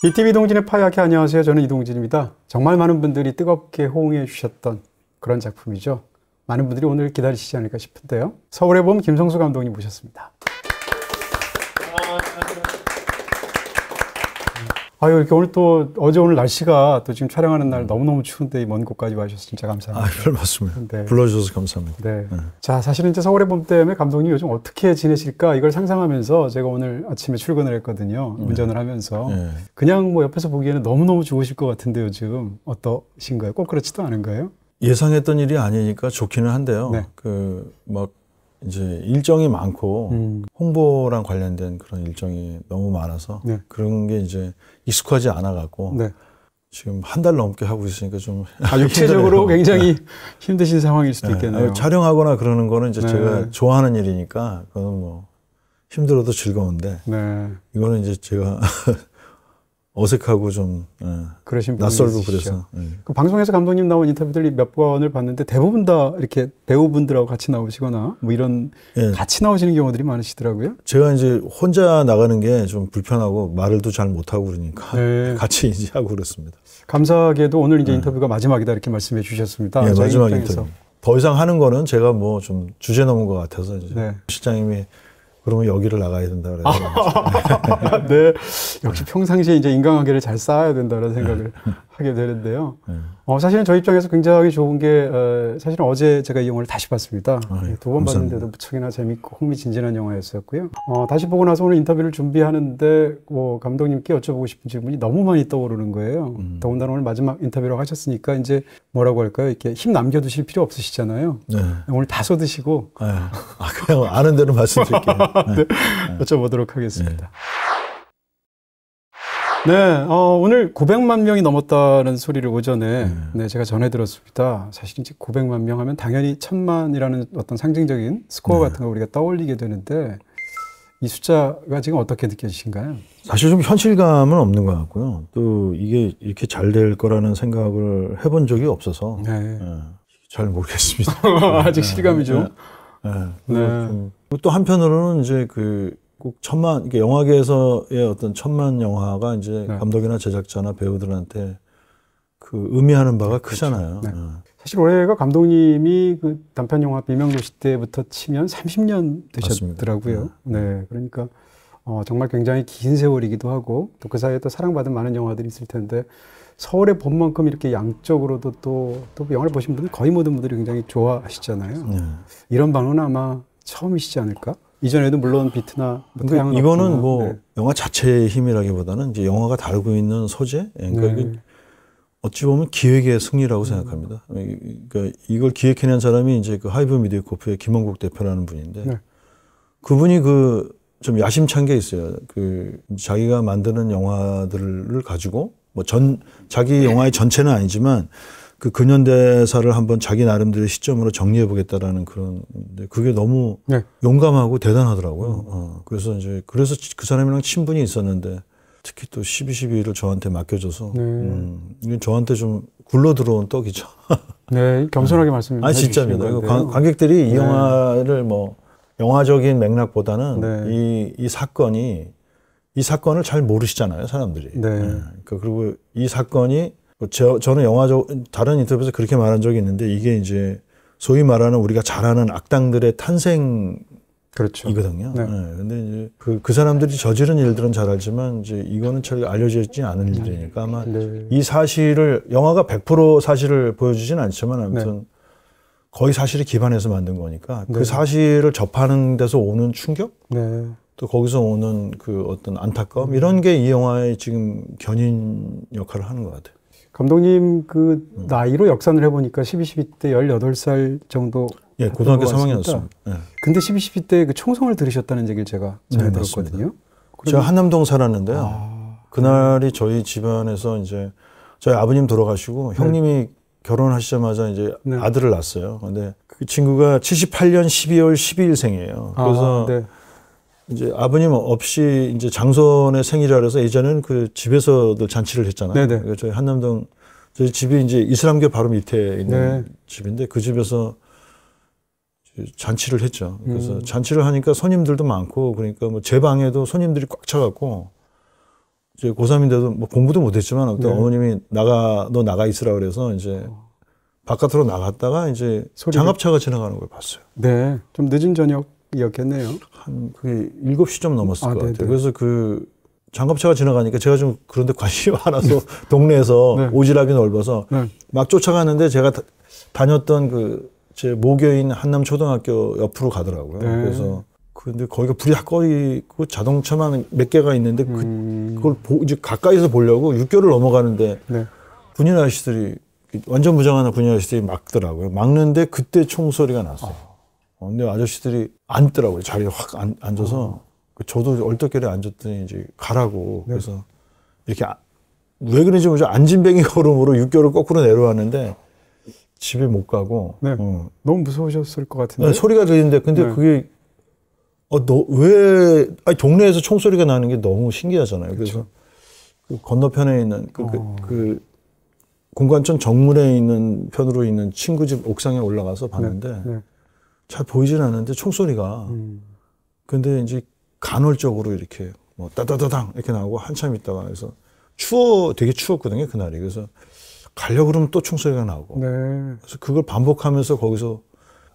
BTV 동진의 파이아키 안녕하세요. 저는 이동진입니다. 정말 많은 분들이 뜨겁게 호응해 주셨던 그런 작품이죠. 많은 분들이 오늘 기다리시지 않을까 싶은데요. 서울의 봄 김성수 감독님 모셨습니다. 아유 이렇게 오늘 또 어제 오늘 날씨가 또 지금 촬영하는 날 너무너무 추운데 먼 곳까지 와주셔서 진짜 감사합니다. 아, 별 말씀을. 네. 불러주셔서 감사합니다. 네. 자, 사실은 이제 서울의 봄 때문에 감독님 요즘 어떻게 지내실까 이걸 상상하면서 제가 오늘 아침에 출근을 했거든요. 운전을 하면서. 네. 그냥 뭐 옆에서 보기에는 너무너무 좋으실 것 같은데 요즘 어떠신가요? 꼭 그렇지도 않은가요? 예상했던 일이 아니니까 좋기는 한데요. 네. 그, 막, 이제 일정이 많고, 음. 홍보랑 관련된 그런 일정이 너무 많아서, 네. 그런 게 이제 익숙하지 않아 갖고, 네. 지금 한 달 넘게 하고 있으니까 좀. 아, 육체적으로. 굉장히 힘드신 상황일 수도 네. 있겠네요. 아, 촬영하거나 그러는 거는 이제 네. 제가 좋아하는 일이니까, 그거는 뭐, 힘들어도 즐거운데, 네. 이거는 이제 제가 어색하고 좀, 예, 그러신 낯설고 있으시죠. 그래서. 예. 그 방송에서 감독님 나온 인터뷰들이 몇 번을 봤는데 대부분 다 이렇게 배우분들하고 같이 나오시거나 뭐 이런 예. 같이 나오시는 경우들이 많으시더라고요. 제가 이제 혼자 나가는 게 좀 불편하고 말을도 잘 못하고 그러니까 네. 같이 이제 하고 그렇습니다. 감사하게도 오늘 이제 인터뷰가 마지막이다 이렇게 말씀해 주셨습니다. 마지막. 인터뷰. 더 이상 하는 거는 제가 뭐 좀 주제 넘은 것 같아서 이제 네. 실장님이 그러면 여기를 나가야 된다 그래서 네. 역시 평상시에 이제 인간관계를 잘 쌓아야 된다는 생각을 하게 되는데요. 네. 어, 사실은 저희 입장에서 굉장히 좋은 게, 어, 사실은 어제 제가 이 영화를 다시 봤습니다. 아, 예. 두번 감사합니다. 봤는데도 무척이나 재밌고 흥미진진한 영화였었고요. 어, 다시 보고 나서 오늘 인터뷰를 준비하는데, 뭐, 감독님께 여쭤보고 싶은 질문이 너무 많이 떠오르는 거예요. 음. 더군다나 오늘 마지막 인터뷰라고 하셨으니까, 이제 뭐라고 할까요? 이렇게 힘 남겨두실 필요 없으시잖아요. 네. 오늘 다 쏟으시고 예. 아, 그냥 아는 대로 말씀드릴게요. 네. 여쭤보도록 하겠습니다. 네, 어, 오늘 900만 명이 넘었다는 소리를 오전에 네. 네, 제가 전해 들었습니다. 사실 이제 900만 명 하면 당연히 천만이라는 어떤 상징적인 스코어 네. 같은 걸 우리가 떠올리게 되는데 이 숫자가 지금 어떻게 느껴지신가요? 사실 좀 현실감은 없는 것 같고요. 또 이게 이렇게 잘 될 거라는 생각을 해본 적이 없어서 네. 예, 잘 모르겠습니다. 아직 실감이 좀. 예. 네. 좀- 또 한편으로는 이제 그 꼭 천만, 이게 영화계에서의 어떤 천만 영화가 이제 네. 감독이나 제작자나 배우들한테 그 의미하는 바가 크잖아요. 네. 예. 사실 올해가 감독님이 그 단편 영화 비명도시 때부터 치면 30년 되셨더라고요. 네, 그러니까 어, 정말 굉장히 긴 세월이기도 하고 또 그 사이에 또 사랑받은 많은 영화들이 있을 텐데 서울의 봄만큼 이렇게 양적으로도 또, 또 영화를 보신 분들 거의 모든 분들이 굉장히 좋아하시잖아요. 예. 이런 반응은 아마 처음이시지 않을까? 이전에도 물론 비트나 뭐 태양은 이거는 없거나, 뭐 네. 영화 자체의 힘이라기보다는 이제 영화가 다루고 있는 소재, 예, 그러니까 네. 이게 어찌 보면 기획의 승리라고 생각합니다. 그러니까 이걸 기획해낸 사람이 이제 그 하이브 미디어 코프의 김원국 대표라는 분인데 네. 그분이 그 좀 야심찬 게 있어요. 그 자기가 만드는 영화들을 가지고 뭐 전 자기 영화의 전체는 아니지만 그 근현대사를 한번 자기 나름대로 시점으로 정리해 보겠다라는 그런 그게 너무 네. 용감하고 대단하더라고요. 어, 그래서 이제 그래서 그 사람이랑 친분이 있었는데 특히 또 12, 12를 저한테 맡겨줘서 네. 음, 이건 저한테 좀 굴러 들어온 떡이죠. 네, 겸손하게 말씀해 아니 주시는 진짜입니다. 관, 관객들이 이 네. 영화를 뭐 영화적인 맥락보다는 네. 이, 이 사건이 이 사건을 잘 모르시잖아요, 사람들이. 네. 그러니까 그리고 이 사건이 뭐 저, 저는 영화적 다른 인터뷰에서 그렇게 말한 적이 있는데 이게 이제 소위 말하는 우리가 잘 아는 악당들의 탄생이거든요. 네. 네. 근데 이제 그, 그 사람들이 저지른 일들은 잘 알지만 이제 이거는 잘 알려져 있지 않은 일들이니까 아마 네. 이 사실을 영화가 100% 사실을 보여주진 않지만 아무튼 네. 거의 사실에 기반해서 만든 거니까 네. 그 사실을 접하는 데서 오는 충격 네. 또 거기서 오는 그 어떤 안타까움 이런 게 이 영화의 지금 견인 역할을 하는 것 같아요. 감독님 그 음. 나이로 역산을 해보니까 12, 12때 18살 정도 예, 고등학교 것 같습니다. 3학년이었습니다. 예. 근데 12, 12때 그 총성을 들으셨다는 얘기를 제가 전해 네, 들었거든요. 제가 한남동 살았는데요. 아, 그날이 저희 집안에서 이제 저희 아버님 돌아가시고 형님이 결혼하시자마자 이제 네. 아들을 낳았어요. 근데 그 친구가 78년 12월 12일생이에요. 그래서 아, 네. 이제 아버님 없이 이제 장손의 생일이라 그래서 예전에는 그 집에서들 잔치를 했잖아요. 네네. 그러니까 저희 한남동 저희 집이 이제 이슬람교 바로 밑에 있는 네. 집인데 그 집에서 잔치를 했죠. 그래서 음. 잔치를 하니까 손님들도 많고 그러니까 뭐 제 방에도 손님들이 꽉 차갖고 이제 고3인데도 뭐 공부도 못했지만 어떤 네. 어머님이 나가 너 나가 있으라 그래서 이제 바깥으로 나갔다가 이제 소리가... 장갑차가 지나가는 걸 봤어요. 네, 좀 늦은 저녁 이었겠네요. 한 그게 7시 좀 넘었을 아, 것 네네. 같아요. 그래서 그 장갑차가 지나가니까 제가 좀 그런데 관심이 많아서 동네에서 네. 오지랖이 넓어서 네. 막 쫓아가는데 제가 다, 다녔던 그 제 모교인 한남 초등학교 옆으로 가더라고요. 네. 그래서 근데 거기가 불이 다 꺼있고 자동차만 몇 개가 있는데 그, 음. 그걸 보, 이제 가까이서 보려고 육교를 넘어가는데 네. 군인 아저씨들이 완전 무장하는 군인 아저씨들이 막더라고요. 막는데 그때 총소리가 났어요. 어. 근데 아저씨들이 앉더라고요. 자리에 확 앉, 앉아서 어. 저도 얼떨결에 앉았더니 이제 가라고 네. 그래서 이렇게 아, 왜 그런지 모르죠. 앉은뱅이 걸음으로 육교를 거꾸로 내려왔는데 집에 못 가고 네. 어. 너무 무서우셨을 것 같은데 네, 소리가 들리는데 근데 네. 그게 어, 너, 왜, 아니, 동네에서 총소리가 나는 게 너무 신기하잖아요. 그래서 그 건너편에 있는 그, 그 어. 그, 그 공관천 정문에 있는 편으로 있는 친구 집 옥상에 올라가서 봤는데 네, 네. 잘 보이진 않는데 총소리가 음. 근데 이제 간헐적으로 이렇게 뭐 따다다당 이렇게 나오고 한참 있다가 그래서 추워 되게 추웠거든요 그날이 그래서 가려고 그러면 또 총소리가 나오고 네. 그래서 그걸 반복하면서 거기서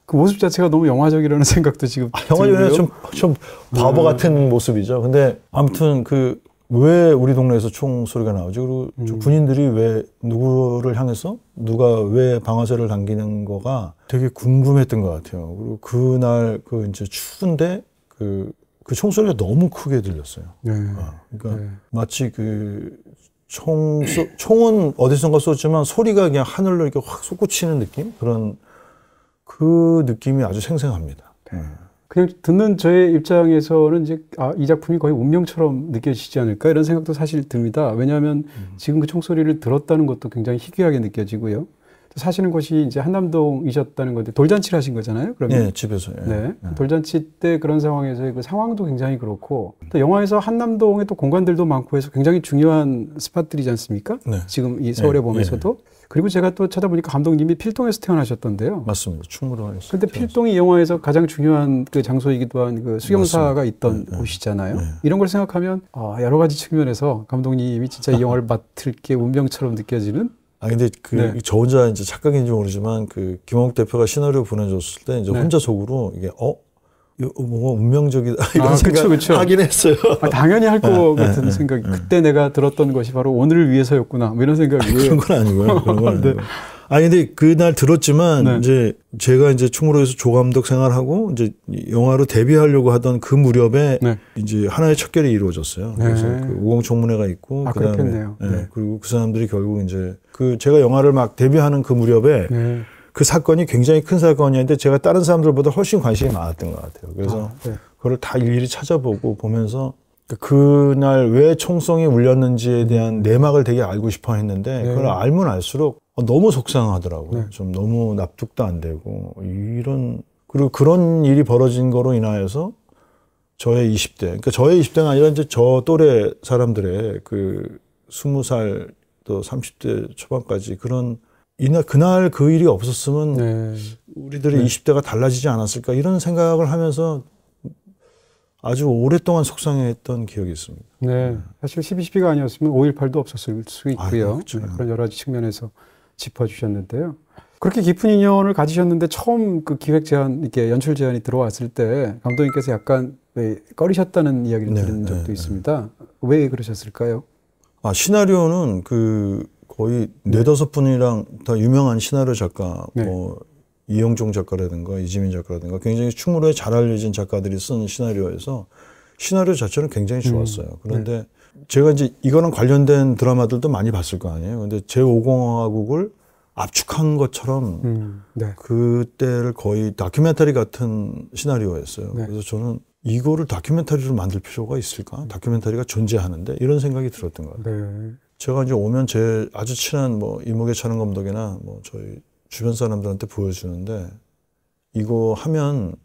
그 모습 자체가 너무 영화적이라는 생각도 지금 아, 영화적이면 좀, 좀 바보 음. 같은 모습이죠. 근데 아무튼 그 왜 우리 동네에서 총 소리가 나오지? 그리고 음. 군인들이 왜 누구를 향해서 누가 왜 방아쇠를 당기는 거가 되게 궁금했던 것 같아요. 그리고 그날 그 이제 추운데 그, 그 총소리가 너무 크게 들렸어요. 네. 아, 그러니까 네. 마치 그 총, 쏘, 총은 어디선가 쏘지만 소리가 그냥 하늘로 이렇게 확 솟구치는 느낌? 그런 그 느낌이 아주 생생합니다. 네. 그냥 듣는 저의 입장에서는 이제 아, 이 작품이 거의 운명처럼 느껴지지 않을까 이런 생각도 사실 듭니다. 왜냐하면 음. 지금 그 총소리를 들었다는 것도 굉장히 희귀하게 느껴지고요. 사시는 곳이 이제 한남동이셨다는 건데 돌잔치를 하신 거잖아요. 그러면 네, 집에서. 예. 네. 네. 돌잔치 때 그런 상황에서의 그 상황도 굉장히 그렇고 또 영화에서 한남동에 또 공간들도 많고 해서 굉장히 중요한 spot들이지 않습니까? 네. 지금 이 서울에 네. 보면서도 네. 그리고 제가 또 찾아보니까 감독님이 필동에서 태어나셨던데요. 맞습니다. 충무로에서. 근데 필동이 영화에서 가장 중요한 그 장소이기도 한 그 수경사가 맞습니다. 있던 네, 곳이잖아요. 네. 이런 걸 생각하면 아, 여러 가지 측면에서 감독님이 진짜 이 영화를 맡을 게 운명처럼 느껴지는 아 근데 그저 네. 혼자 이제 착각인지 모르지만 그 김홍 대표가 시나리오 보내줬을 때 이제 네. 혼자 속으로 이게 어 이거 뭔가 운명적이다 이런 아, 생각 그쵸, 하긴 했어요. 아, 당연히 할것 네, 같은 네, 생각이 네. 그때 내가 들었던 것이 바로 오늘을 위해서였구나 뭐 이런 생각이 아, 그런 건 아니고요. 그런 건 아니고. 아니 근데 그날 들었지만 네. 이제 제가 이제 충무로에서 조감독 생활하고 이제 영화로 데뷔하려고 하던 그 무렵에 네. 이제 하나의 척결이 이루어졌어요. 네. 그래서 그 우공청문회가 있고 아, 그다음에 네. 네. 그리고 그 사람들이 결국 이제 그 제가 영화를 막 데뷔하는 그 무렵에 네. 그 사건이 굉장히 큰 사건이었는데 제가 다른 사람들보다 훨씬 관심이 많았던 것 같아요. 그래서 아, 네. 그걸 다 일일이 찾아보고 보면서 그날 왜 총성이 울렸는지에 대한 내막을 되게 알고 싶어 했는데 그걸 알면 알수록 어, 너무 속상하더라고요. 네. 좀 너무 납득도 안 되고 이런 그리고 그런 일이 벌어진 거로 인하여서 저의 20대, 그러니까 저의 20대가 아니라 이제 저 또래 사람들의 그 20살 또 30대 초반까지 그런 이날 그날 그 일이 없었으면 네. 우리들의 네. 20대가 달라지지 않았을까 이런 생각을 하면서 아주 오랫동안 속상해했던 기억이 있습니다. 네. 사실 12.12가 아니었으면 5.18도 없었을 수 있고요. 아, 그렇죠. 네, 그런 여러 가지 측면에서 짚어주셨는데요. 그렇게 깊은 인연을 가지셨는데 처음 그 기획 제안, 이렇게 연출 제안이 들어왔을 때 감독님께서 약간 왜 꺼리셨다는 이야기를 네, 들은 적도 네, 있습니다. 네. 왜 그러셨을까요? 아, 시나리오는 그 거의 네. 네다섯 분이랑 다 유명한 시나리오 작가, 네. 뭐 이영종 작가라든가 이지민 작가라든가 굉장히 충무로에 잘 알려진 작가들이 쓴 시나리오에서 시나리오 자체는 굉장히 좋았어요. 음, 그런데 네. 제가 이제 이거랑 관련된 드라마들도 많이 봤을 거 아니에요. 근데 제5공화국을 압축한 것처럼 음, 네. 그때를 거의 다큐멘터리 같은 시나리오였어요. 네. 그래서 저는 이거를 다큐멘터리로 만들 필요가 있을까? 다큐멘터리가 존재하는데 이런 생각이 들었던 것 같아요. 네. 제가 이제 오면 제 아주 친한 뭐 이목의 차는 감독이나 뭐 저희 주변 사람들한테 보여주는데 이거 하면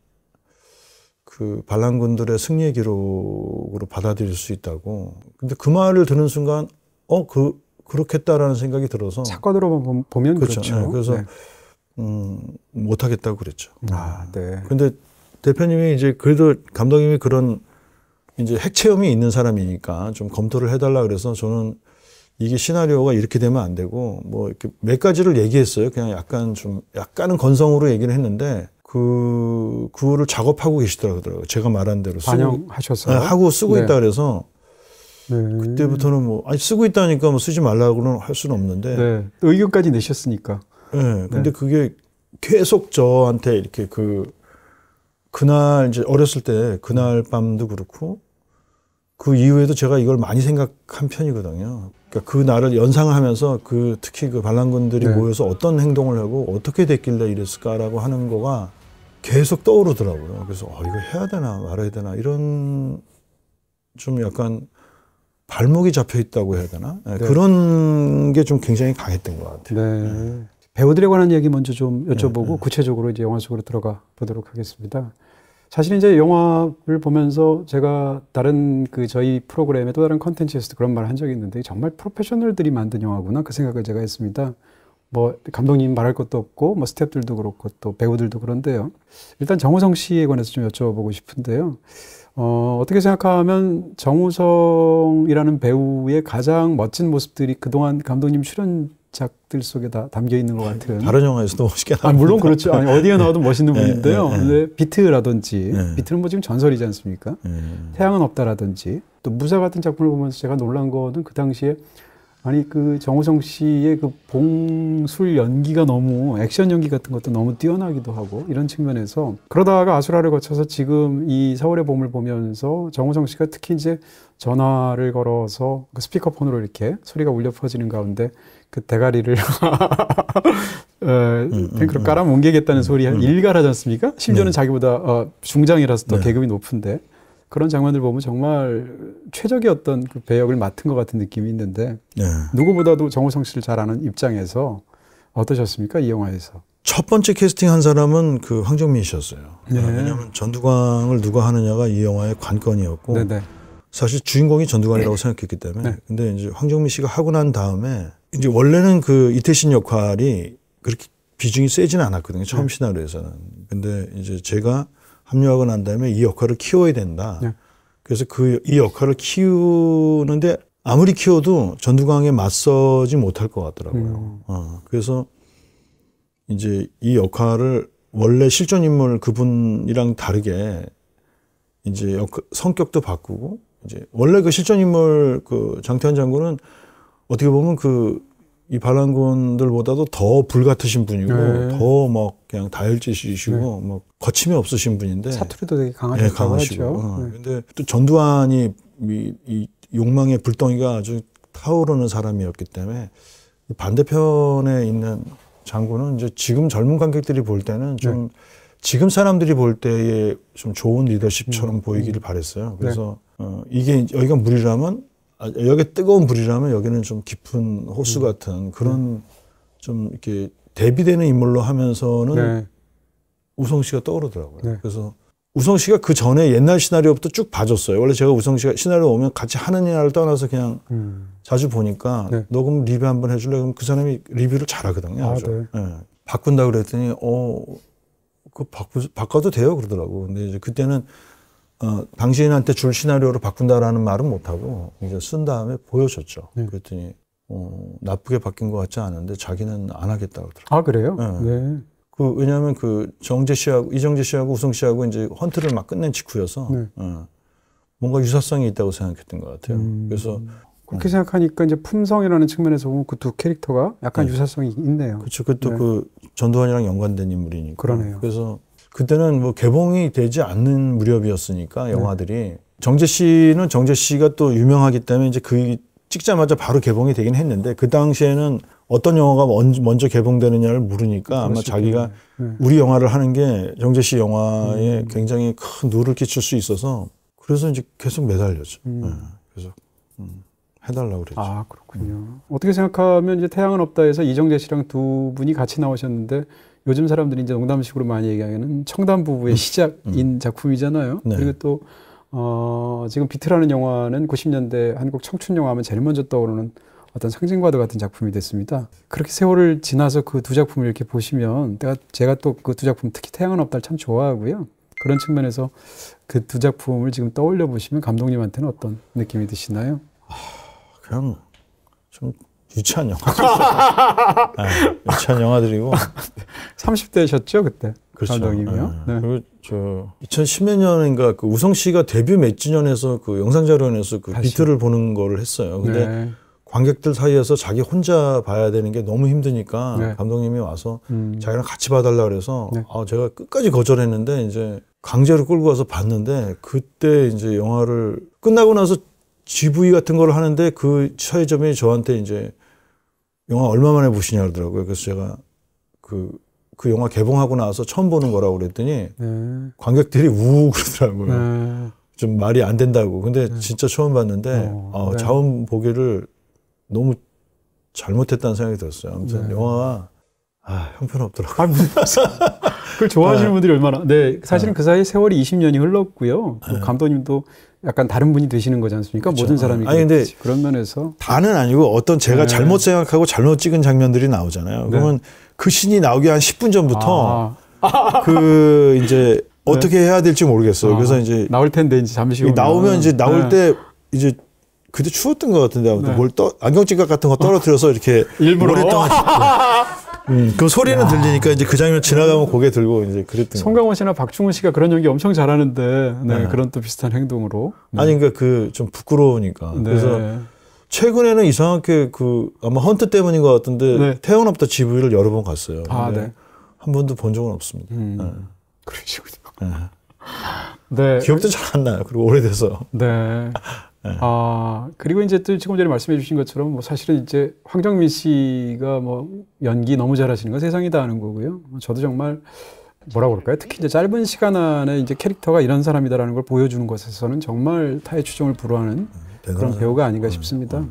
그 반란군들의 승리의 기록으로 받아들일 수 있다고. 근데 그 말을 듣는 순간 어 그 그렇겠다라는 생각이 들어서 사건으로 보면 그렇죠. 그렇죠. 네, 그래서 네. 음, 못하겠다고 그랬죠. 아, 네. 근데 대표님이 이제 그래도 감독님이 그런 이제 핵 체험이 있는 사람이니까 좀 검토를 해달라 그래서 저는 이게 시나리오가 이렇게 되면 안 되고 뭐 이렇게 몇 가지를 얘기했어요. 그냥 약간 좀 약간은 건성으로 얘기를 했는데 그 그거를 작업하고 계시더라고요. 제가 말한 대로 반영하셨어요. 네, 하고 쓰고 네. 있다 그래서 네. 그때부터는 뭐 아니 쓰고 있다니까 뭐 쓰지 말라고는 할 수는 없는데 네. 의견까지 내셨으니까. 네. 근데 그게 계속 저한테 이렇게 그 그날 이제 어렸을 때 그날 밤도 그렇고 그 이후에도 제가 이걸 많이 생각한 편이거든요. 그러니까 그 날을 연상을 하면서 그 특히 그 반란군들이 네. 모여서 어떤 행동을 하고 어떻게 됐길래 이랬을까라고 하는 거가 계속 떠오르더라고요. 그래서 어, 이거 해야 되나 말아야 되나 이런 좀 약간 발목이 잡혀 있다고 해야 되나 네. 네. 그런 게 좀 굉장히 강했던 것 같아요. 네. 네. 배우들에 관한 얘기 먼저 좀 여쭤보고 네, 네. 구체적으로 이제 영화 속으로 들어가 보도록 하겠습니다. 사실 이제 영화를 보면서 제가 다른 그 저희 프로그램의 또 다른 컨텐츠에서도 그런 말을 한 적이 있는데 정말 프로페셔널들이 만든 영화구나 그 생각을 제가 했습니다. 뭐 감독님 말할 것도 없고 뭐 스태프들도 그렇고 또 배우들도 그런데요. 일단 정우성 씨에 관해서 좀 여쭤보고 싶은데요. 어, 어떻게 생각하면 정우성이라는 배우의 가장 멋진 모습들이 그동안 감독님 출연 작들 속에 다 담겨 있는 것 같은. 다른 영화에서도 멋있게 나옵니다. 아, 물론 그렇죠. 아니, 어디에 나와도 멋있는 네, 분인데요. 네, 네. 비트라든지, 네. 비트는 뭐 지금 전설이지 않습니까? 네. 태양은 없다라든지, 또 무사 같은 작품을 보면서 제가 놀란 거는 그 당시에 아니 그 정우성 씨의 그 봉술 연기가 너무 액션 연기 같은 것도 너무 뛰어나기도 하고 이런 측면에서 그러다가 아수라를 거쳐서 지금 이 서울의 봄을 보면서 정우성 씨가 특히 이제 전화를 걸어서 그 스피커폰으로 이렇게 소리가 울려 퍼지는 가운데 그 대가리를 어, 음, 탱크로 음, 깔아 뭉개겠다는 음, 소리 한 음. 일갈하지 않습니까? 심지어는 네. 자기보다 어, 중장이라서 더 네. 계급이 높은데 그런 장면들 보면 정말 최적의 어떤 그 배역을 맡은 것 같은 느낌이 있는데 네. 누구보다도 정우성 씨를 잘 아는 입장에서 어떠셨습니까 이 영화에서? 첫 번째 캐스팅 한 사람은 그 황정민 씨였어요. 네. 왜냐하면 전두광을 누가 하느냐가 이 영화의 관건이었고 네네. 네. 사실 주인공이 전두광이라고 생각했기 때문에 네. 근데 이제 황정민 씨가 하고 난 다음에 이제 원래는 그 이태신 역할이 그렇게 비중이 세지는 않았거든요. 처음 네. 시나리오에서는. 근데 이제 제가 합류하고 난 다음에 이 역할을 키워야 된다. 네. 그래서 그 이 역할을 키우는데 아무리 키워도 전두광에 맞서지 못할 것 같더라고요. 음. 어, 그래서 이제 이 역할을 원래 실존 인물 그분이랑 다르게 이제 역, 성격도 바꾸고 이제 원래 그 실존 인물 그 장태환 장군은 어떻게 보면 그 이 반란군들보다도 더 불같으신 분이고 네. 더막 그냥 다혈질이시고 네. 뭐 거침이 없으신 분인데 사투리도 되게 강하시고 네, 강하시고. 어. 네. 근데 또 전두환이 이, 이 욕망의 불덩이가 아주 타오르는 사람이었기 때문에 반대편에 있는 장군은 이제 지금 젊은 관객들이 볼 때는 좀 네. 지금 사람들이 볼 때에 좀 좋은 리더십처럼 음. 보이기를 음. 바랬어요. 그래서 네. 어, 이게 여기가 물이라면 아, 여기 뜨거운 불이라면 여기는 좀 깊은 호수 음. 같은 그런 네. 좀 이렇게 대비되는 인물로 하면서는 네. 우성 씨가 떠오르더라고요. 네. 그래서 우성 씨가 그 전에 옛날 시나리오부터 쭉 봐줬어요. 원래 제가 우성 씨가 시나리오 오면 같이 하느냐를 떠나서 그냥 음. 자주 보니까 네. 너 그럼 리뷰 한번 해줄래? 그럼 그 사람이 리뷰를 잘하거든요. 아, 네. 네. 바꾼다 그랬더니 어, 그 바꾸, 바꿔도 돼요 그러더라고. 근데 이제 그때는 어, 당신한테 줄 시나리오를 바꾼다라는 말은 못하고 이제 쓴 다음에 보여줬죠. 네. 그랬더니 어, 나쁘게 바뀐 것 같지 않은데 자기는 안 하겠다고 그러더라고요. 아 그래요? 네. 네. 그 왜냐하면 그 정재 씨하고 이정재 씨하고 우성 씨하고 이제 헌트를 막 끝낸 직후여서 네. 어, 뭔가 유사성이 있다고 생각했던 것 같아요. 음. 그래서 그렇게 음. 생각하니까 이제 품성이라는 측면에서 보면 그 두 캐릭터가 약간 네. 유사성이 있네요. 그렇죠. 그것도 네. 그 전두환이랑 연관된 인물이니까. 그러네요. 그래서 그때는 뭐 개봉이 되지 않는 무렵이었으니까 네. 영화들이 네. 정재 씨는 정재 씨가 또 유명하기 때문에 이제 그 찍자마자 바로 개봉이 되긴 했는데 그 당시에는 어떤 영화가 먼저 개봉되느냐를 모르니까 아마 자기가 네. 우리 영화를 하는 게 정재 씨 영화에 음. 굉장히 큰 누를 끼칠 수 있어서 그래서 이제 계속 매달렸죠. 음. 네. 그래서 음, 해달라고 그랬죠. 아 그렇군요. 음. 어떻게 생각하면 이제 태양은 없다에서 이정재 씨랑 두 분이 같이 나오셨는데 요즘 사람들이 이제 농담식으로 많이 얘기하는 청담 부부의 음. 시작인 음. 작품이잖아요. 네. 그리고 또 어, 지금 비트라는 영화는 90년대 한국 청춘 영화 하면 제일 먼저 떠오르는 어떤 상징과도 같은 작품이 됐습니다. 그렇게 세월을 지나서 그 두 작품을 이렇게 보시면 내가 제가 또 그 두 작품 특히 태양은 없다를 참 좋아하고요. 그런 측면에서 그 두 작품을 지금 떠올려 보시면 감독님한테는 어떤 느낌이 드시나요? 그냥 좀 유치한 영화. 네, 유치한 영화들이고. 30대셨죠 그때 그렇죠. 감독님이요. 네. 네. 그리고 저 2010몇 년인가 그 우성 씨가 데뷔 몇 주년에서 그 영상자료원에서 그 다시. 비트를 보는 거를 했어요. 근데 네. 관객들 사이에서 자기 혼자 봐야 되는 게 너무 힘드니까 네. 감독님이 와서 음. 자기랑 같이 봐달라 그래서 네. 아 제가 끝까지 거절했는데 이제 강제로 끌고 가서 봤는데 그때 이제 영화를 끝나고 나서 GV 같은 걸 하는데 그 차이점이 저한테 이제 영화 얼마 만에 보시냐 그러더라고요. 그래서 제가 그, 그 영화 개봉하고 나서 처음 보는 거라고 그랬더니 네. 관객들이 우 그러더라고요. 네. 좀 말이 안 된다고. 근데 네. 진짜 처음 봤는데 어, 어, 자원 보기를 너무 잘못했다는 생각이 들었어요. 아무튼 네. 영화가 아, 형편없더라고요. 아, 그걸 좋아하시는 네. 분들이 얼마나. 네, 사실은 네. 그 사이에 세월이 20년이 흘렀고요. 네. 감독님도 약간 다른 분이 되시는 거지 않습니까? 그렇죠. 모든 사람이. 아니, 근데 그런 면에서. 다는 아니고 어떤 제가 네. 잘못 생각하고 잘못 찍은 장면들이 나오잖아요. 네. 그러면 그 신이 나오기 한 10분 전부터 아. 그 이제 어떻게 해야 될지 모르겠어요. 아. 그래서 이제. 나올 텐데 이제 잠시 후 나오면 이제 나올 때 이제 그때 추웠던 것 같은데 아무튼 네. 뭘 떠, 안경찌각 같은 거 떨어뜨려서 이렇게 일부러 오랫동안 음, 그 소리는 야. 들리니까 이제 그 장면 지나가면 고개 들고 이제 그랬던 송강호 씨나 박충훈 씨가 그런 연기 엄청 잘하는데 네, 네. 그런 또 비슷한 행동으로 네. 아니 그러니까 그 좀 부끄러우니까 네. 그래서 최근에는 이상하게 그 아마 헌트 때문인 것 같은데 네. 태어나부터 GV를 여러 번 갔어요. 아, 네. 한 번도 본 적은 없습니다. 음, 네. 그러시군요. 네. 기억도 잘 안 나요. 그리고 오래돼서. 네. 네. 아 그리고 이제 또 지금 전에 말씀해 주신 것처럼 뭐 사실은 이제 황정민 씨가 뭐 연기 너무 잘하시는 건 세상이 다 아는 거고요. 저도 정말 뭐라고 그럴까요? 특히 이제 짧은 시간 안에 이제 캐릭터가 이런 사람이다라는 걸 보여주는 것에서는 정말 타의 추종을 불허하는 네, 그런 배우가 아닌가 네. 싶습니다.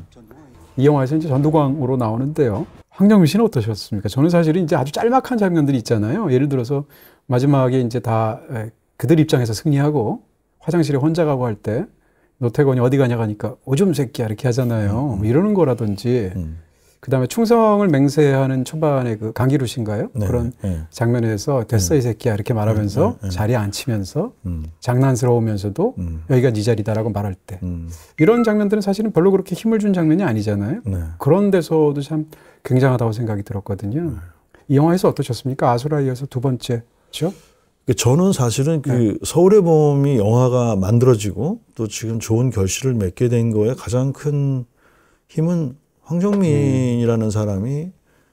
이 영화에서 이제 전두광으로 나오는데요. 황정민 씨는 어떠셨습니까? 저는 사실은 이제 아주 짤막한 장면들이 있잖아요. 예를 들어서 마지막에 이제 다 그들 입장에서 승리하고 화장실에 혼자 가고 할 때 노태권이 어디 가냐 가니까 오줌 새끼야 이렇게 하잖아요. 음. 뭐 이러는 거라든지 음. 그다음에 충성을 맹세하는 초반에 그 강기루 씨인가요? 네, 그런 네. 장면에서 됐어 이 음. 새끼야 이렇게 말하면서 네, 네, 네, 자리에 앉히면서 음. 장난스러우면서도 음. 여기가 네 자리다라고 말할 때 음. 이런 장면들은 사실은 별로 그렇게 힘을 준 장면이 아니잖아요. 네. 그런 데서도 참 굉장하다고 생각이 들었거든요. 이 영화에서 어떠셨습니까? 아수라 이어서 두 번째죠? 그 저는 사실은 그 네. 서울의 봄이 영화가 만들어지고 또 지금 좋은 결실을 맺게 된 거에 가장 큰 힘은 황정민이라는 음. 사람이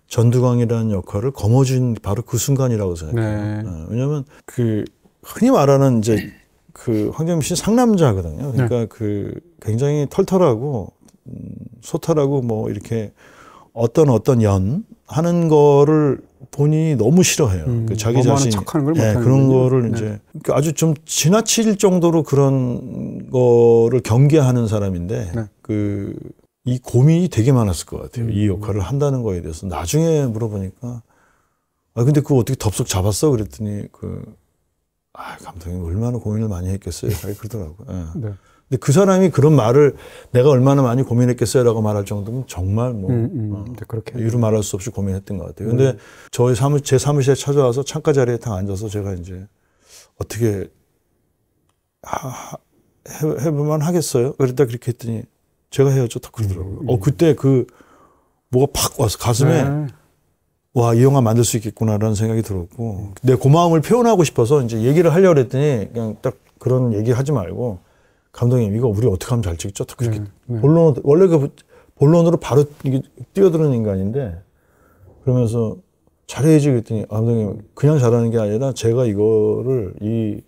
전두광이라는 역할을 거머쥔 바로 그 순간이라고 생각해요. 네. 네. 왜냐하면 그 흔히 말하는 이제 그 황정민 씨 상남자거든요. 그러니까 네. 그 굉장히 털털하고 음, 소탈하고 뭐 이렇게 어떤 어떤 연 하는 거를 본인이 너무 싫어해요. 음, 그 자기 자신 척하는 걸 네, 그런 거를 네. 이제 그러니까 아주 좀 지나칠 정도로 그런 거를 경계하는 사람인데 네. 그이 고민이 되게 많았을 것 같아요. 음. 이 역할을 한다는 거에 대해서 나중에 물어보니까 아 근데 그거 어떻게 덥석 잡았어? 그랬더니 그 아 감독님 얼마나 고민을 많이 했겠어요. 그러더라고요. 네. 네. 근데 그 사람이 그런 말을 내가 얼마나 많이 고민했겠어요라고 말할 정도면 정말 뭐 음, 음, 어, 그렇게 이루 말할 수 없이 고민했던 것 같아요. 근데 음. 저희 사무 제 사무실에 찾아와서 창가 자리에 딱 앉아서 제가 이제 어떻게 하, 해, 해볼만 하겠어요? 그랬다 그렇게 했더니 제가 해야죠. 딱 그러더라고요. 음. 어 그때 그 뭐가 팍 와서 가슴에 네. 와, 이 영화 만들 수 있겠구나라는 생각이 들었고, 음. 내 고마움을 표현하고 싶어서 이제 얘기를 하려고 했더니, 그냥 딱 그런 얘기 하지 말고, 감독님 이거 우리 어떻게 하면 잘 찍죠? 그렇게 네, 네. 본론 원래 그 본론으로 바로 이게 뛰어드는 인간인데 그러면서 잘해야지 그랬더니 아, 감독님 그냥 잘하는 게 아니라 제가 이거를 이,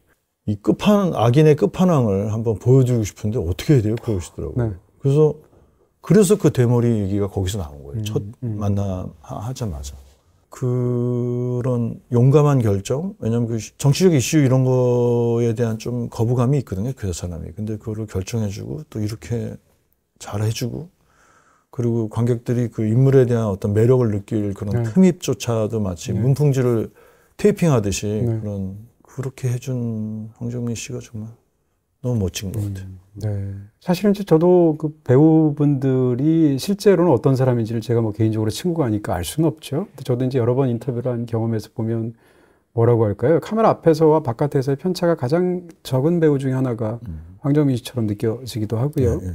이 끝판 악인의 끝판왕을 한번 보여드리고 싶은데 어떻게 해야 돼요? 그러시더라고요. 네. 그래서 그래서 그 대머리 얘기가 거기서 나온 거예요. 음, 첫 음. 만남 하자마자. 그런 용감한 결정 왜냐하면 그 정치적 이슈 이런 거에 대한 좀 거부감이 있거든요 그 사람이 근데 그거를 결정해주고 또 이렇게 잘 해주고 그리고 관객들이 그 인물에 대한 어떤 매력을 느낄 그런 네. 흠입조차도 마치 네. 문풍지를 테이핑하듯이 네. 그런 그렇게 해준 황정민 씨가 정말 너무 멋진 것 같아요. 음, 네. 사실은 저도 그 배우분들이 실제로는 어떤 사람인지를 제가 뭐 개인적으로 친구가 아니까 알 수는 없죠. 근데 저도 이제 여러 번 인터뷰를 한 경험에서 보면 뭐라고 할까요? 카메라 앞에서와 바깥에서의 편차가 가장 적은 배우 중에 하나가 음. 황정민 씨처럼 느껴지기도 하고요. 예, 예.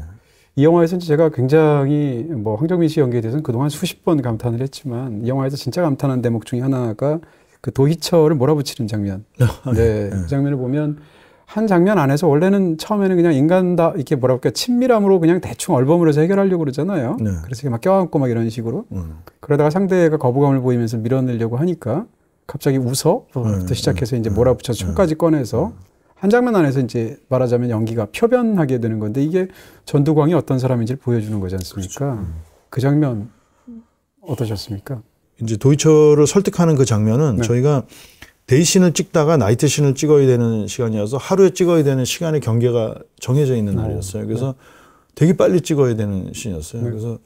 이 영화에서 제가 굉장히 뭐 황정민 씨 연기에 대해서는 그동안 수십 번 감탄을 했지만 이 영화에서 진짜 감탄한 대목 중에 하나가 그 도희철을 몰아붙이는 장면. 아, 네, 네. 그 장면을 보면 한 장면 안에서 원래는 처음에는 그냥 인간다 이렇게 뭐라 그럴까 친밀함으로 그냥 대충 얼버무려서 해결하려고 그러잖아요. 네. 그래서 막 껴안고 막 이런 식으로 음. 그러다가 상대가 거부감을 보이면서 밀어내려고 하니까 갑자기 웃어 부터 네. 시작해서 이제 네. 몰아붙여 총까지 네. 꺼내서 한 장면 안에서 이제 말하자면 연기가 표변하게 되는 건데 이게 전두광이 어떤 사람인지를 보여주는 거지 않습니까? 그렇죠. 그 장면 어떠셨습니까? 이제 도이처를 설득하는 그 장면은 네. 저희가 데이신을 찍다가 나이트 신을 찍어야 되는 시간이어서 하루에 찍어야 되는 시간의 경계가 정해져 있는 어, 날이었어요. 그래서 네. 되게 빨리 찍어야 되는 신이었어요. 네. 그래서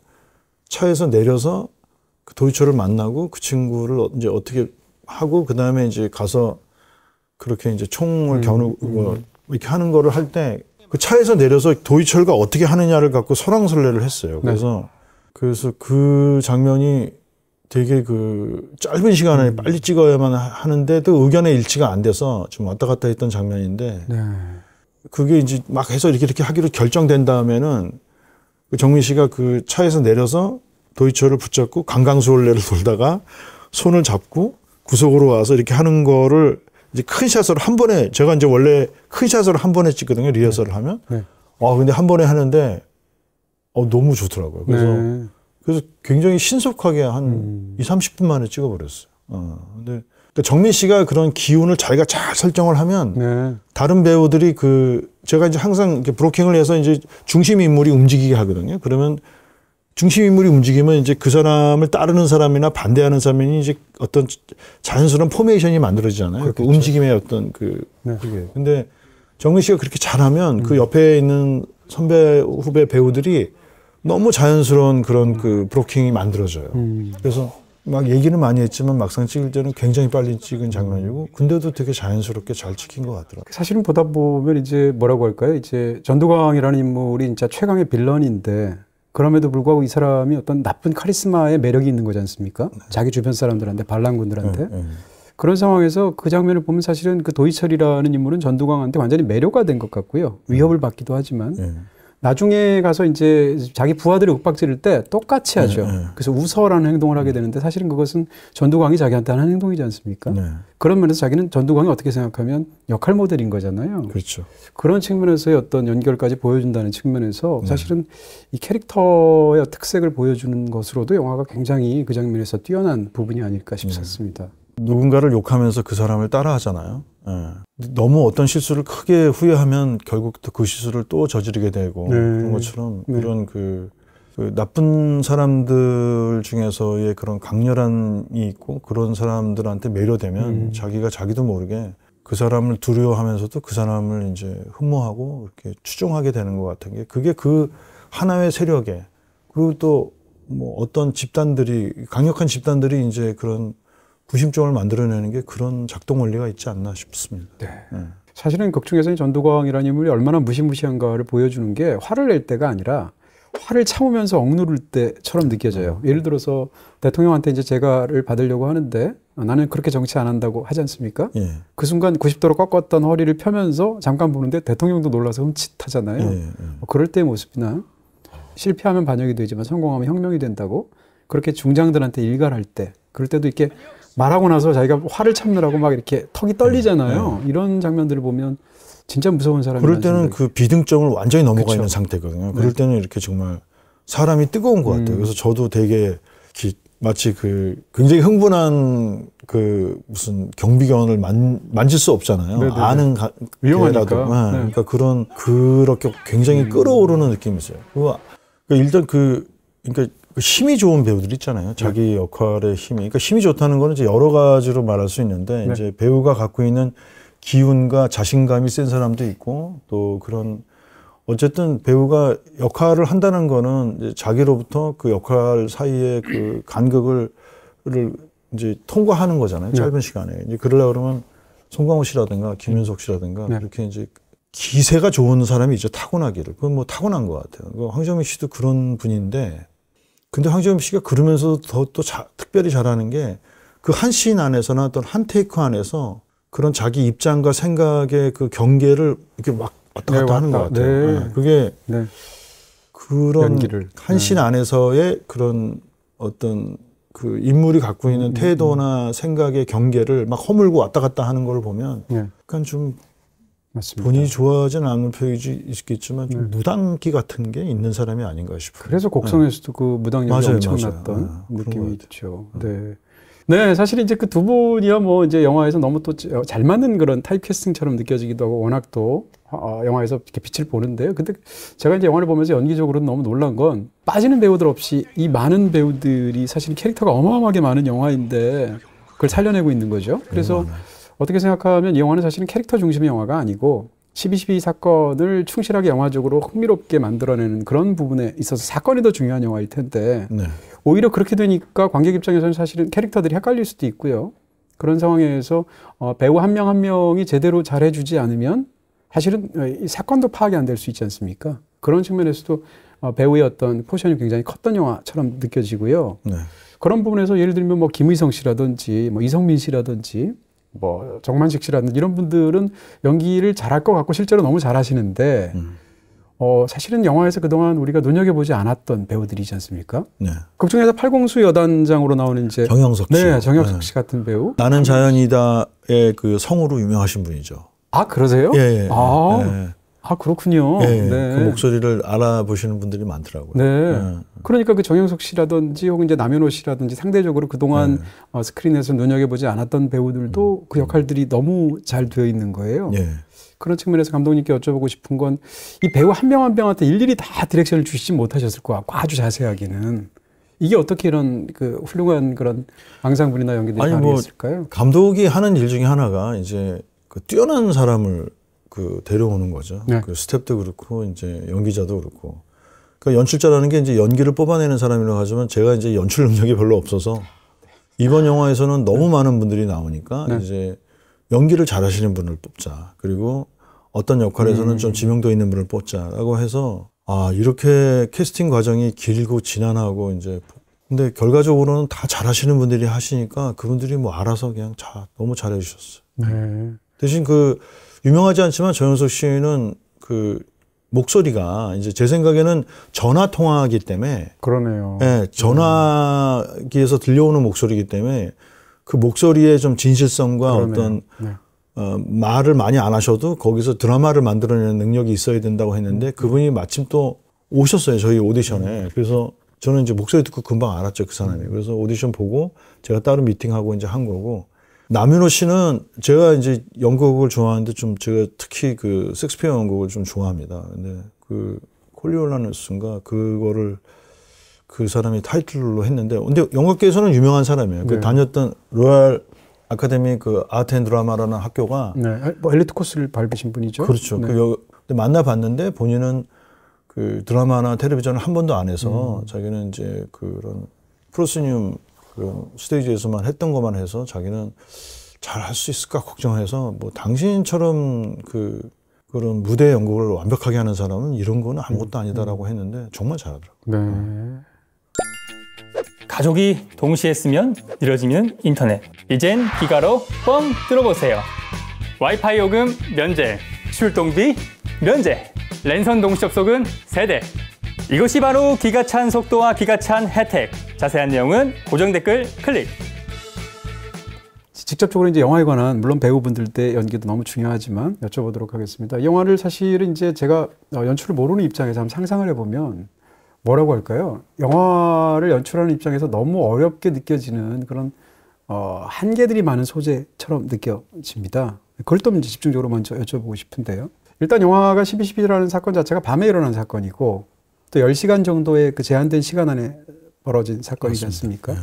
차에서 내려서 그 도이처를 만나고 그 친구를 이제 어떻게 하고 그 다음에 이제 가서 그렇게 이제 총을 음, 겨누고 음. 이렇게 하는 거를 할 때 그 차에서 내려서 도이철가 어떻게 하느냐를 갖고 설왕설래를 했어요. 네. 그래서 네. 그래서 그 장면이 되게 그 짧은 시간에 음. 빨리 찍어야만 하는데도 의견의 일치가 안 돼서 좀 왔다 갔다 했던 장면인데 네. 그게 이제 막 해서 이렇게 이렇게 하기로 결정된 다음에는 그 정민 씨가 그 차에서 내려서 도이처를 붙잡고 강강수월래를 돌다가 손을 잡고 구석으로 와서 이렇게 하는 거를 이제 큰 샷으로 한 번에 제가 이제 원래 큰 샷으로 한 번에 찍거든요 리허설을 네. 하면 네. 아 근데 한 번에 하는데 어 너무 좋더라고요 그래서 네. 그래서 굉장히 신속하게 한 음. 2, 30분 만에 찍어버렸어요. 어. 근데 그러니까 정민 씨가 그런 기운을 자기가 잘 설정을 하면 네. 다른 배우들이 그 제가 이제 항상 이렇게 브로킹을 해서 이제 중심 인물이 움직이게 하거든요. 그러면 중심 인물이 움직이면 이제 그 사람을 따르는 사람이나 반대하는 사람이 이제 어떤 자연스러운 포메이션이 만들어지잖아요. 그 움직임의 어떤 그 네. 그게. 근데 정민 씨가 그렇게 잘하면 그 음. 그 옆에 있는 선배 후배 배우들이 너무 자연스러운 그런 그 브로킹이 만들어져요. 음. 그래서 막 얘기는 많이 했지만 막상 찍을 때는 굉장히 빨리 찍은 장면이고 근데도 되게 자연스럽게 잘 찍힌 것 같더라고요. 사실은 보다 보면 이제 뭐라고 할까요? 이제 전두광이라는 인물이 진짜 최강의 빌런인데 그럼에도 불구하고 이 사람이 어떤 나쁜 카리스마의 매력이 있는 거지 않습니까? 네. 자기 주변 사람들한테 반란군들한테 네, 네. 그런 상황에서 그 장면을 보면 사실은 그 도희철이라는 인물은 전두광한테 완전히 매료가 된 것 같고요. 위협을 받기도 하지만 네. 나중에 가서 이제 자기 부하들이 윽박 지를 때 똑같이 하죠. 네, 네. 그래서 웃어라는 행동을 하게 되는데 사실은 그것은 전두광이 자기한테 하는 행동이지 않습니까? 네. 그런 면에서 자기는 전두광이 어떻게 생각하면 역할 모델인 거잖아요. 그렇죠. 그런 측면에서의 어떤 연결까지 보여준다는 측면에서 네. 사실은 이 캐릭터의 특색을 보여주는 것으로도 영화가 굉장히 그 장면에서 뛰어난 부분이 아닐까 싶습니다. 누군가를 욕하면서 그 사람을 따라하잖아요. 예. 너무 어떤 실수를 크게 후회하면 결국 또 그 실수를 또 저지르게 되고 네. 그런 것처럼 네. 이런 그, 그, 나쁜 사람들 중에서의 그런 강렬한이 있고 그런 사람들한테 매료되면 음. 자기가 자기도 모르게 그 사람을 두려워하면서도 그 사람을 이제 흠모하고 이렇게 추종하게 되는 것 같은 게 그게 그 하나의 세력에 그리고 또 뭐 어떤 집단들이 강력한 집단들이 이제 그런 부심점을 만들어내는 게 그런 작동 원리가 있지 않나 싶습니다. 네. 네. 사실은 극 중에서는 전두광이라는 인물이 얼마나 무시무시한가를 보여주는 게 화를 낼 때가 아니라 화를 참으면서 억누를 때처럼 느껴져요. 예를 들어서 대통령한테 이제 재가를 받으려고 하는데 나는 그렇게 정치 안 한다고 하지 않습니까? 예. 그 순간 90도로 꺾었던 허리를 펴면서 잠깐 보는데 대통령도 놀라서 흠칫하잖아요. 예, 예. 뭐 그럴 때의 모습이나 실패하면 반역이 되지만 성공하면 혁명이 된다고 그렇게 중장들한테 일갈할 때 그럴 때도 이렇게 말하고 나서 자기가 화를 참느라고 막 이렇게 턱이 떨리잖아요. 네. 이런 장면들을 보면 진짜 무서운 사람이 그럴 때는 그 비등점을 완전히 넘어가 그쵸. 있는 상태거든요. 그럴 네. 때는 이렇게 정말 사람이 뜨거운 것 같아요. 음. 그래서 저도 되게 마치 그 굉장히 흥분한 그 무슨 경비견을 만, 만질 수 없잖아요. 네네네. 아는 가, 위험하니까. 네. 네. 그러니까 그런 그렇게 굉장히 음. 끌어오르는 느낌이 있어요. 그러니까 일단 그 그러니까 그 힘이 좋은 배우들 있잖아요. 자기 네. 역할의 힘이. 그러니까 힘이 좋다는 거는 이제 여러 가지로 말할 수 있는데 네. 이제 배우가 갖고 있는 기운과 자신감이 센 사람도 있고 또 그런 어쨌든 배우가 역할을 한다는 거는 이제 자기로부터 그 역할 사이에 그 간극을 이제 통과하는 거잖아요. 네. 짧은 시간에. 이제 그러려 그러면 송강호 씨라든가 김윤석 씨라든가 네. 그렇게 이제 기세가 좋은 사람이 이제 타고나기를. 그건 뭐 타고난 것 같아요. 그 황정민 씨도 그런 분인데 근데 황정민 씨가 그러면서 더또 특별히 잘하는 게 그 한 씬 안에서나 어떤 한 테이크 안에서 그런 자기 입장과 생각의 그 경계를 이렇게 막 왔다 갔다 네, 하는 것 왔다. 같아요. 네. 네, 그게 네. 그런 연기를. 한씬 안에서의 그런 어떤 그 인물이 갖고 있는 태도나 생각의 경계를 막 허물고 왔다 갔다 하는 걸 보면 네. 약간 좀 맞습니다. 본인이 좋아하지는 않는 표현이 있겠지만 좀 네. 무당기 같은 게 있는 사람이 아닌가 싶어요. 그래서 곡성에서도 그 무당력이 맞아요, 엄청났던 맞아요. 아, 느낌이 것 있죠. 네. 네, 사실 이제 그 두 분이야 뭐 이제 영화에서 너무 또 잘 맞는 그런 타입캐스팅처럼 느껴지기도 하고 워낙 또 어, 영화에서 이렇게 빛을 보는데요. 근데 제가 이제 영화를 보면서 연기적으로 너무 놀란 건 빠지는 배우들 없이 이 많은 배우들이 사실 캐릭터가 어마어마하게 많은 영화인데 그걸 살려내고 있는 거죠. 그래서 어떻게 생각하면 이 영화는 사실은 캐릭터 중심의 영화가 아니고 12.12 사건을 충실하게 영화적으로 흥미롭게 만들어내는 그런 부분에 있어서 사건이 더 중요한 영화일 텐데 네. 오히려 그렇게 되니까 관객 입장에서는 사실은 캐릭터들이 헷갈릴 수도 있고요. 그런 상황에서 어, 배우 한 명한 명이 제대로 잘해주지 않으면 사실은 어, 이 사건도 파악이 안 될 수 있지 않습니까? 그런 측면에서도 어, 배우의 어떤 포션이 굉장히 컸던 영화처럼 느껴지고요. 네. 그런 부분에서 예를 들면 뭐 김의성 씨라든지 뭐 이성민 씨라든지 뭐 정만식 씨라든지 이런 분들은 연기를 잘할 것 같고 실제로 너무 잘하시는데 음. 어 사실은 영화에서 그동안 우리가 눈여겨 보지 않았던 배우들이지 않습니까? 네. 극 중에서 팔공수 여단장으로 나오는 이제 정영석 씨. 네 정혁석 네. 씨 같은 배우 나는 자연이다의 그 성우로 유명하신 분이죠. 아 그러세요? 예, 예. 아, 예. 아 그렇군요. 예, 예. 네. 그 목소리를 알아보시는 분들이 많더라고요. 네. 예. 그러니까 그 정영석 씨라든지 혹은 이제 남윤호 씨라든지 상대적으로 그동안 네. 어, 스크린에서 눈여겨보지 않았던 배우들도 그 역할들이 너무 잘 되어 있는 거예요. 예. 그런 측면에서 감독님께 여쭤보고 싶은 건 이 배우 한 명 한 명한테 일일이 다 direction을 주시지 못하셨을 것 같고 아주 자세하게는 이게 어떻게 이런 그 훌륭한 그런 앙상블이나 연기들이 아니, 뭐 가능했을까요? 감독이 하는 일 중에 하나가 이제 그 뛰어난 사람을 그 데려오는 거죠. 네. 그 스텝도 그렇고 이제 연기자도 그렇고. 그러니까 연출자라는 게 이제 연기를 뽑아내는 사람이라고 하지만 제가 이제 연출 능력이 별로 없어서 이번 영화에서는 너무 많은 분들이 나오니까 네. 이제 연기를 잘하시는 분을 뽑자. 그리고 어떤 역할에서는 음. 좀 지명도 있는 분을 뽑자라고 해서 아 이렇게 캐스팅 과정이 길고 지난하고 이제 근데 결과적으로는 다 잘하시는 분들이 하시니까 그분들이 뭐 알아서 그냥 자 너무 잘해 주셨어요. 네. 대신 그 유명하지 않지만 정현석 씨는 그 목소리가 이제 제 생각에는 전화 통화기 때문에 그러네요. 예, 전화기에서 들려오는 목소리이기 때문에 그 목소리의 좀 진실성과 그러네요. 어떤 네. 어, 말을 많이 안 하셔도 거기서 드라마를 만들어내는 능력이 있어야 된다고 했는데 그분이 마침 또 오셨어요 저희 오디션에 그래서 저는 이제 목소리 듣고 금방 알았죠 그 사람이 그래서 오디션 보고 제가 따로 미팅하고 이제 한 거고 남윤호 씨는 제가 이제 연극을 좋아하는데 좀 제가 특히 그 섹스피어 연극을 좀 좋아합니다 근데 그 코리올라누스인가 그거를 그 사람이 타이틀로 했는데 근데 연극계에서는 유명한 사람이에요 그 네. 다녔던 Royal Academy 그 Art and Drama라는 학교가 네. 뭐 엘리트 코스를 밟으신 분이죠. 그렇죠. 네. 그 여, 근데 만나봤는데 본인은 그 드라마나 텔레비전을 한 번도 안 해서 음. 자기는 이제 그런 프로스니움 그런 스테이지에서만 했던 것만 해서 자기는 잘 할 수 있을까 걱정해서 뭐 당신처럼 그 그런 무대 연극을 완벽하게 하는 사람은 이런 거는 아무것도 아니다라고 했는데 정말 잘하더라고요. 네. 가족이 동시에 쓰면 느려지는 인터넷. 이젠 기가로 뻥 뚫어보세요. 와이파이 요금 면제, 출동비 면제, 랜선 동시 접속은 세대. 이것이 바로 기가 찬 속도와 기가 찬 혜택. 자세한 내용은 고정 댓글 클릭. 직접적으로 이제 영화에 관한 물론 배우분들 때 연기도 너무 중요하지만 여쭤보도록 하겠습니다. 이 영화를 사실은 이제 제가 어, 연출을 모르는 입장에서 한번 상상을 해보면 뭐라고 할까요? 영화를 연출하는 입장에서 너무 어렵게 느껴지는 그런 어, 한계들이 많은 소재처럼 느껴집니다. 그걸 또 집중적으로 먼저 여쭤보고 싶은데요. 일단 영화가 12.12라는 사건 자체가 밤에 일어난 사건이고 또 10시간 정도의 그 제한된 시간 안에 벌어진 사건이지 않습니까? 네.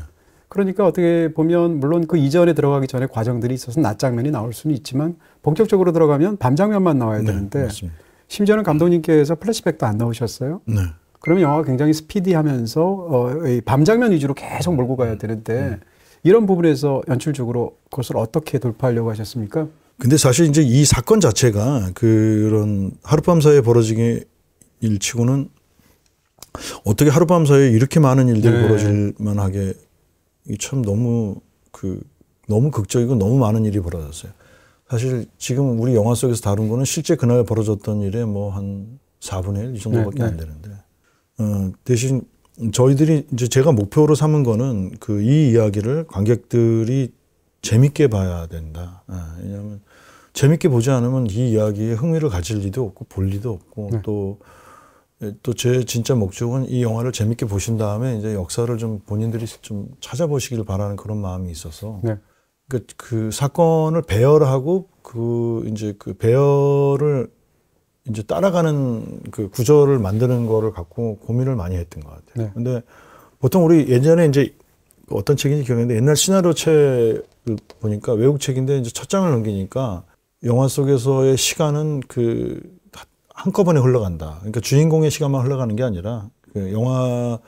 그러니까 어떻게 보면 물론 그 이전에 들어가기 전에 과정들이 있어서 낮 장면이 나올 수는 있지만 본격적으로 들어가면 밤 장면만 나와야 네, 되는데 맞습니다. 심지어는 감독님께서 플래시백도 안 넣으셨어요. 네. 그러면 영화가 굉장히 스피디하면서 어, 이밤 장면 위주로 계속 몰고 가야 되는데 음. 이런 부분에서 연출적으로 그것을 어떻게 돌파하려고 하셨습니까? 근데 사실 이제 이 사건 자체가 그런 하룻밤 사이에 벌어지게 일치고는 어떻게 하룻밤 사이에 이렇게 많은 일들이 네. 벌어질 만하게 이게 참 너무 그 너무 극적이고 너무 많은 일이 벌어졌어요. 사실 지금 우리 영화 속에서 다룬 거는 실제 그날 벌어졌던 일의 뭐한 4분의 1 이 정도밖에 네, 안 네. 되는데 어, 대신 저희들이 이제 제가 목표로 삼은 거는 그 이 이야기를 관객들이 재밌게 봐야 된다. 아, 왜냐하면 재밌게 보지 않으면 이 이야기에 흥미를 가질 리도 없고 볼 리도 없고 네. 또 또 제 진짜 목적은 이 영화를 재밌게 보신 다음에 이제 역사를 좀 본인들이 좀 찾아보시길 바라는 그런 마음이 있어서 네. 그, 그 사건을 배열하고 그 이제 그 배열을 이제 따라가는 그 구조를 만드는 거를 갖고 고민을 많이 했던 것 같아요. 네. 근데 보통 우리 예전에 이제 어떤 책인지 기억나는데 옛날 시나리오 책을 보니까 외국 책인데 이제 첫 장을 넘기니까 영화 속에서의 시간은 그 한꺼번에 흘러간다. 그러니까 주인공의 시간만 흘러가는 게 아니라 그 영화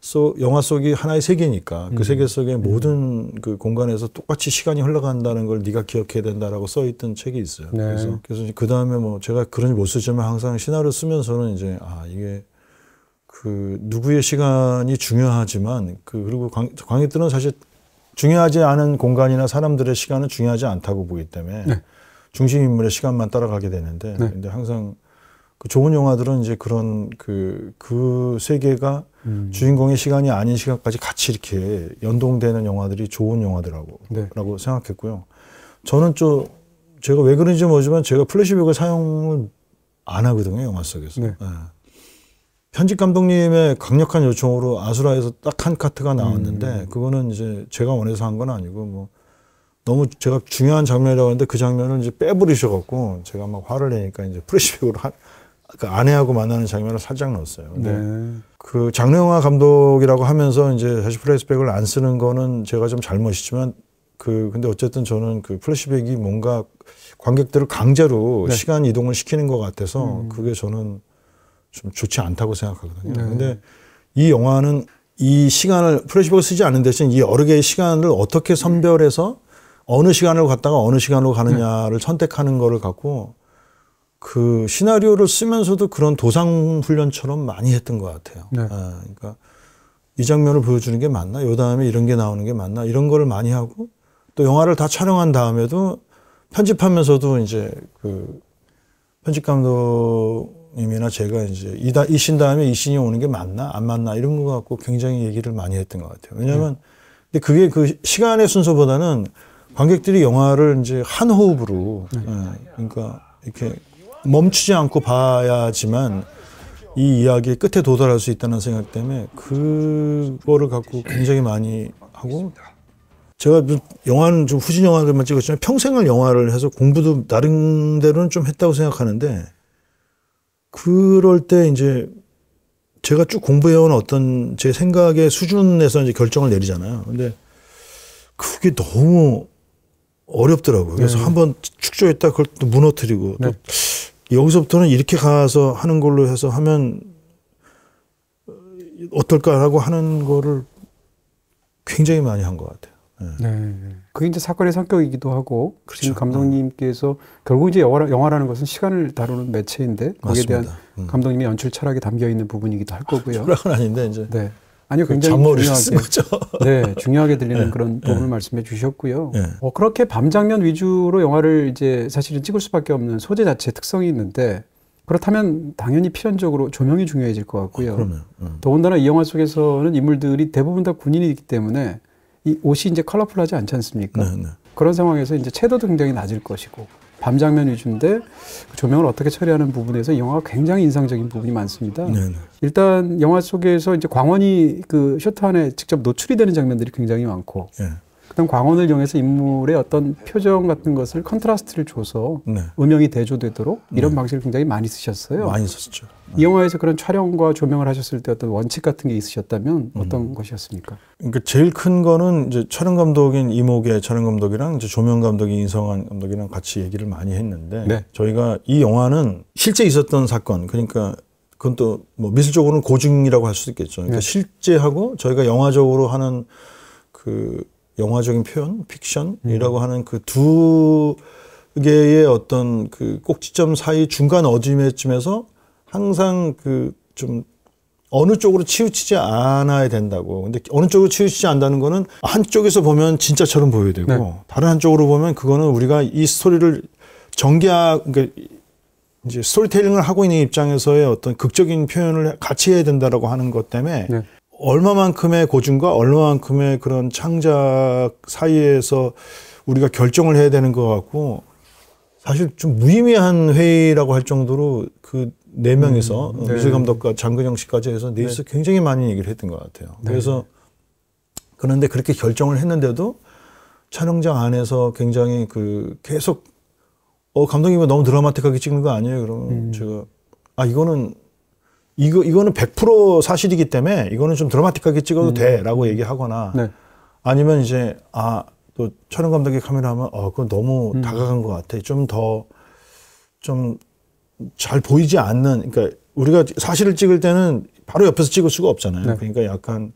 속 영화 속이 하나의 세계니까 그 음. 세계 속의 음. 모든 그 공간에서 똑같이 시간이 흘러간다는 걸 네가 기억해야 된다라고 써 있던 책이 있어요. 네. 그래서 그래서 그 다음에 뭐 제가 그런지 못 쓰지만 항상 시나리오 쓰면서는 이제 아 이게 그 누구의 시간이 중요하지만 그 그리고 관, 관객들은 사실 중요하지 않은 공간이나 사람들의 시간은 중요하지 않다고 보기 때문에 네. 중심 인물의 시간만 따라가게 되는데 네. 근데 항상 그 좋은 영화들은 이제 그런 그, 그 세계가 음. 주인공의 시간이 아닌 시간까지 같이 이렇게 연동되는 영화들이 좋은 영화들하고 네. 라고 생각했고요. 저는 좀 제가 왜 그런지 모르지만 제가 플래시백을 사용을 안 하거든요 영화 속에서. 네. 네. 편집 감독님의 강력한 요청으로 아수라에서 딱 한 커트가 나왔는데 음. 그거는 이제 제가 원해서 한 건 아니고 뭐 너무 제가 중요한 장면이라고 하는데 그 장면을 이제 빼버리셔갖고 제가 막 화를 내니까 이제 플래시백으로 한, 그 아내하고 만나는 장면을 살짝 넣었어요. 근데 네. 그 장르 영화 감독이라고 하면서 이제 사실 플래시백을 안 쓰는 거는 제가 좀 잘못이지만 그 근데 어쨌든 저는 그 플래시백이 뭔가 관객들을 강제로 네. 시간 이동을 시키는 것 같아서 음. 그게 저는 좀 좋지 않다고 생각하거든요. 네. 근데 이 영화는 이 시간을 플래시백을 쓰지 않는 대신 이 여러 개의 시간을 어떻게 선별해서 어느 시간을 갔다가 어느 시간으로 가느냐를 네. 선택하는 거를 갖고 그 시나리오를 쓰면서도 그런 도상 훈련처럼 많이 했던 것 같아요. 네. 아, 그러니까 이 장면을 보여주는 게 맞나? 요 다음에 이런 게 나오는 게 맞나? 이런 거를 많이 하고 또 영화를 다 촬영한 다음에도 편집하면서도 이제 그 편집 감독님이나 제가 이제 이다 이신 다음에 이 신이 오는 게 맞나 안 맞나 이런 거 갖고 굉장히 얘기를 많이 했던 것 같아요. 왜냐하면 네. 근데 그게 그 시간의 순서보다는 관객들이 영화를 이제 한 호흡으로 네. 예, 그러니까 이렇게 멈추지 않고 봐야지만 이 이야기의 끝에 도달할 수 있다는 생각 때문에 그거를 갖고 굉장히 많이 하고 제가 영화는 좀 후진 영화들만 찍었지만 평생을 영화를 해서 공부도 나름대로는 좀 했다고 생각하는데 그럴 때 이제 제가 쭉 공부해온 어떤 제 생각의 수준에서 이제 결정을 내리잖아요. 근데 그게 너무 어렵더라고요. 그래서 네. 한번 축조했다 그걸 또 무너뜨리고 네. 또 여기서부터는 이렇게 가서 하는 걸로 해서 하면 어떨까라고 하는 거를 굉장히 많이 한 것 같아요. 네. 네. 그게 이제 사건의 성격이기도 하고 그렇죠. 지금 감독님께서 결국 이제 영화, 영화라는 것은 시간을 다루는 매체인데 거기에 맞습니다. 대한 음. 감독님의 연출 철학이 담겨 있는 부분이기도 할 거고요. 철학은 아닌데 이제 네. 아니요, 그 굉장히 중요하게, 네, 중요하게 들리는 네. 그런 부분을 네. 말씀해 주셨고요. 네. 어, 그렇게 밤 장면 위주로 영화를 이제 사실은 찍을 수밖에 없는 소재 자체 특성이 있는데 그렇다면 당연히 필연적으로 조명이 중요해질 것 같고요. 어, 음. 더군다나 이 영화 속에서는 인물들이 대부분 다 군인이기 때문에 이 옷이 이제 컬러풀하지 않지 않습니까? 네, 네. 그런 상황에서 이제 채도도 굉장히 낮을 것이고 밤 장면 위주인데 그 조명을 어떻게 처리하는 부분에서 영화가 굉장히 인상적인 부분이 많습니다. 네네. 일단 영화 속에서 이제 광원이 그 쇼트 안에 직접 노출이 되는 장면들이 굉장히 많고 네. 그다음 광원을 이용해서 인물의 어떤 표정 같은 것을 컨트라스트를 줘서 네. 음영이 대조되도록 이런 네. 방식을 굉장히 많이 쓰셨어요. 많이 썼죠. 이 영화에서 그런 촬영과 조명을 하셨을 때 어떤 원칙 같은 게 있으셨다면 어떤 음. 것이었습니까? 그러니까 제일 큰 거는 이제 촬영 감독인 이목의 촬영 감독이랑 이제 조명 감독인 인성환 감독이랑 같이 얘기를 많이 했는데 네. 저희가 이 영화는 실제 있었던 사건 그러니까 그건 또 뭐 미술적으로는 고증이라고 할 수도 있겠죠. 그러니까 네. 실제하고 저희가 영화적으로 하는 그 영화적인 표현, 픽션이라고 음. 하는 그 두 개의 어떤 그 꼭지점 사이 중간 어dim에쯤에서 항상 그 좀 어느 쪽으로 치우치지 않아야 된다고. 근데 어느 쪽으로 치우치지 않다는 거는 한쪽에서 보면 진짜처럼 보여야 되고 네. 다른 한쪽으로 보면 그거는 우리가 이 스토리를 전개하 그러니까 이제 스토리텔링을 하고 있는 입장에서의 어떤 극적인 표현을 같이 해야 된다라고 하는 것 때문에 네. 얼마만큼의 고증과 얼마만큼의 그런 창작 사이에서 우리가 결정을 해야 되는 것 같고 사실 좀 무의미한 회의라고 할 정도로 그 네 명이서 음, 네. 미술 감독과 장근영 씨까지 해서 넷이서 네. 굉장히 많이 얘기를 했던 것 같아요. 네. 그래서 그런데 그렇게 결정을 했는데도 촬영장 안에서 굉장히 그 계속 어 감독님이 너무 드라마틱하게 찍는 거 아니에요? 그러면 음. 제가 아 이거는 이거 이거는 100% 사실이기 때문에 이거는 좀 드라마틱하게 찍어도 음. 돼라고 얘기하거나 네. 아니면 이제 아 또 촬영 감독이 카메라 하면 어 그건 너무 음. 다가간 것 같아. 좀더좀 잘 보이지 않는 그러니까 우리가 사실을 찍을 때는 바로 옆에서 찍을 수가 없잖아요. 네. 그러니까 약간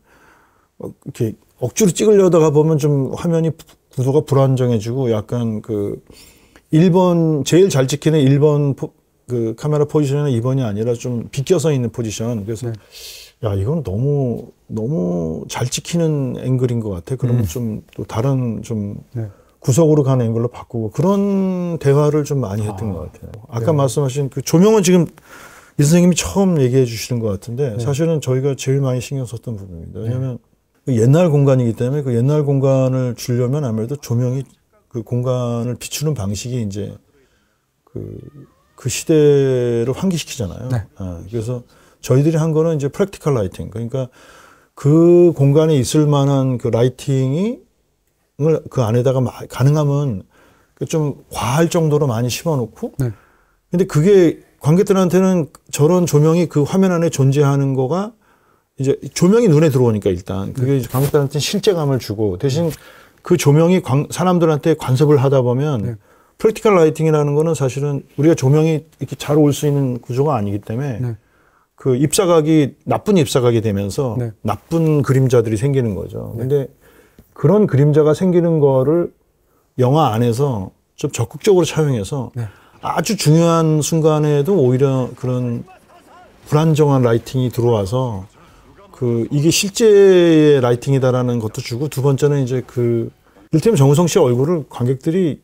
어, 이렇게 억지로 찍으려다가 보면 좀 화면이 구도가 불안정해지고 약간 그 1번 제일 잘 찍히는 1번 포, 그 카메라 포지션은 2번이 아니라 좀 비껴서 있는 포지션. 그래서 네. 야 이건 너무 너무 잘 찍히는 앵글인 것 같아. 그러면 음. 좀또 다른 좀 네. 구석으로 가는 앵글로 바꾸고 그런 대화를 좀 많이 했던 아, 것 같아요. 아까 네. 말씀하신 그 조명은 지금 이 선생님이 처음 얘기해 주시는 것 같은데 네. 사실은 저희가 제일 많이 신경 썼던 부분입니다. 네. 왜냐하면 그 옛날 공간이기 때문에 그 옛날 공간을 주려면 아무래도 조명이 그 공간을 비추는 방식이 이제 그, 그 시대를 환기시키잖아요. 네. 아, 그래서 저희들이 한 거는 이제 practical lighting. 그러니까 그 공간에 있을 만한 그 lighting이 그 안에다가 가능하면 그좀 과할 정도로 많이 심어놓고. 네. 근데 그게 관객들한테는 저런 조명이 그 화면 안에 존재하는 거가 이제 조명이 눈에 들어오니까 일단 그게 네. 관객들한테 실제감을 주고 대신 그 조명이 관, 사람들한테 간섭을 하다 보면 네. practical lighting이라는 거는 사실은 우리가 조명이 이렇게 잘 올 수 있는 구조가 아니기 때문에 네. 그 입사각이 나쁜 입사각이 되면서 네. 나쁜 그림자들이 생기는 거죠. 네. 근데 그런 그림자가 생기는 거를 영화 안에서 좀 적극적으로 차용해서 네. 아주 중요한 순간에도 오히려 그런 불안정한 lighting이 들어와서 그 이게 실제의 lighting이다라는 것도 주고 두 번째는 이제 그 일테면 정우성 씨 얼굴을 관객들이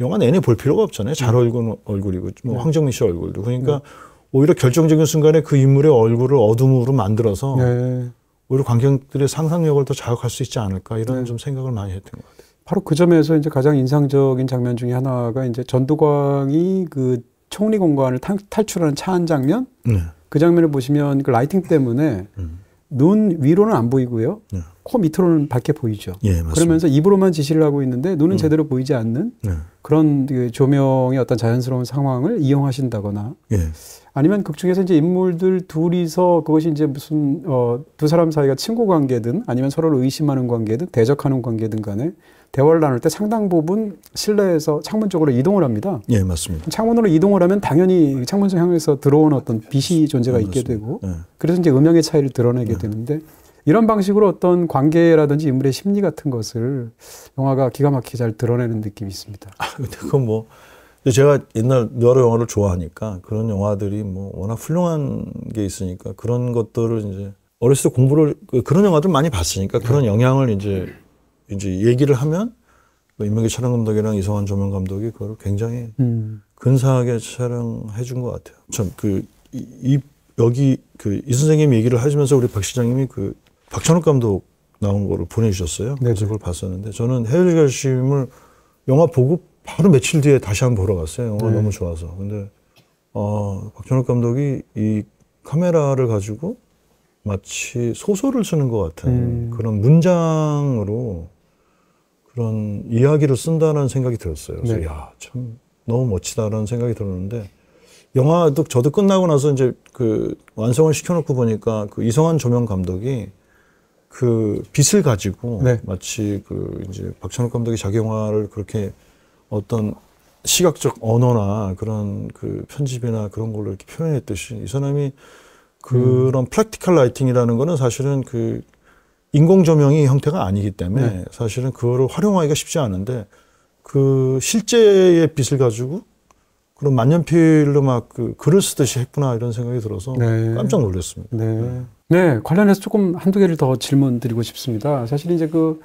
영화 내내 볼 필요가 없잖아요. 잘 네. 얼굴 얼굴이고 뭐 네. 황정민 씨 얼굴도 그러니까 네. 오히려 결정적인 순간에 그 인물의 얼굴을 어둠으로 만들어서 네. 오히려 관객들의 상상력을 더 자극할 수 있지 않을까 이런 네. 좀 생각을 많이 했던 것 같아요. 바로 그 점에서 이제 가장 인상적인 장면 중에 하나가 이제 전두광이 그 총리 공간을 탈출하는 차 한 장면. 네. 그 장면을 보시면 그 라이팅 때문에 음. 눈 위로는 안 보이고요. 네. 코 밑으로는 밝게 보이죠. 예, 그러면서 입으로만 지시를 하고 있는데 눈은 음. 제대로 보이지 않는 네. 그런 그 조명의 어떤 자연스러운 상황을 이용하신다거나 예. 아니면 극 중에서 이제 인물들 둘이서 그것이 이제 무슨 어, 두 사람 사이가 친구 관계든 아니면 서로를 의심하는 관계든 대적하는 관계든 간에 대화를 나눌 때 상당 부분 실내에서 창문 쪽으로 이동을 합니다. 예, 맞습니다. 창문으로 이동을 하면 당연히 창문을 향해서 들어오는 어떤 빛이 존재가 네, 있게 되고 네. 그래서 이제 음영의 차이를 드러내게 네. 되는데 이런 방식으로 어떤 관계라든지 인물의 심리 같은 것을 영화가 기가 막히게 잘 드러내는 느낌이 있습니다. 아, 근데 그건 뭐 제가 옛날 누아르 영화를 좋아하니까 그런 영화들이 뭐 워낙 훌륭한 게 있으니까 그런 것들을 이제 어렸을 때 공부를 그 그런 영화들 많이 봤으니까 그런 영향을 이제 이제 얘기를 하면 뭐 임명기 촬영 감독이랑 이성환 조명 감독이 그걸 굉장히 음. 근사하게 촬영해 준 것 같아요. 참그 이, 여기 그 이 선생님 얘기를 하시면서 우리 박 시장님이 그 박찬욱 감독 나온 거를 보내주셨어요. 네. 그래서 그걸 봤었는데 저는 해외 결심을 영화 보고 바로 며칠 뒤에 다시 한번 보러 갔어요. 영화 네. 너무 좋아서. 근데 어, 박준혁 감독이 이 카메라를 가지고 마치 소설을 쓰는 것 같은 음. 그런 문장으로 그런 이야기를 쓴다는 생각이 들었어요. 그래서 네. 야, 참 너무 멋지다라는 생각이 들었는데 영화도 저도 끝나고 나서 이제 그 완성을 시켜놓고 보니까 그 이성환 조명 감독이 그 빛을 가지고 네. 마치 그 이제 박찬욱 감독이 자기 영화를 그렇게 어떤 시각적 언어나 그런 그 편집이나 그런 걸로 이렇게 표현했듯이 이 사람이 그런 음. practical lighting이라는 거는 사실은 그 인공 조명이 형태가 아니기 때문에 네. 사실은 그거를 활용하기가 쉽지 않은데 그 실제의 빛을 가지고 그런 만년필로 막 그 글을 쓰듯이 했구나 이런 생각이 들어서 네. 깜짝 놀랐습니다. 네. 네. 관련해서 조금 한두 개를 더 질문 드리고 싶습니다. 사실 이제 그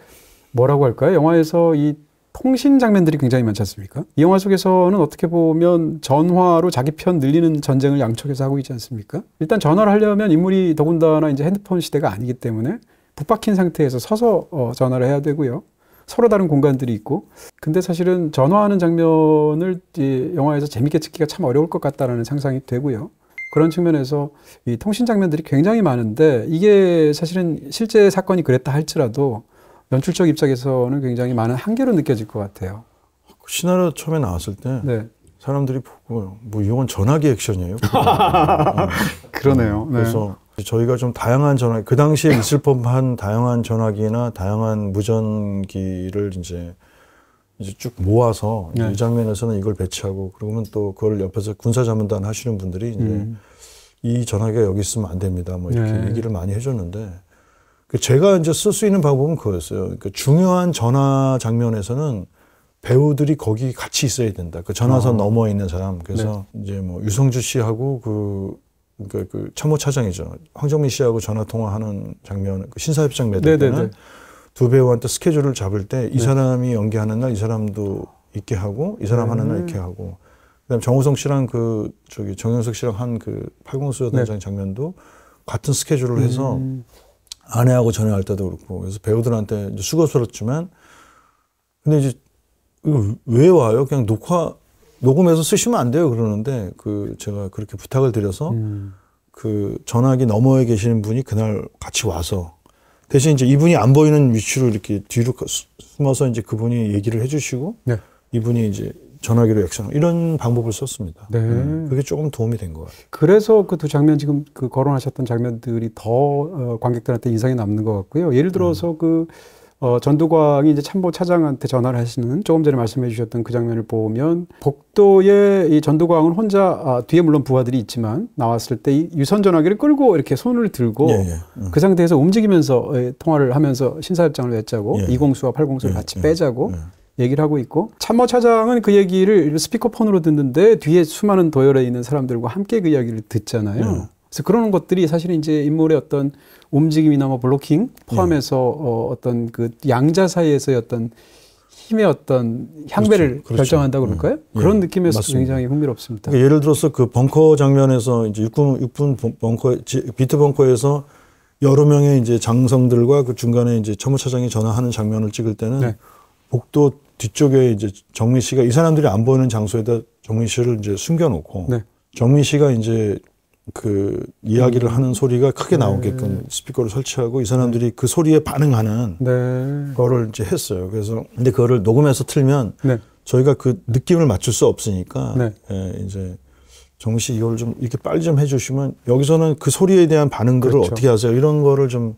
뭐라고 할까요? 영화에서 이 통신 장면들이 굉장히 많지 않습니까? 이 영화 속에서는 어떻게 보면 전화로 자기 편 늘리는 전쟁을 양쪽에서 하고 있지 않습니까? 일단 전화를 하려면 인물이 더군다나 이제 핸드폰 시대가 아니기 때문에 붙박힌 상태에서 서서 어, 전화를 해야 되고요. 서로 다른 공간들이 있고. 근데 사실은 전화하는 장면을 이 영화에서 재밌게 찍기가 참 어려울 것 같다라는 상상이 되고요. 그런 측면에서 이 통신 장면들이 굉장히 많은데 이게 사실은 실제 사건이 그랬다 할지라도 연출적 입장에서는 굉장히 많은 한계로 느껴질 것 같아요. 시나리오 처음에 나왔을 때 네. 사람들이 보고 뭐 이건 전화기 액션이에요. 그러네요. 네. 그래서 저희가 좀 다양한 전화기 그 당시에 있을 법한 다양한 전화기나 다양한 무전기를 이제 이제 쭉 모아서 네. 이 장면에서는 이걸 배치하고 그러면 또 그걸 옆에서 군사 자문단 하시는 분들이 이제 음. 이 전화기가 여기 있으면 안 됩니다. 뭐 이렇게 네. 얘기를 많이 해줬는데 그 제가 이제 쓸 수 있는 방법은 그거였어요. 그러니까 중요한 전화 장면에서는 배우들이 거기 같이 있어야 된다. 그 전화선 어. 넘어 있는 사람. 그래서 네. 이제 뭐 유성주 씨하고 그 그러니까 그 참모 차장이죠. 황정민 씨하고 전화 통화하는 장면, 그 신사협정 맺을 때는 두 배우한테 스케줄을 잡을 때이 네. 사람이 연기하는 날 이 사람도 있게 하고 이 사람 하는 날 네. 있게 하고 그다음 정우성 씨랑 그 저기 정영석 씨랑 한 그 팔공수 여단장 네. 장면도 같은 스케줄을 해서 음. 아내하고 전화할 때도 그렇고 그래서 배우들한테 수고스럽지만 근데 이제 이거 왜 와요? 그냥 녹화 녹음해서 쓰시면 안 돼요 그러는데 그 제가 그렇게 부탁을 드려서 음. 그 전화기 너머에 계시는 분이 그날 같이 와서 대신 이제 이분이 안 보이는 위치로 이렇게 뒤로 숨어서 이제 그분이 얘기를 해주시고 네. 이분이 이제 전화기로 액션 이런 방법을 썼습니다. 네. 음, 그게 조금 도움이 된 것 같아요. 그래서 그 두 장면 지금 그 거론하셨던 장면들이 더 어, 관객들한테 인상이 남는 것 같고요. 예를 들어서 음. 그 어, 전두광이 이제 참모 차장한테 전화를 하시는 조금 전에 말씀해 주셨던 그 장면을 보면 복도에 이 전두광은 혼자 아, 뒤에 물론 부하들이 있지만 나왔을 때 이 유선 전화기를 끌고 이렇게 손을 들고 예, 예. 음. 그 상태에서 움직이면서 예, 통화를 하면서 신사협정을 맺자고 예. 2공수와 8공수를 예, 같이 예. 빼자고 얘기를 하고 있고 참모 차장은 그 얘기를 스피커폰으로 듣는데 뒤에 수많은 도열에 있는 사람들과 함께 그 이야기를 듣잖아요. 그래서 그런 것들이 사실은 이제 인물의 어떤 움직임이나 뭐 블로킹 포함해서 네. 어, 어떤 그 양자 사이에서의 어떤 힘의 어떤 향배를 그렇죠. 그렇죠. 결정한다고 그럴까요? 네. 그런 네. 느낌에서 맞습니다. 굉장히 흥미롭습니다. 그러니까 예를 들어서 그 벙커 장면에서 이제 육군 육군 벙커 비트 벙커에서 여러 명의 이제 장성들과 그 중간에 이제 참모 차장이 전화하는 장면을 찍을 때는 네. 복도 뒤쪽에 이제 정민 씨가 이 사람들이 안 보이는 장소에다 정민 씨를 이제 숨겨놓고 네. 정민 씨가 이제 그 이야기를 음. 하는 소리가 크게 네. 나오게끔 스피커를 설치하고 이 사람들이 그 소리에 반응하는 네. 거를 이제 했어요. 그래서 근데 그거를 녹음해서 틀면 네. 저희가 그 느낌을 맞출 수 없으니까 네. 예, 이제 정우 씨 이걸 좀 이렇게 빨리 좀 해주시면 여기서는 그 소리에 대한 반응들을 그렇죠. 어떻게 하세요? 이런 거를 좀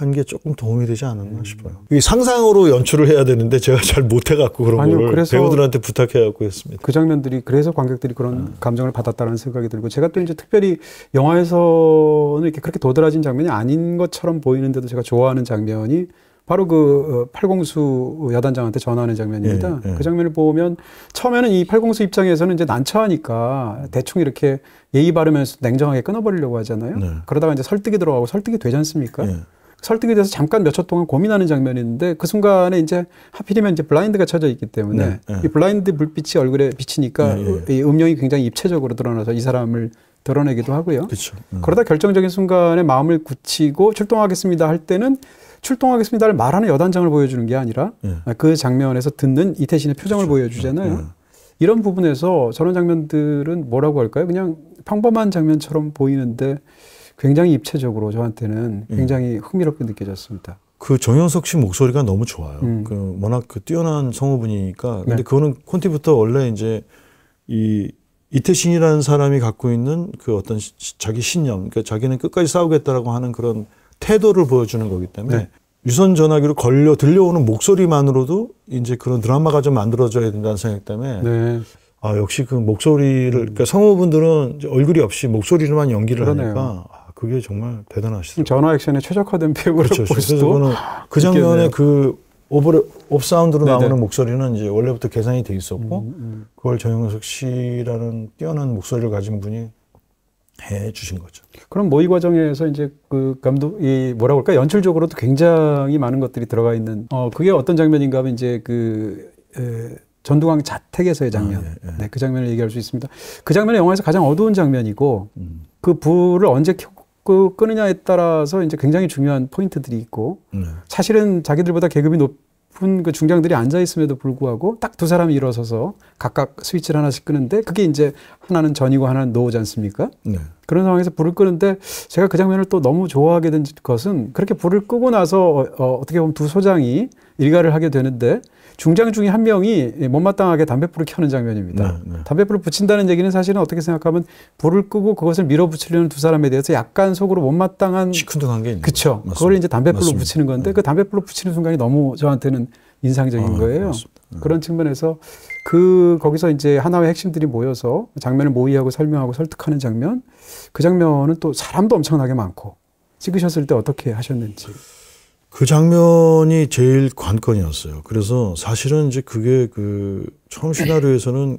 한 게 조금 도움이 되지 않았나 음. 싶어요. 이 상상으로 연출을 해야 되는데 제가 잘 못해갖고 그런 아니요, 거를 배우들한테 부탁해갖고 했습니다. 그 장면들이 그래서 관객들이 그런 음. 감정을 받았다는 생각이 들고 제가 또 이제 특별히 영화에서는 이렇게 그렇게 도드라진 장면이 아닌 것처럼 보이는데도 제가 좋아하는 장면이 바로 그 어, 팔공수 여단장한테 전화하는 장면입니다. 예, 예. 그 장면을 보면 처음에는 이 팔공수 입장에서는 이제 난처하니까 대충 이렇게 예의 바르면서 냉정하게 끊어버리려고 하잖아요. 네. 그러다가 이제 설득이 들어가고 설득이 되지 않습니까? 예. 설득이 돼서 잠깐 몇 초 동안 고민하는 장면이 있는데 그 순간에 이제 하필이면 이제 블라인드가 쳐져 있기 때문에 네, 네. 이 블라인드 불빛이 얼굴에 비치니까 네, 이 음영이 굉장히 입체적으로 드러나서 이 사람을 드러내기도 하고요. 그렇죠. 음. 그러다 결정적인 순간에 마음을 굳히고 출동하겠습니다 할 때는 출동하겠습니다를 말하는 여단장을 보여주는 게 아니라 네. 그 장면에서 듣는 이태신의 표정을 그렇죠. 보여주잖아요. 네. 이런 부분에서 저런 장면들은 뭐라고 할까요? 그냥 평범한 장면처럼 보이는데 굉장히 입체적으로 저한테는 음. 굉장히 음. 흥미롭게 느껴졌습니다. 그 정영석 씨 목소리가 너무 좋아요. 음. 그 워낙 그 뛰어난 성우분이니까. 근데 네. 그거는 콘티부터 원래 이제 이 이태신이라는 사람이 갖고 있는 그 어떤 시, 자기 신념, 그러니까 자기는 끝까지 싸우겠다라고 하는 그런 태도를 보여주는 거기 때문에 네. 유선 전화기로 걸려 들려오는 목소리만으로도 이제 그런 드라마가 좀 만들어져야 된다는 생각 때문에 네. 아 역시 그 목소리를 그러니까 성우분들은 얼굴이 없이 목소리로만 연기를 그러네요. 하니까 그게 정말 대단하시더라고요. 전화 액션에 최적화된 배우를 그렇죠. 그래서 그 장면에 그 오버 옵 사운드로 네네. 나오는 목소리는 이제 원래부터 계산이 돼 있었고 음, 음. 그걸 정영석 씨라는 뛰어난 목소리를 가진 분이 해 주신 거죠. 그럼 모의 과정에서 이제 그 감독 이 뭐라고 할까 연출적으로도 굉장히 많은 것들이 들어가 있는 어 그게 어떤 장면인가 하면 이제 그 에, 전두광 자택에서의 장면. 아, 예, 예. 네, 그 장면을 얘기할 수 있습니다. 그 장면이 영화에서 가장 어두운 장면이고 음. 그 불을 언제 켜 고 끄느냐에 따라서 이제 굉장히 중요한 포인트들이 있고 네. 사실은 자기들보다 계급이 높은 그 중장들이 앉아 있음에도 불구하고 딱 두 사람이 일어서서 각각 스위치를 하나씩 끄는데 그게 이제 하나는 전이고 하나는 노지 않습니까? 네. 그런 상황에서 불을 끄는데 제가 그 장면을 또 너무 좋아하게 된 것은 그렇게 불을 끄고 나서 어, 어, 어떻게 보면 두 소장이 일가를 하게 되는데 중장 중에 한 명이 못마땅하게 담뱃불을 켜는 장면입니다. 네, 네. 담뱃불을 붙인다는 얘기는 사실은 어떻게 생각하면 불을 끄고 그것을 밀어붙이려는 두 사람에 대해서 약간 속으로 못마땅한 시큰둥한 게 있는 그렇죠. 그걸 이제 담뱃불로 맞습니다. 붙이는 건데 네. 그 담뱃불로 붙이는 순간이 너무 저한테는 인상적인 아, 거예요. 네. 그런 측면에서 그 거기서 이제 하나의 핵심들이 모여서 장면을 모의하고 설명하고 설득하는 장면 그 장면은 또 사람도 엄청나게 많고 찍으셨을 때 어떻게 하셨는지. 그 장면이 제일 관건이었어요. 그래서 사실은 이제 그게 그 처음 시나리오에서는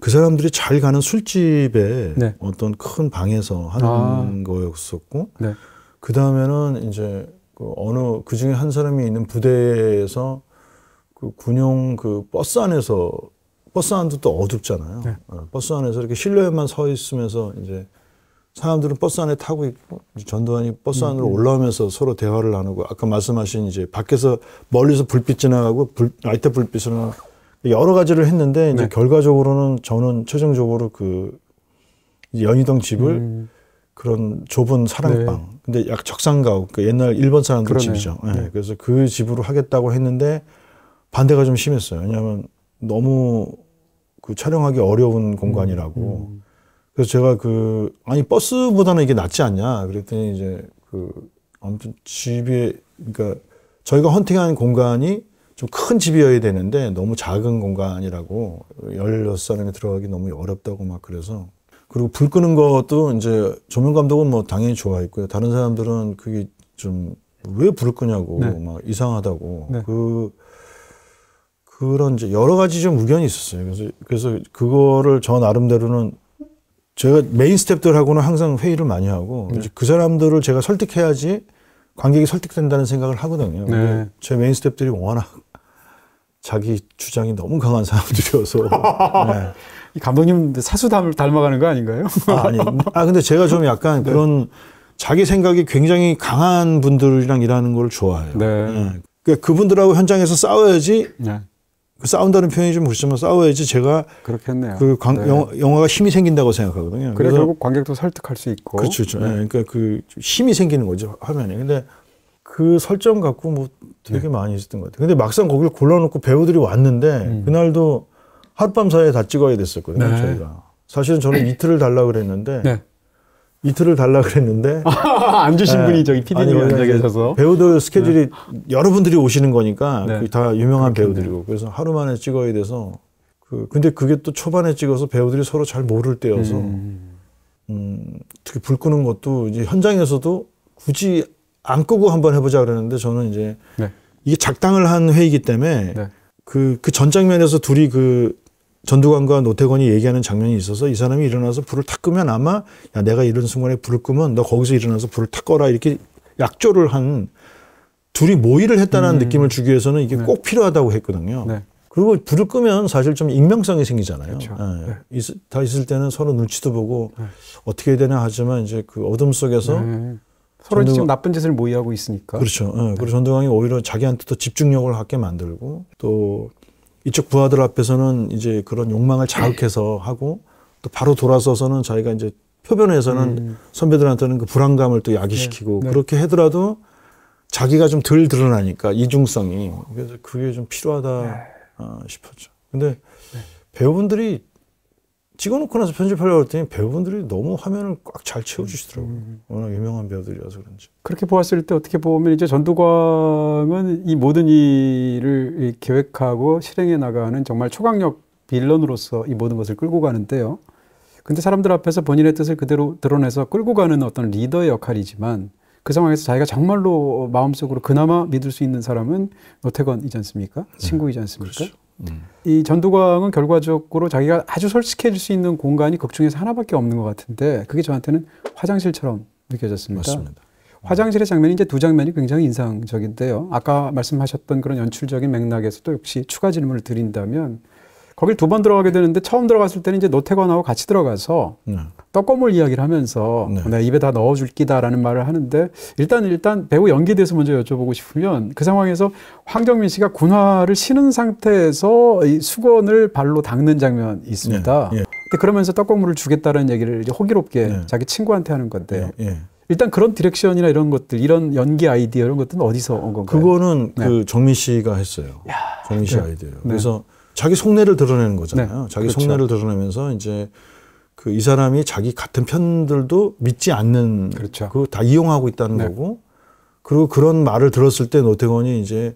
그 사람들이 잘 가는 술집에 네. 어떤 큰 방에서 하는 아. 거였었고, 네. 그 다음에는 이제 그 어느 그 중에 한 사람이 있는 부대에서 그 군용 그 버스 안에서 버스 안도 또 어둡잖아요. 네. 어, 버스 안에서 이렇게 실내에만 서 있으면서 이제 사람들은 버스 안에 타고 있고 전두환이 버스 안으로 음, 음. 올라오면서 서로 대화를 나누고 아까 말씀하신 이제 밖에서 멀리서 불빛 지나가고 불, 라이터 불빛으로 여러 가지를 했는데 이제 네. 결과적으로는 저는 최종적으로 그 연희동 집을 음. 그런 좁은 사랑방 네. 근데 약 적산가옥 그 옛날 일본 사람들 그러네요. 집이죠. 네. 네. 그래서 그 집으로 하겠다고 했는데 반대가 좀 심했어요. 왜냐하면 너무 그 촬영하기 어려운 공간이라고. 음. 음. 그래서 제가 그 아니 버스보다는 이게 낫지 않냐 그랬더니 이제 그 아무튼 집에 그러니까 저희가 헌팅한 공간이 좀 큰 집이어야 되는데 너무 작은 공간이라고 열여섯 사람이 들어가기 너무 어렵다고 막 그래서 그리고 불 끄는 것도 이제 조명 감독은 뭐 당연히 좋아했고요. 다른 사람들은 그게 좀 왜 불을 끄냐고 네. 막 이상하다고 네. 그 그런 이제 여러 가지 좀 의견이 있었어요. 그래서 그래서 그거를 저 나름대로는 제가 메인 스탭들하고는 항상 회의를 많이 하고 네. 그 사람들을 제가 설득해야지 관객이 설득된다는 생각을 하거든요. 네. 제 메인 스탭들이 워낙 자기 주장이 너무 강한 사람들이어서 네. 이 감독님 사수 닮아가는 거 아닌가요? 아, 아니, 아 근데 제가 좀 약간 네. 그런 자기 생각이 굉장히 강한 분들이랑 일하는 걸 좋아해요. 네. 네. 그러니까 그분들하고 현장에서 싸워야지 네. 그 싸운다는 표현이 좀 그렇지만 싸워야지 제가 그렇겠네요. 그 관, 네. 영화, 가 힘이 생긴다고 생각하거든요. 그래 결국 관객도 설득할 수 있고 그렇죠. 그렇죠. 네. 네. 그러니까 그 힘이 생기는 거죠 화면에. 근데 그 설정 갖고 뭐 되게 네. 많이 있었던 것 같아요. 근데 막상 거기를 골라놓고 배우들이 왔는데 음. 그날도 하룻밤 사이에 다 찍어야 됐었거든요. 네. 저희가 사실은 저는 이틀을 달라 그랬는데 네. 이틀을 달라 그랬는데 안 주신 네. 분이 저기 PD님이 앉아 계셔서 배우들 스케줄이 네. 여러분들이 오시는 거니까 네. 다 유명한. 배우들이고 그래서 하루 만에 찍어야 돼서 그 근데 그게 또 초반에 찍어서 배우들이 서로 잘 모를 때여서 음, 음 특히 불 끄는 것도 이제 현장에서도 굳이 안 끄고 한번 해보자 그랬는데 저는 이제 네. 이게 작당을 한 회의이기 때문에 네. 그, 그 전 장면에서 둘이 그 전두관과 노태권이 얘기하는 장면이 있어서 이 사람이 일어나서 불을 탁 끄면 아마 야 내가 이런 순간에 불을 끄면 너 거기서 일어나서 불을 탁 꺼라 이렇게 약조를 한 둘이 모의를 했다는 음. 느낌을 주기 위해서는 이게 네. 꼭 필요하다고 했거든요. 네. 그리고 불을 끄면 사실 좀 익명성이 생기잖아요. 그렇죠. 네. 네. 있, 다 있을 때는 서로 눈치도 보고 네. 어떻게 해야 되나 하지만 이제 그 어둠 속에서 네. 서로 전두광, 지금 나쁜 짓을 모의하고 있으니까. 그렇죠. 네. 그리고 전두광이 오히려 자기한테 더 집중력을 갖게 만들고 또 이쪽 부하들 앞에서는 이제 그런 욕망을 자극해서 하고 또 바로 돌아서서는 자기가 이제 표변에서는 음. 선배들한테는 그 불안감을 또 야기시키고 네. 네. 그렇게 하더라도 자기가 좀 덜 드러나니까 이중성이 그래서 그게 좀 필요하다 네. 어, 싶었죠. 근데 네. 배우분들이 찍어놓고 나서 편집하려고 했더니 배우분들이 너무 화면을 꽉 잘 채워주시더라고요. 음. 워낙 유명한 배우들이라서 그런지. 그렇게 보았을 때 어떻게 보면 이제 전두광은 이 모든 일을 계획하고 실행해 나가는 정말 초강력 빌런으로서 이 모든 것을 끌고 가는데요. 근데 사람들 앞에서 본인의 뜻을 그대로 드러내서 끌고 가는 어떤 리더의 역할이지만 그 상황에서 자기가 정말로 마음속으로 그나마 믿을 수 있는 사람은 노태건이지 않습니까? 네. 친구이지 않습니까? 그렇죠. 음. 이 전두광은 결과적으로 자기가 아주 솔직해질 수 있는 공간이 극 중에서 하나밖에 없는 것 같은데 그게 저한테는 화장실처럼 느껴졌습니다. 맞습니다. 화장실의 장면이 이제 두 장면이 굉장히 인상적인데요. 아까 말씀하셨던 그런 연출적인 맥락에서도 역시 추가 질문을 드린다면 거길 두 번 들어가게 되는데 처음 들어갔을 때는 이제 노태건하고 같이 들어가서 네. 떡고물 이야기를 하면서 네. 내가 입에 다 넣어줄 끼다라는 말을 하는데 일단 일단 배우 연기에 대해서 먼저 여쭤보고 싶으면 그 상황에서 황정민 씨가 군화를 신은 상태에서 이 수건을 발로 닦는 장면이 있습니다. 네. 예. 근데 그러면서 떡고물을 주겠다는 얘기를 이제 호기롭게 네. 자기 친구한테 하는 건데요. 예. 예. 일단 그런 direction이나 이런 것들, 이런 연기 아이디어 이런 것들은 어디서 온 건가요? 그거는 네. 그 정민 씨가 했어요. 야, 정민 씨 네. 아이디어요. 그래서 자기 속내를 드러내는 거잖아요. 네. 자기 그렇죠. 속내를 드러내면서 이제 그 이 사람이 자기 같은 편들도 믿지 않는 그렇죠. 그 다 이용하고 있다는 네. 거고 그리고 그런 말을 들었을 때 노태건이 이제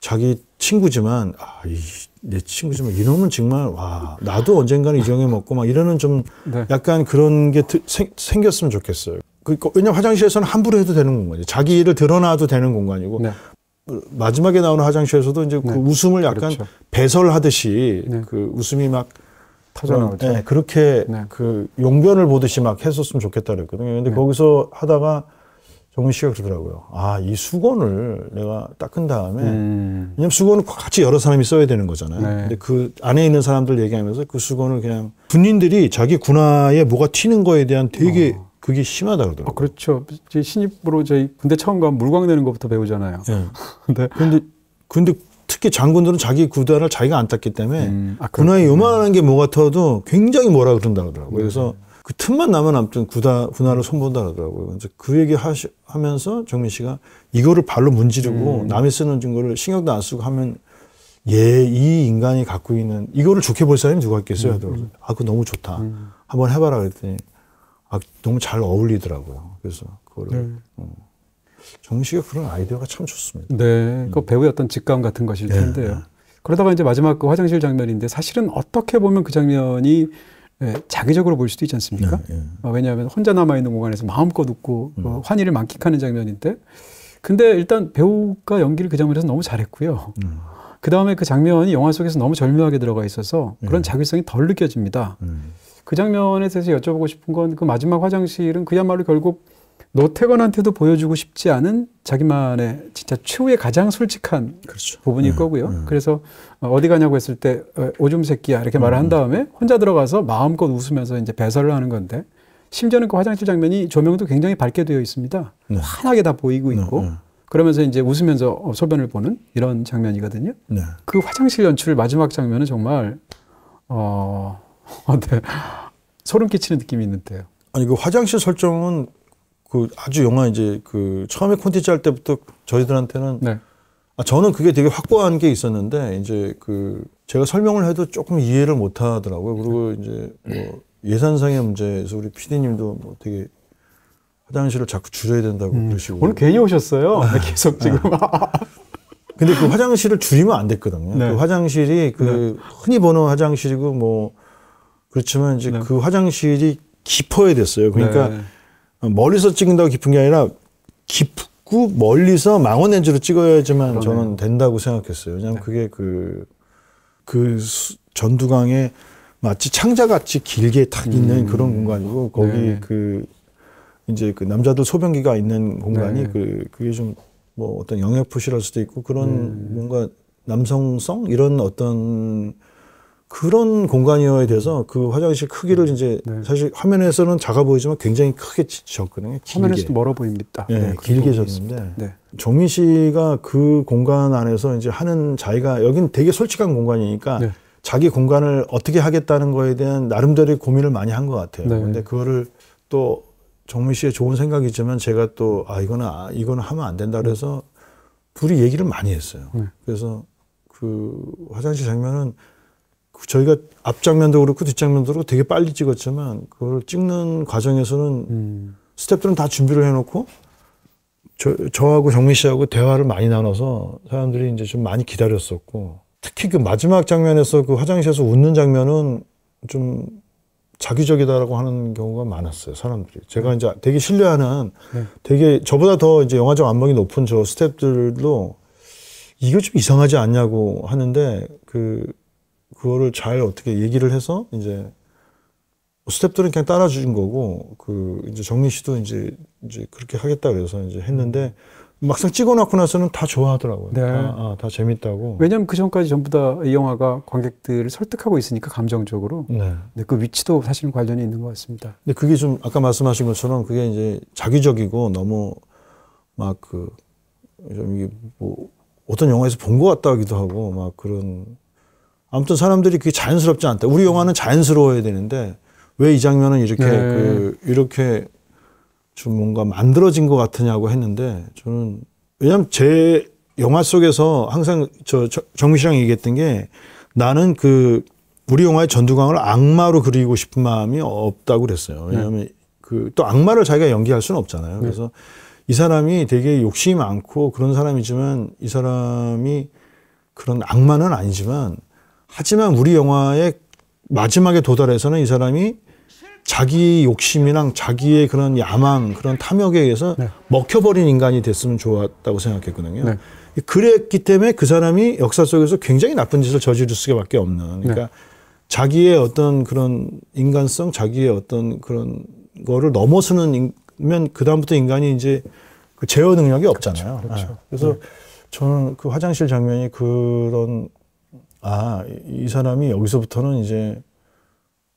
자기 친구지만 아, 이, 내 친구지만 이놈은 정말 와 나도 언젠가는 이정에 먹고 막 이러는 좀 네. 약간 그런 게 생, 생겼으면 좋겠어요. 그, 왜냐면 화장실에서는 함부로 해도 되는 공간이죠. 자기 일을 드러나도 되는 공간이고 네. 마지막에 나오는 화장실에서도 이제 그 네. 그 웃음을 약간 그렇죠. 배설하듯이 네. 그 웃음이 막 터져 나오죠. 네, 그렇게 네. 그 용변을 보듯이 막 했었으면 좋겠다 그랬거든요. 근데 네. 거기서 하다가 정민 씨가 그러더라고요. 아, 이 수건을 내가 닦은 다음에 음. 왜냐면 수건은 같이 여러 사람이 써야 되는 거잖아요. 네. 근데 그 안에 있는 사람들 얘기하면서 그 수건을 그냥 군인들이 자기 군화에 뭐가 튀는 거에 대한 되게 어. 그게 심하다 그러더라고요. 어, 그렇죠. 신입으로 저희 군대 처음 가면 물광 내는 것부터 배우잖아요. 네. 근데 근데 근데 특히 장군들은 자기 구단을 자기가 안 땄기 때문에 음, 아, 군화에 요만한 게 뭐가 터도 굉장히 뭐라 그런다 그러더라고요. 네. 그래서 그 틈만 나면 아무튼 구다 군화를 손본다 그러더라고요. 그래서 그 얘기 하시, 하면서 정민 씨가 이거를 발로 문지르고 음. 남이 쓰는 증거를 신경도 안 쓰고 하면 예, 이 인간이 갖고 있는 이거를 좋게 볼 사람이 누가 있겠어요? 음. 아, 그거 너무 좋다. 음. 한번 해봐라 그랬더니 아, 너무 잘 어울리더라고요. 그래서 그거를. 네. 씨가 그런 아이디어가 참 좋습니다. 네. 그 배우의 어떤 직감 같은 것일 네. 텐데요. 네. 그러다가 이제 마지막 그 화장실 장면인데 사실은 어떻게 보면 그 장면이 예, 자기적으로 볼 수도 있지 않습니까? 네, 네. 어, 왜냐하면 혼자 남아있는 공간에서 마음껏 웃고 음. 어, 환희를 만끽하는 장면인데 근데 일단 배우가 연기를 그 장면에서 너무 잘했고요. 음. 그 다음에 그 장면이 영화 속에서 너무 절묘하게 들어가 있어서 그런 네. 자기성이 덜 느껴집니다. 음. 그 장면에 대해서 여쭤보고 싶은 건 그 마지막 화장실은 그야말로 결국 노태건한테도 보여주고 싶지 않은 자기만의 진짜 최후의 가장 솔직한 그렇죠. 부분일 네. 거고요. 네. 그래서 어디 가냐고 했을 때 어, 오줌 새끼야 이렇게 말을 한 음. 다음에 혼자 들어가서 마음껏 웃으면서 이제 배설을 하는 건데 심지어는 그 화장실 장면이 조명도 굉장히 밝게 되어 있습니다. 네. 환하게 다 보이고 네, 있고 네. 그러면서 이제 웃으면서 소변을 보는 이런 장면이거든요. 네. 그 화장실 연출 마지막 장면은 정말 어 어, 네. 소름 끼치는 느낌이 있는데요. 아니 그 화장실 설정은 그 아주 영화 이제 그 처음에 콘텐츠 할 때부터 저희들한테는 네. 아 저는 그게 되게 확고한 게 있었는데 이제 그 제가 설명을 해도 조금 이해를 못 하더라고요. 그리고 이제 뭐 예산상의 문제에서 우리 PD님도 뭐 되게 화장실을 자꾸 줄여야 된다고 음. 그러시고 오늘 괜히 오셨어요. 아, 계속 지금. 아. 근데 그 화장실을 줄이면 안 됐거든요. 네. 그 화장실이 그 네. 흔히 보는 화장실이고 뭐 그렇지만 이제 네. 그 화장실이 깊어야 됐어요. 그러니까 네. 멀리서 찍는다고 깊은 게 아니라 깊고 멀리서 망원 렌즈로 찍어야지만 그러네요. 저는 된다고 생각했어요. 왜냐하면 네. 그게 그, 그 전두강에 마치 창자같이 길게 탁 있는 음. 그런 공간이고 거기 네. 그 이제 그 남자들 소변기가 있는 공간이 네. 그 그게 좀 뭐 어떤 영역 표시랄 수도 있고 그런 음. 뭔가 남성성 이런 어떤 그런 공간이어야 돼서 그 화장실 크기를 네. 이제 네. 사실 화면에서는 작아 보이지만 굉장히 크게 졌거든요. 화면에서도 멀어 보입니다. 네, 네 길게 졌는데 네. 정민 씨가 그 공간 안에서 이제 하는 자기가 여긴 되게 솔직한 공간이니까 네. 자기 공간을 어떻게 하겠다는 거에 대한 나름대로의 고민을 많이 한 것 같아요. 네. 근데 그거를 또 정민 씨의 좋은 생각이지만 제가 또 아 이거는 아, 이거는 하면 안 된다 그래서 둘이 얘기를 많이 했어요. 그래서 그 화장실 장면은 저희가 앞장면도 그렇고 뒷장면도 그렇고 되게 빨리 찍었지만 그걸 찍는 과정에서는 음. 스탭들은 다 준비를 해놓고 저, 저하고 정민 씨하고 대화를 많이 나눠서 사람들이 이제 좀 많이 기다렸었고 특히 그 마지막 장면에서 그 화장실에서 웃는 장면은 좀 자기적이다라고 하는 경우가 많았어요 사람들이 제가 이제 되게 신뢰하는 네. 되게 저보다 더 이제 영화적 안목이 높은 저 스탭들도 이거 좀 이상하지 않냐고 하는데 그 그거를 잘 어떻게 얘기를 해서 이제 스탭들은 그냥 따라준 거고 그 이제 정민 씨도 이제 이제 그렇게 하겠다 그래서 이제 했는데 막상 찍어놓고 나서는 다 좋아하더라고요. 네. 다, 아, 다 재밌다고. 왜냐하면 그 전까지 전부 다 이 영화가 관객들을 설득하고 있으니까 감정적으로. 네. 근데 그 위치도 사실은 관련이 있는 것 같습니다. 근데 그게 좀 아까 말씀하신 것처럼 그게 이제 자기적이고 너무 막 그 좀 이게 뭐 어떤 영화에서 본 것 같다 하기도 하고 막 그런 아무튼 사람들이 그게 자연스럽지 않다. 우리 영화는 자연스러워야 되는데 왜 이 장면은 이렇게 네. 그 이렇게 좀 뭔가 만들어진 것 같으냐고 했는데 저는 왜냐하면 제 영화 속에서 항상 저, 저 정미 씨랑 얘기했던 게 나는 그 우리 영화의 전두광을 악마로 그리고 싶은 마음이 없다고 그랬어요. 왜냐하면 네. 그또 악마를 자기가 연기할 수는 없잖아요. 네. 그래서 이 사람이 되게 욕심이 많고 그런 사람이지만 이 사람이 그런 악마는 아니지만 하지만 우리 영화의 마지막에 도달해서는 이 사람이 자기 욕심이랑 자기의 그런 야망, 그런 탐욕에 의해서 네. 먹혀버린 인간이 됐으면 좋았다고 생각했거든요. 네. 그랬기 때문에 그 사람이 역사 속에서 굉장히 나쁜 짓을 저지를 수밖에 없는. 그러니까 네. 자기의 어떤 그런 인간성, 자기의 어떤 그런 거를 넘어서는 면 그다음부터 인간이 이제 그 제어 능력이 없잖아요. 그렇죠. 그렇죠. 그래서 네. 저는 그 화장실 장면이 그런 아, 이 사람이 여기서부터는 이제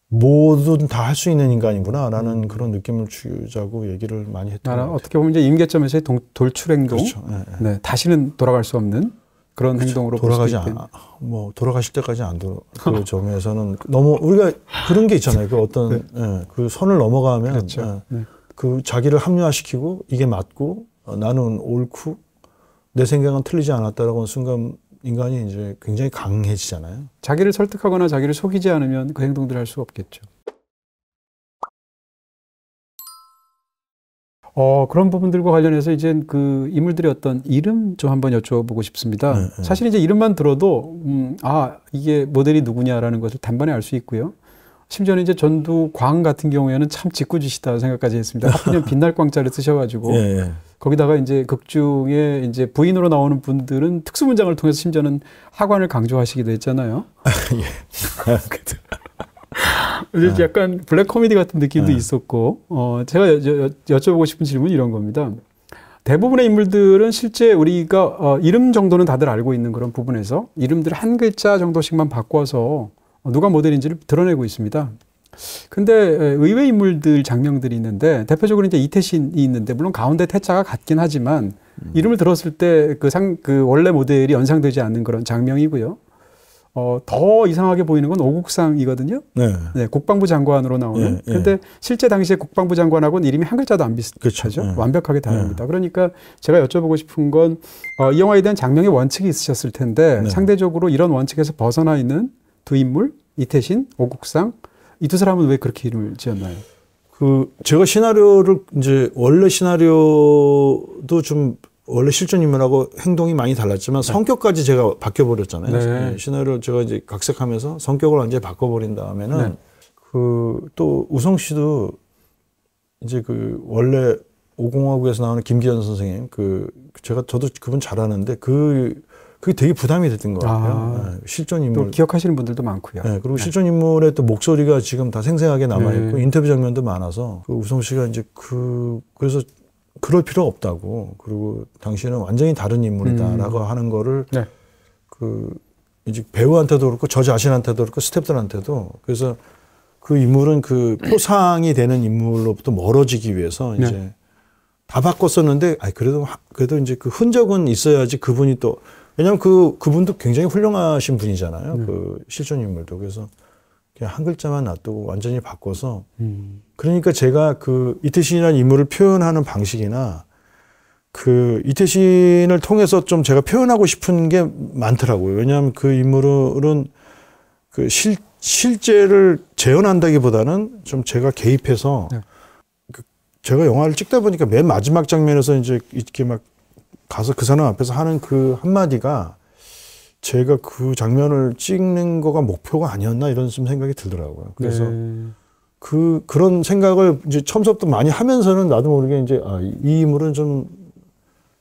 뭐든 다 할 수 있는 인간이구나라는 음. 그런 느낌을 주자고 얘기를 많이 했던 것 어떻게 보면 이제 임계점에서의 동, 돌출 행동, 그렇죠. 네, 네. 네, 다시는 돌아갈 수 없는 그런 그렇죠. 행동으로 돌아가지 않, 뭐 돌아가실 때까지 안 돌아 그 점에서는 너무 우리가 그런 게 있잖아요. 그 어떤 네. 예, 그 선을 넘어가면 그렇죠. 예, 네. 그 자기를 합리화시키고 이게 맞고 어, 나는 옳고 내 생각은 틀리지 않았다라고 하는 순간 인간이 이제 굉장히 강해지잖아요. 자기를 설득하거나 자기를 속이지 않으면 그 행동들을 할 수가 없겠죠. 어, 그런 부분들과 관련해서 이제 그 인물들의 어떤 이름 좀 한번 여쭤보고 싶습니다. 네, 네. 사실 이제 이름만 들어도, 음, 아, 이게 모델이 누구냐라는 것을 단번에 알 수 있고요. 심지어는 이제 전두광 같은 경우에는 참 짓궂으시다 생각까지 했습니다. 하필이면 빛날 광자를 쓰셔가지고. 예, 예. 거기다가 이제 극중에 이제 부인으로 나오는 분들은 특수 문장을 통해서 심지어는 하관을 강조하시기도 했잖아요. 예. 이제 약간 블랙 코미디 같은 느낌도 네. 있었고, 어, 제가 여, 여, 여쭤보고 싶은 질문은 이런 겁니다. 대부분의 인물들은 실제 우리가 어, 이름 정도는 다들 알고 있는 그런 부분에서 이름들 한 글자 정도씩만 바꿔서 누가 모델인지를 드러내고 있습니다. 근데 의외 인물들 장면들이 있는데 대표적으로 이제 이태신이 있는데 물론 가운데 태자가 같긴 하지만 음. 이름을 들었을 때 그상그 원래 모델이 연상되지 않는 그런 장면이고요. 어, 더 이상하게 보이는 건 오국상이거든요. 네. 네 국방부 장관으로 나오는. 네, 근데 실제 당시에 국방부 장관하고는 이름이 한 글자도 안 비슷하죠. 그렇죠. 네. 완벽하게 다릅니다. 그러니까 제가 여쭤보고 싶은 건, 어, 이 영화에 대한 장명의 원칙이 있으셨을 텐데, 네. 상대적으로 이런 원칙에서 벗어나 있는 두 인물, 이태신, 오국상, 이 두 사람은 왜 그렇게 이름을 지었나요? 그 제가 시나리오를 이제 원래 시나리오도 좀 원래 실존 인물하고 행동이 많이 달랐지만 네. 성격까지 제가 바뀌어 버렸잖아요. 네. 시나리오 제가 이제 각색하면서 성격을 완전히 바꿔 버린 다음에는 네. 그또 우성 씨도 이제 그 원래 오공화국에서 나오는 김기현 선생님 그 제가 저도 그분 잘 아는데 그 그게 되게 부담이 됐던 것 같아요. 아, 네, 실존 인물. 기억하시는 분들도 많고요. 네, 그리고 네. 실존 인물의 또 목소리가 지금 다 생생하게 남아있고 네. 인터뷰 장면도 많아서 그 우성 씨가 이제 그, 그래서 그럴 필요 없다고. 그리고 당신은 완전히 다른 인물이다라고 음. 하는 거를 네. 그 이제 배우한테도 그렇고 저 자신한테도 그렇고 스탭들한테도 그래서 그 인물은 그 표상이 되는 인물로부터 멀어지기 위해서 네. 이제 다 바꿨었는데 아니 그래도 그래도 이제 그 흔적은 있어야지 그분이 또 왜냐하면 그 그분도 굉장히 훌륭하신 분이잖아요. 음. 그 실존 인물도 그래서 그냥 한 글자만 놔두고 완전히 바꿔서 음. 그러니까 제가 그 이태신이라는 인물을 표현하는 방식이나 그 이태신을 통해서 좀 제가 표현하고 싶은 게 많더라고요. 왜냐하면 그 인물은 그 실, 실제를 재현한다기보다는 좀 제가 개입해서 네. 그 제가 영화를 찍다 보니까 맨 마지막 장면에서 이제 이렇게 막 가서 그 사람 앞에서 하는 그 한마디가 제가 그 장면을 찍는 거가 목표가 아니었나 이런 좀 생각이 들더라고요. 그래서 네. 그 그런 생각을 이제 처음부터 많이 하면서는 나도 모르게 이제 아, 이 인물은 좀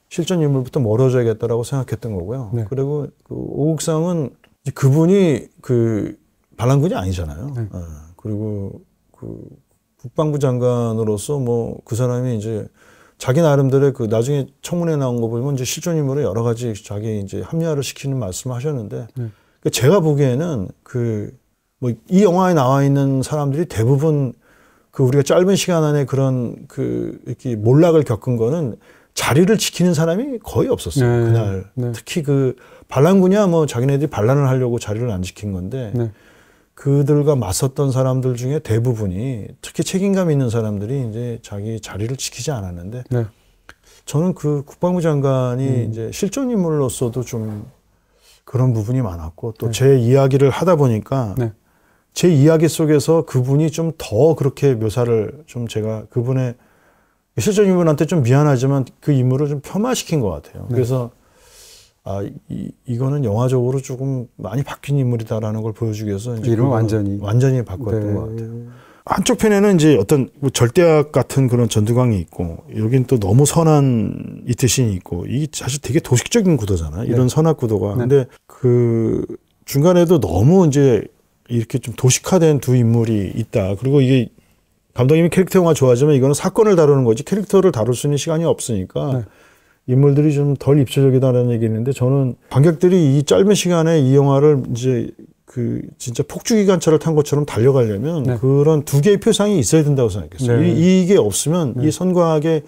실전 인물부터 멀어져야겠다라고 생각했던 거고요. 네. 그리고 그 오국상은 그분이 그 반란군이 아니잖아요. 네. 어, 그리고 그 국방부 장관으로서 뭐 그 사람이 이제 자기 나름대로의 그 나중에 청문회 나온 거 보면 이제 실존 인물을 여러 가지 자기 이제 합리화를 시키는 말씀을 하셨는데 네. 그러니까 제가 보기에는 그 뭐 이 영화에 나와 있는 사람들이 대부분 그 우리가 짧은 시간 안에 그런 그 이렇게 몰락을 겪은 거는 자리를 지키는 사람이 거의 없었어요 네. 그날 네. 특히 그 반란군이야 뭐 자기네들이 반란을 하려고 자리를 안 지킨 건데 네. 그들과 맞섰던 사람들 중에 대부분이 특히 책임감 있는 사람들이 이제 자기 자리를 지키지 않았는데 네. 저는 그 국방부 장관이 음. 이제 실존 인물로서도 좀 그런 부분이 많았고 또제 네. 이야기를 하다 보니까 네. 제 이야기 속에서 그분이 좀 더 그렇게 묘사를 좀 제가 그분의 실존 인물한테 좀 미안하지만 그 인물을 좀 폄하시킨 것 같아요. 네. 그래서 아, 이, 이거는 영화적으로 조금 많이 바뀐 인물이다라는 걸 보여주기 위해서 이름 완전히 완전히 바꿨던 네. 것 같아요. 한쪽 편에는 이제 어떤 뭐 절대악 같은 그런 전두광이 있고 여긴 또 너무 선한 이태신이 있고 이게 사실 되게 도식적인 구도잖아요. 이런 네. 선악 구도가. 네. 근데 그 중간에도 너무 이제 이렇게 좀 도식화된 두 인물이 있다. 그리고 이게 감독님이 캐릭터 영화 좋아하지만 이거는 사건을 다루는 거지 캐릭터를 다룰 수 있는 시간이 없으니까 네. 인물들이 좀 덜 입체적이다라는 얘기 있는데 저는 관객들이 이 짧은 시간에 이 영화를 이제 그 진짜 폭주 기관차를 탄 것처럼 달려가려면 네. 그런 두 개의 표상이 있어야 된다고 생각했어요. 네. 이, 게 없으면 네. 이 선과학의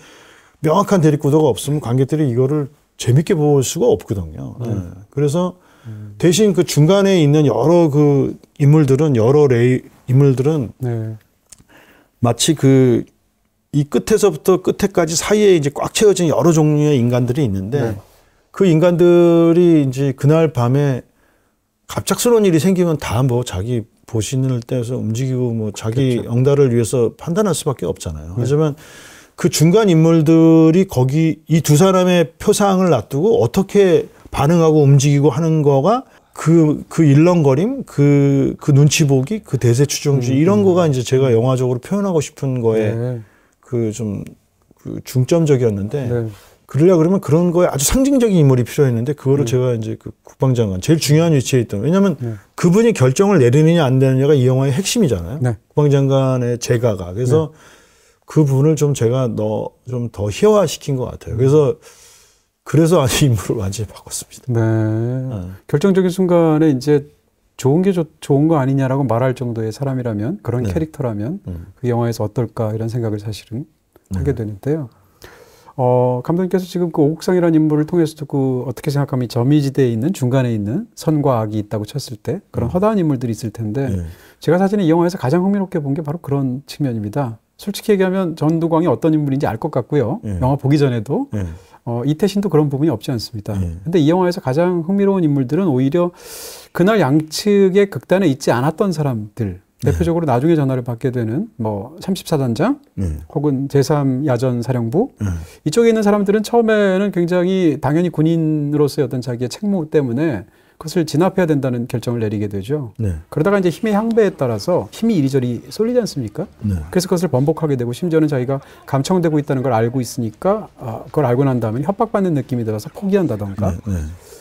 명확한 대립구도가 없으면 관객들이 이거를 재밌게 볼 수가 없거든요. 네. 네. 그래서 음. 대신 그 중간에 있는 여러 그 인물들은 여러 레이 인물들은 네. 마치 그 이 끝에서부터 끝에까지 사이에 이제 꽉 채워진 여러 종류의 인간들이 있는데 네. 그 인간들이 이제 그날 밤에 갑작스러운 일이 생기면 다 뭐 자기 보신을 떼서 움직이고 뭐 자기 그렇죠. 영달을 위해서 판단할 수밖에 없잖아요. 네. 하지만 그 중간 인물들이 거기 이 두 사람의 표상을 놔두고 어떻게 반응하고 움직이고 하는 거가 그, 그 일렁거림, 그, 그 눈치 보기, 그 대세 추종주의, 음, 이런 음. 거가 이제 제가 영화적으로 표현하고 싶은 거에 네. 그좀 그 중점적이었는데 네. 그러려 그러면 그런 거에 아주 상징적인 인물이 필요했는데 그거를 네. 제가 이제 그 국방장관 제일 중요한 위치에 있던 왜냐하면 네. 그분이 결정을 내리느냐 안 되느냐가 이 영화의 핵심이잖아요. 네. 국방장관의 제가가 그래서 네. 그분을 좀 제가 너 좀 더 희화시킨 것 같아요. 그래서 그래서 아주 인물을 완전히 바꿨습니다. 네. 네. 결정적인 순간에 이제 좋은 게 좋, 좋은 거 아니냐라고 말할 정도의 사람이라면 그런 네. 캐릭터라면 음. 그 영화에서 어떨까 이런 생각을 사실은 네. 하게 되는데요. 어, 감독님께서 지금 그 오국상이라는 인물을 통해서도 그 어떻게 생각하면 점이지대에 있는 중간에 있는 선과 악이 있다고 쳤을 때 그런 음. 허다한 인물들이 있을 텐데 네. 제가 사실은 이 영화에서 가장 흥미롭게 본 게 바로 그런 측면입니다. 솔직히 얘기하면 전두광이 어떤 인물인지 알 것 같고요. 네. 영화 보기 전에도 네. 어, 이태신도 그런 부분이 없지 않습니다. 네. 근데 이 영화에서 가장 흥미로운 인물들은 오히려 그날 양측의 극단에 있지 않았던 사람들 네. 대표적으로 나중에 전화를 받게 되는 뭐 34단장 네. 혹은 제3야전 사령부 네. 이쪽에 있는 사람들은 처음에는 굉장히 당연히 군인으로서의 어떤 자기의 책무 때문에 그것을 진압해야 된다는 결정을 내리게 되죠. 네. 그러다가 이제 힘의 향배에 따라서 힘이 이리저리 쏠리지 않습니까? 네. 그래서 그것을 번복하게 되고 심지어는 자기가 감청되고 있다는 걸 알고 있으니까 아, 그걸 알고 난 다음에 협박받는 느낌이 들어서 포기한다던가 네. 네.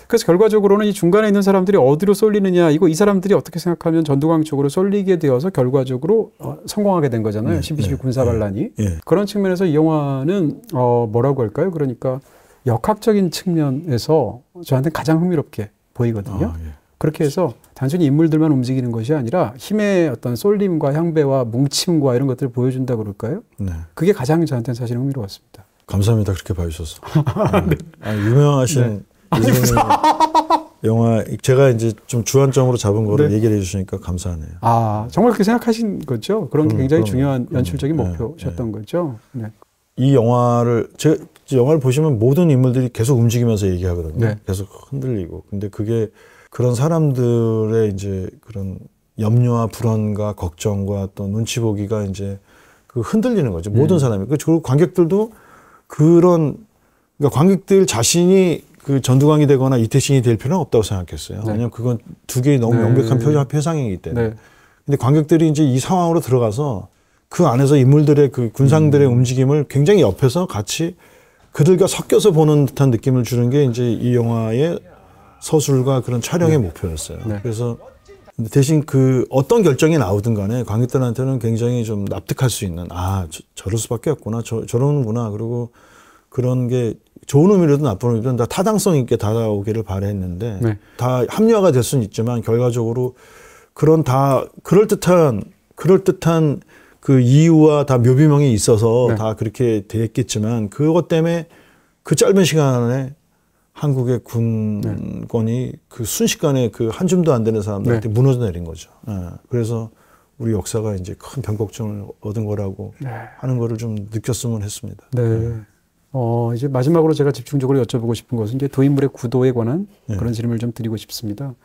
그래서 결과적으로는 이 중간에 있는 사람들이 어디로 쏠리느냐 이거 이 사람들이 어떻게 생각하면 전두광 쪽으로 쏠리게 되어서 결과적으로 어, 성공하게 된 거잖아요. 네, 12.12 네, 군사 반란이. 그런 측면에서 이 영화는 어, 뭐라고 할까요? 그러니까 역학적인 측면에서 저한테 가장 흥미롭게 보이거든요. 아, 예. 그렇게 해서 단순히 인물들만 움직이는 것이 아니라 힘의 어떤 쏠림과 향배와 뭉침과 이런 것들을 보여준다 그럴까요? 네. 그게 가장 저한테는 사실 흥미로웠습니다. 감사합니다. 그렇게 봐주셔서. 네. 아, 유명하신 네. 영화 제가 이제 좀 주안점으로 잡은 거를 네. 얘기를 해주시니까 감사하네요. 아 정말 그렇게 생각하신 거죠? 그런 게 굉장히 그럼, 중요한 그럼, 연출적인 네, 목표셨던 네. 거죠. 네. 이 영화를 제 영화를 보시면 모든 인물들이 계속 움직이면서 얘기하거든요. 네. 계속 흔들리고. 근데 그게 그런 사람들의 이제 그런 염려와 불안과 걱정과 또 눈치 보기가 이제 그 흔들리는 거죠. 모든 음. 사람이. 그리고 관객들도 그런 그러니까 관객들 자신이 그 전두광이 되거나 이태신이 될 필요는 없다고 생각했어요. 네. 왜냐하면 그건 두 개의 너무 네. 명백한 표상, 표상이기 때문에. 네. 근데 관객들이 이제 이 상황으로 들어가서 그 안에서 인물들의 그 군상들의 음. 움직임을 굉장히 옆에서 같이 그들과 섞여서 보는 듯한 느낌을 주는 게 이제 이 영화의 서술과 그런 촬영의 네. 목표였어요. 네. 그래서 대신 그 어떤 결정이 나오든 간에 관객들한테는 굉장히 좀 납득할 수 있는 아 저, 럴 수밖에 없구나 저, 저러는구나 그리고 그런 게 좋은 의미로든 나쁜 의미로든 다 타당성 있게 다가오기를 바랬는데 네. 다 합리화가 될 수는 있지만 결과적으로 그런 다 그럴 듯한 그럴 듯한 그 이유와 다 묘비명이 있어서 네. 다 그렇게 됐겠지만 그것 때문에 그 짧은 시간에 한국의 군권이 네. 그 순식간에 그 한 줌도 안 되는 사람들한테 네. 무너져 내린 거죠. 네. 그래서 우리 역사가 이제 큰 변곡점을 얻은 거라고 네. 하는 거를 좀 느꼈으면 했습니다. 네. 네. 어, 이제 마지막으로 제가 집중적으로 여쭤보고 싶은 것은 이제 도인물의 구도에 관한 네. 그런 질문을 좀 드리고 싶습니다.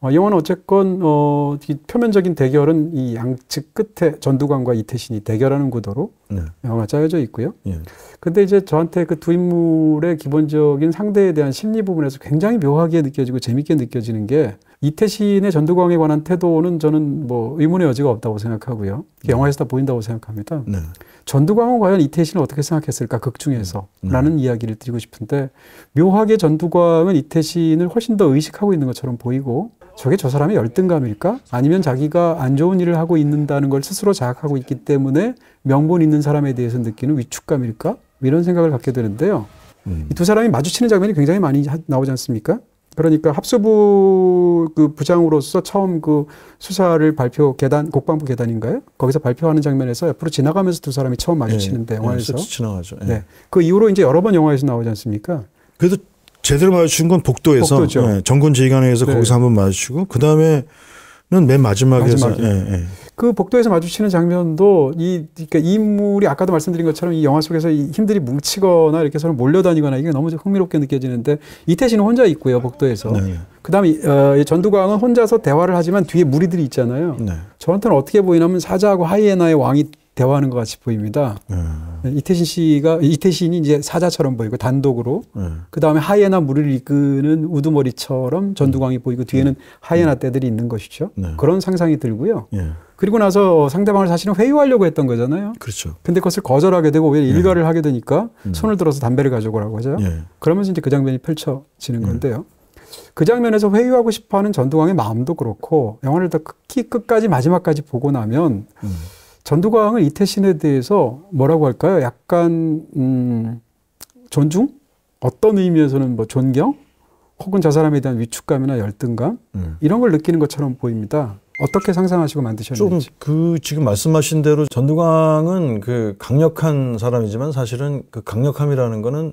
어, 영화는 어쨌건 어, 이 표면적인 대결은 이 양측 끝에 전두광과 이태신이 대결하는 구도로 네. 영화가 짜여져 있고요. 네. 근데 이제 저한테 그 두 인물의 기본적인 상대에 대한 심리 부분에서 굉장히 묘하게 느껴지고 재밌게 느껴지는 게 이태신의 전두광에 관한 태도는 저는 뭐 의문의 여지가 없다고 생각하고요. 네. 영화에서 다 보인다고 생각합니다. 네. 전두광은 과연 이태신을 어떻게 생각했을까 극 중에서 네. 라는 이야기를 드리고 싶은데 묘하게 전두광은 이태신을 훨씬 더 의식하고 있는 것처럼 보이고 저게 저 사람의 열등감일까? 아니면 자기가 안 좋은 일을 하고 있는다는 걸 스스로 자각하고 있기 때문에 명분 있는 사람에 대해서 느끼는 위축감일까? 이런 생각을 갖게 되는데요. 음. 이두 사람이 마주치는 장면이 굉장히 많이 나오지 않습니까? 그러니까 합수부 그 부장으로서 처음 그 수사를 발표 계단 국방부 계단인가요? 거기서 발표하는 장면에서 옆으로 지나가면서 두 사람이 처음 마주치는데 네, 영화에서 네, 지나가죠. 네. 네. 그 이후로 이제 여러 번 영화에서 나오지 않습니까? 그래도 제대로 마주친 건 복도에서 네, 정권 지휘관에서 네. 거기서 한번 마주치고 그 다음에는 맨 마지막에서 예, 예. 그 복도에서 마주치는 장면도 이 그러니까 인물이 아까도 말씀드린 것처럼 이 영화 속에서 이 힘들이 뭉치거나 이렇게 서로 몰려다니거나 이게 너무 흥미롭게 느껴지는데 이태신은 혼자 있고요 복도에서 네. 그다음에 어, 전두광은 혼자서 대화를 하지만 뒤에 무리들이 있잖아요. 네. 저한테는 어떻게 보이냐면 사자하고 하이에나의 왕이 대화하는 것 같이 보입니다. 음. 이태신 씨가 이태신이 이제 사자처럼 보이고 단독으로 음. 그 다음에 하이에나 무리를 이끄는 우두머리처럼 전두광이 보이고 뒤에는 음. 하이에나 떼들이 있는 것이죠. 네. 그런 상상이 들고요. 예. 그리고 나서 상대방을 사실은 회유하려고 했던 거잖아요. 그렇죠. 근데 그것을 거절하게 되고 왜 일가를 예. 하게 되니까 음. 손을 들어서 담배를 가져오라고 하죠. 예. 그러면서 이제 그 장면이 펼쳐지는 예. 건데요. 그 장면에서 회유하고 싶어하는 전두광의 마음도 그렇고 영화를 더 끝이 끝까지 마지막까지 보고 나면. 음. 전두광은 이태신에 대해서 뭐라고 할까요? 약간 음, 존중? 어떤 의미에서는 뭐 존경? 혹은 저 사람에 대한 위축감이나 열등감 음. 이런 걸 느끼는 것처럼 보입니다. 어떻게 상상하시고 만드셨는지. 좀 그 지금 말씀하신 대로 전두광은 그 강력한 사람이지만 사실은 그 강력함이라는 거는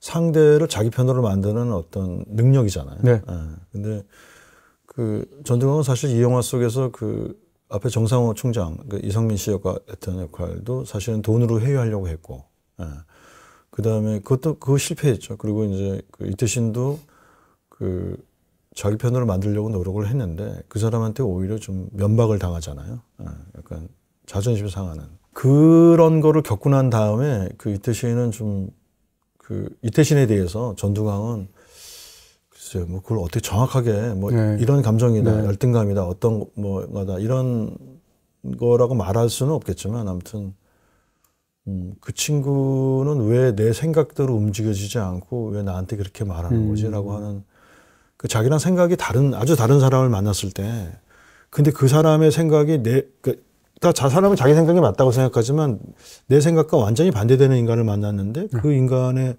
상대를 자기 편으로 만드는 어떤 능력이잖아요. 네. 네. 근데 그 전두광은 사실 이 영화 속에서 그 앞에 정상호 총장, 그 이성민 씨 역할 했던 역할도 사실은 돈으로 회유하려고 했고, 예. 그 다음에 그것도 그거 실패했죠. 그리고 이제 그 이태신도 그 자기 편으로 만들려고 노력을 했는데 그 사람한테 오히려 좀 면박을 당하잖아요. 예. 약간 자존심 상하는 그런 거를 겪고 난 다음에 그 이태신은 좀 그 이태신에 대해서 전두광은 글쎄요, 뭐 그걸 어떻게 정확하게 뭐 네. 이런 감정이다, 네. 열등감이다, 어떤 뭐다 이런 거라고 말할 수는 없겠지만 아무튼 음, 그 친구는 왜 내 생각대로 움직여지지 않고 왜 나한테 그렇게 말하는 음. 거지라고 하는 그 자기랑 생각이 다른 아주 다른 사람을 만났을 때 근데 그 사람의 생각이 내 그, 다저 사람은 자기 생각이 맞다고 생각하지만 내 생각과 완전히 반대되는 인간을 만났는데 그 네. 인간의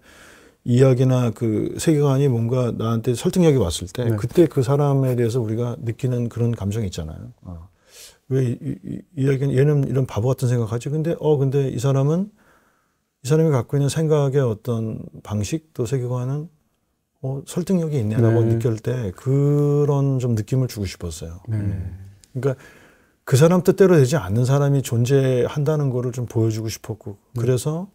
이야기나 그 세계관이 뭔가 나한테 설득력이 왔을 때 네. 그때 그 사람에 대해서 우리가 느끼는 그런 감정이 있잖아요. 어. 왜 이, 이, 이야기는 얘는 이런 바보 같은 생각하지? 근데 어 근데 이 사람은 이 사람이 갖고 있는 생각의 어떤 방식 또 세계관은 어 설득력이 있네라고 네. 느낄 때 그런 좀 느낌을 주고 싶었어요. 네. 음. 그러니까 그 사람 뜻대로 되지 않는 사람이 존재한다는 거를 좀 보여주고 싶었고 네. 그래서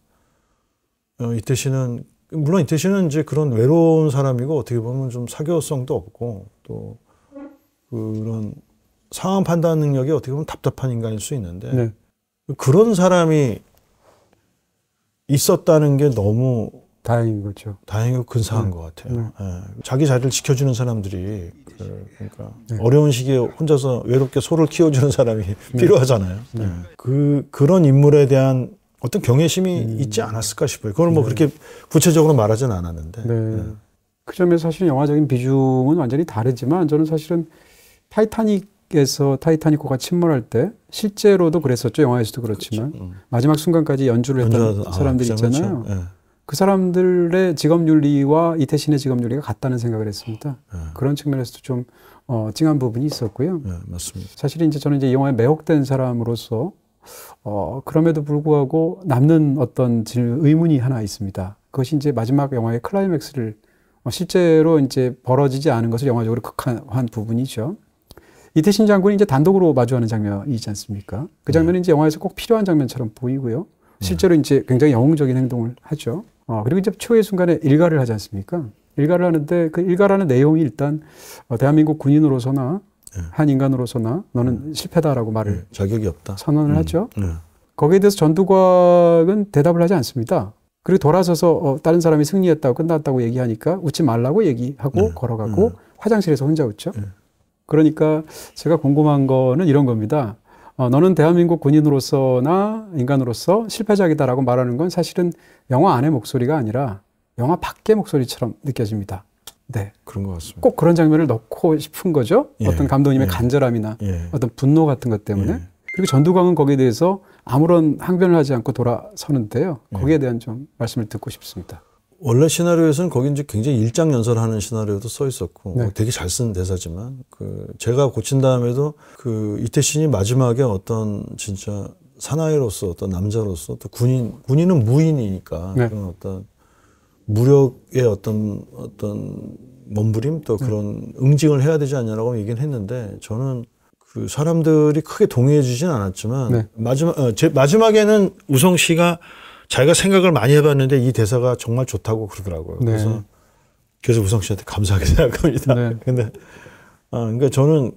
어, 이태 씨는 물론 이태 씨는 이제 그런 외로운 사람이고 어떻게 보면 좀 사교성도 없고 또 그런 상황 판단 능력이 어떻게 보면 답답한 인간일 수 있는데 네. 그런 사람이 있었다는 게 너무 다행인 거죠. 다행이고 근사한 네. 것 같아요. 네. 네. 자기 자리를 지켜주는 사람들이 그, 러니까 네. 어려운 시기에 혼자서 외롭게 소를 키워주는 사람이 네. 필요하잖아요. 네. 그 그런 인물에 대한 어떤 경외심이 음. 있지 않았을까 싶어요. 그걸 뭐 그렇게 구체적으로 말하진 않았는데. 그 점에서 사실 영화적인 비중은 완전히 다르지만 저는 사실은 타이타닉에서 타이타닉호가 침몰할 때 실제로도 그랬었죠. 영화에서도 그렇지만 그렇죠. 음. 마지막 순간까지 연주를 했던. 아, 사람들 아, 있잖아요. 네. 그 사람들의 직업 윤리와 이태신의 직업 윤리가 같다는 생각을 했습니다. 네. 그런 측면에서도 좀 어, 찡한 부분이 있었고요. 네, 맞습니다. 사실 이제 저는 이제 이 영화에 매혹된 사람으로서 어, 그럼에도 불구하고 남는 어떤 질, 의문이 하나 있습니다. 그것이 이제 마지막 영화의 클라이맥스를 어, 실제로 이제 벌어지지 않은 것을 영화적으로 극한한 부분이죠. 이태신 장군이 이제 단독으로 마주하는 장면이지 않습니까? 그 장면이 네. 이제 영화에서 꼭 필요한 장면처럼 보이고요. 실제로 네. 이제 굉장히 영웅적인 행동을 하죠. 어, 그리고 이제 초의 순간에 일가를 하지 않습니까? 일가를 하는데 그 일가라는 내용이 일단 어, 대한민국 군인으로서나 네. 한 인간으로서나 너는 네. 실패다라고 말을 네. 자격이 없다. 선언을 음. 하죠. 네. 거기에 대해서 전두광은 대답을 하지 않습니다. 그리고 돌아서서 어, 다른 사람이 승리했다고 끝났다고 얘기하니까 웃지 말라고 얘기하고 네. 걸어가고 네. 화장실에서 혼자 웃죠. 그러니까 제가 궁금한 거는 이런 겁니다. 어, 너는 대한민국 군인으로서나 인간으로서 실패작이다라고 말하는 건 사실은 영화 안의 목소리가 아니라 영화 밖의 목소리처럼 느껴집니다. 네. 그런 것 같습니다. 꼭 그런 장면을 넣고 싶은 거죠. 예. 어떤 감독님의 예. 간절함이나 예. 어떤 분노 같은 것 때문에. 예. 그리고 전두광은 거기에 대해서 아무런 항변을 하지 않고 돌아서는데요. 예. 거기에 대한 좀 말씀을 듣고 싶습니다. 원래 시나리오에서는 거기 이제 굉장히 일장 연설하는 시나리오도 써 있었고 네. 되게 잘 쓴 대사지만 그 제가 고친 다음에도 그 이태신이 마지막에 어떤 진짜 사나이로서 어떤 남자로서 또 군인 군인은 무인이니까 네. 그런 어떤 무력의 어떤 어떤 몸부림 또 네. 그런 네. 응징을 해야 되지 않냐라고 얘기는 했는데 저는 그 사람들이 크게 동의해 주진 않았지만 네. 마지막 어, 제 마지막에는 우성 씨가 자기가 생각을 많이 해봤는데 이 대사가 정말 좋다고 그러더라고요. 네. 그래서 그래서 우성 씨한테 감사하게 생각합니다. 네. 근데 아 그러니까 저는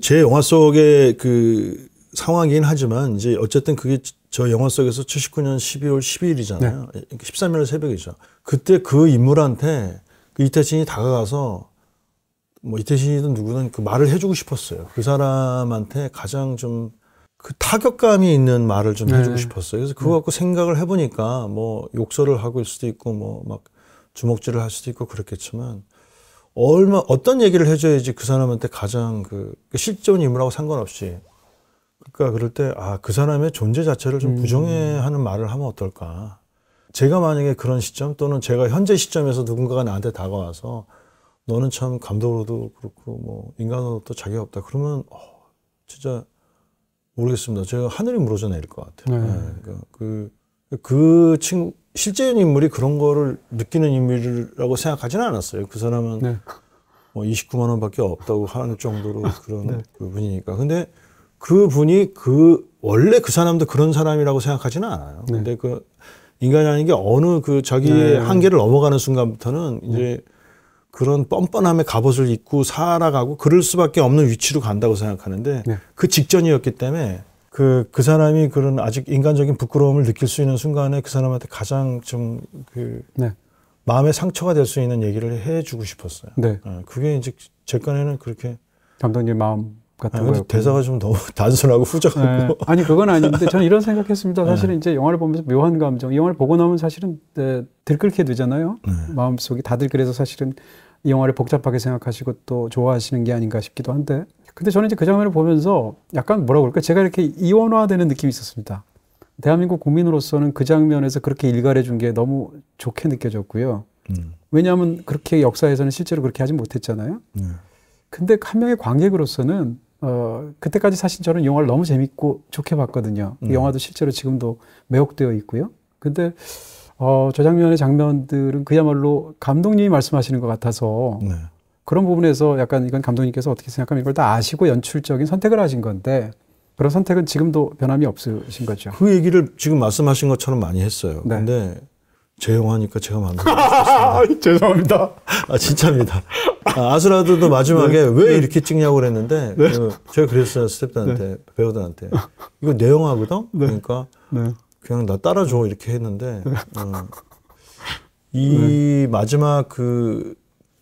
제 영화 속의 그 상황이긴 하지만 이제 어쨌든 그게 저 영화 속에서 79년 12월 12일이잖아요. 네. 13일 새벽이죠. 그때 그 인물한테 그 이태신이 다가가서 뭐 이태신이든 누구든 그 말을 해주고 싶었어요. 그 사람한테 가장 좀 그 타격감이 있는 말을 좀 해주고 네. 싶었어요. 그래서 그거 갖고 생각을 해보니까 뭐 욕설을 하고 일 수도 있고 뭐 막 주먹질을 할 수도 있고 그렇겠지만 얼마 어떤 얘기를 해줘야지 그 사람한테 가장 그, 그 실존 인물하고 상관없이 그러니까 그럴 때 아 그 사람의 존재 자체를 좀 음. 부정해하는 말을 하면 어떨까. 제가 만약에 그런 시점 또는 제가 현재 시점에서 누군가가 나한테 다가와서 너는 참 감독으로도 그렇고 뭐 인간으로도 자격 없다 그러면 어, 진짜 모르겠습니다. 제가 하늘이 무너져 내릴 것 같아요. 네. 네. 그러니까 그, 그 친구, 실제 인물이 그런 거를 느끼는 인물이라고 생각하지는 않았어요. 그 사람은 네. 뭐 29만 원밖에 없다고 하는 정도로 그런 네. 그 분이니까. 근데 그 분이 그, 원래 그 사람도 그런 사람이라고 생각하지는 않아요. 네. 근데 그 인간이라는 게 어느 그 자기의 네. 한계를 넘어가는 순간부터는 이제 그런 뻔뻔함의 갑옷을 입고 살아가고 그럴 수밖에 없는 위치로 간다고 생각하는데 네. 그 직전이었기 때문에 그, 그 사람이 그런 아직 인간적인 부끄러움을 느낄 수 있는 순간에 그 사람한테 가장 좀그 네. 마음의 상처가 될 수 있는 얘기를 해 주고 싶었어요. 네. 네. 그게 이제 제 건에는 그렇게 감독님 마음 같은 거요. 대사가 좀 너무 단순하고 후적하고. 네. 아니 그건 아닌데 저는 이런 생각했습니다. 사실은 네. 이제 영화를 보면서 묘한 감정. 영화를 보고 나면 사실은 네, 들끓게 되잖아요. 네. 마음 속이 다들 그래서 사실은 이 영화를 복잡하게 생각하시고 또 좋아하시는 게 아닌가 싶기도 한데. 근데 저는 이제 그 장면을 보면서 약간 뭐라고 그럴까 제가 이렇게 이원화되는 느낌이 있었습니다. 대한민국 국민으로서는 그 장면에서 그렇게 일갈해 준 게 너무 좋게 느껴졌고요. 음. 왜냐하면 그렇게 역사에서는 실제로 그렇게 하지 못했잖아요. 음. 근데 한 명의 관객으로서는 어, 그때까지 사실 저는 영화를 너무 재밌고 좋게 봤거든요. 음. 영화도 실제로 지금도 매혹되어 있고요. 근데 어, 저 장면의 장면들은 그야말로 감독님이 말씀하시는 것 같아서 네. 그런 부분에서 약간 이건 감독님께서 어떻게 생각하면 이걸 다 아시고 연출적인 선택을 하신 건데 그런 선택은 지금도 변함이 없으신 거죠. 그 얘기를 지금 말씀하신 것처럼 많이 했어요. 네. 근데 제 영화니까 제가 만들었습니다. 죄송합니다. 아 진짜입니다. 아, 아스라드도 마지막에 네. 왜 네. 이렇게 찍냐고 그랬는데 네. 그, 제가 그랬어요 스태프들한테 네. 배우들한테 이거 내 영화거든. 네. 그러니까 네. 그냥 나 따라줘 이렇게 했는데 어, 이 네. 마지막 그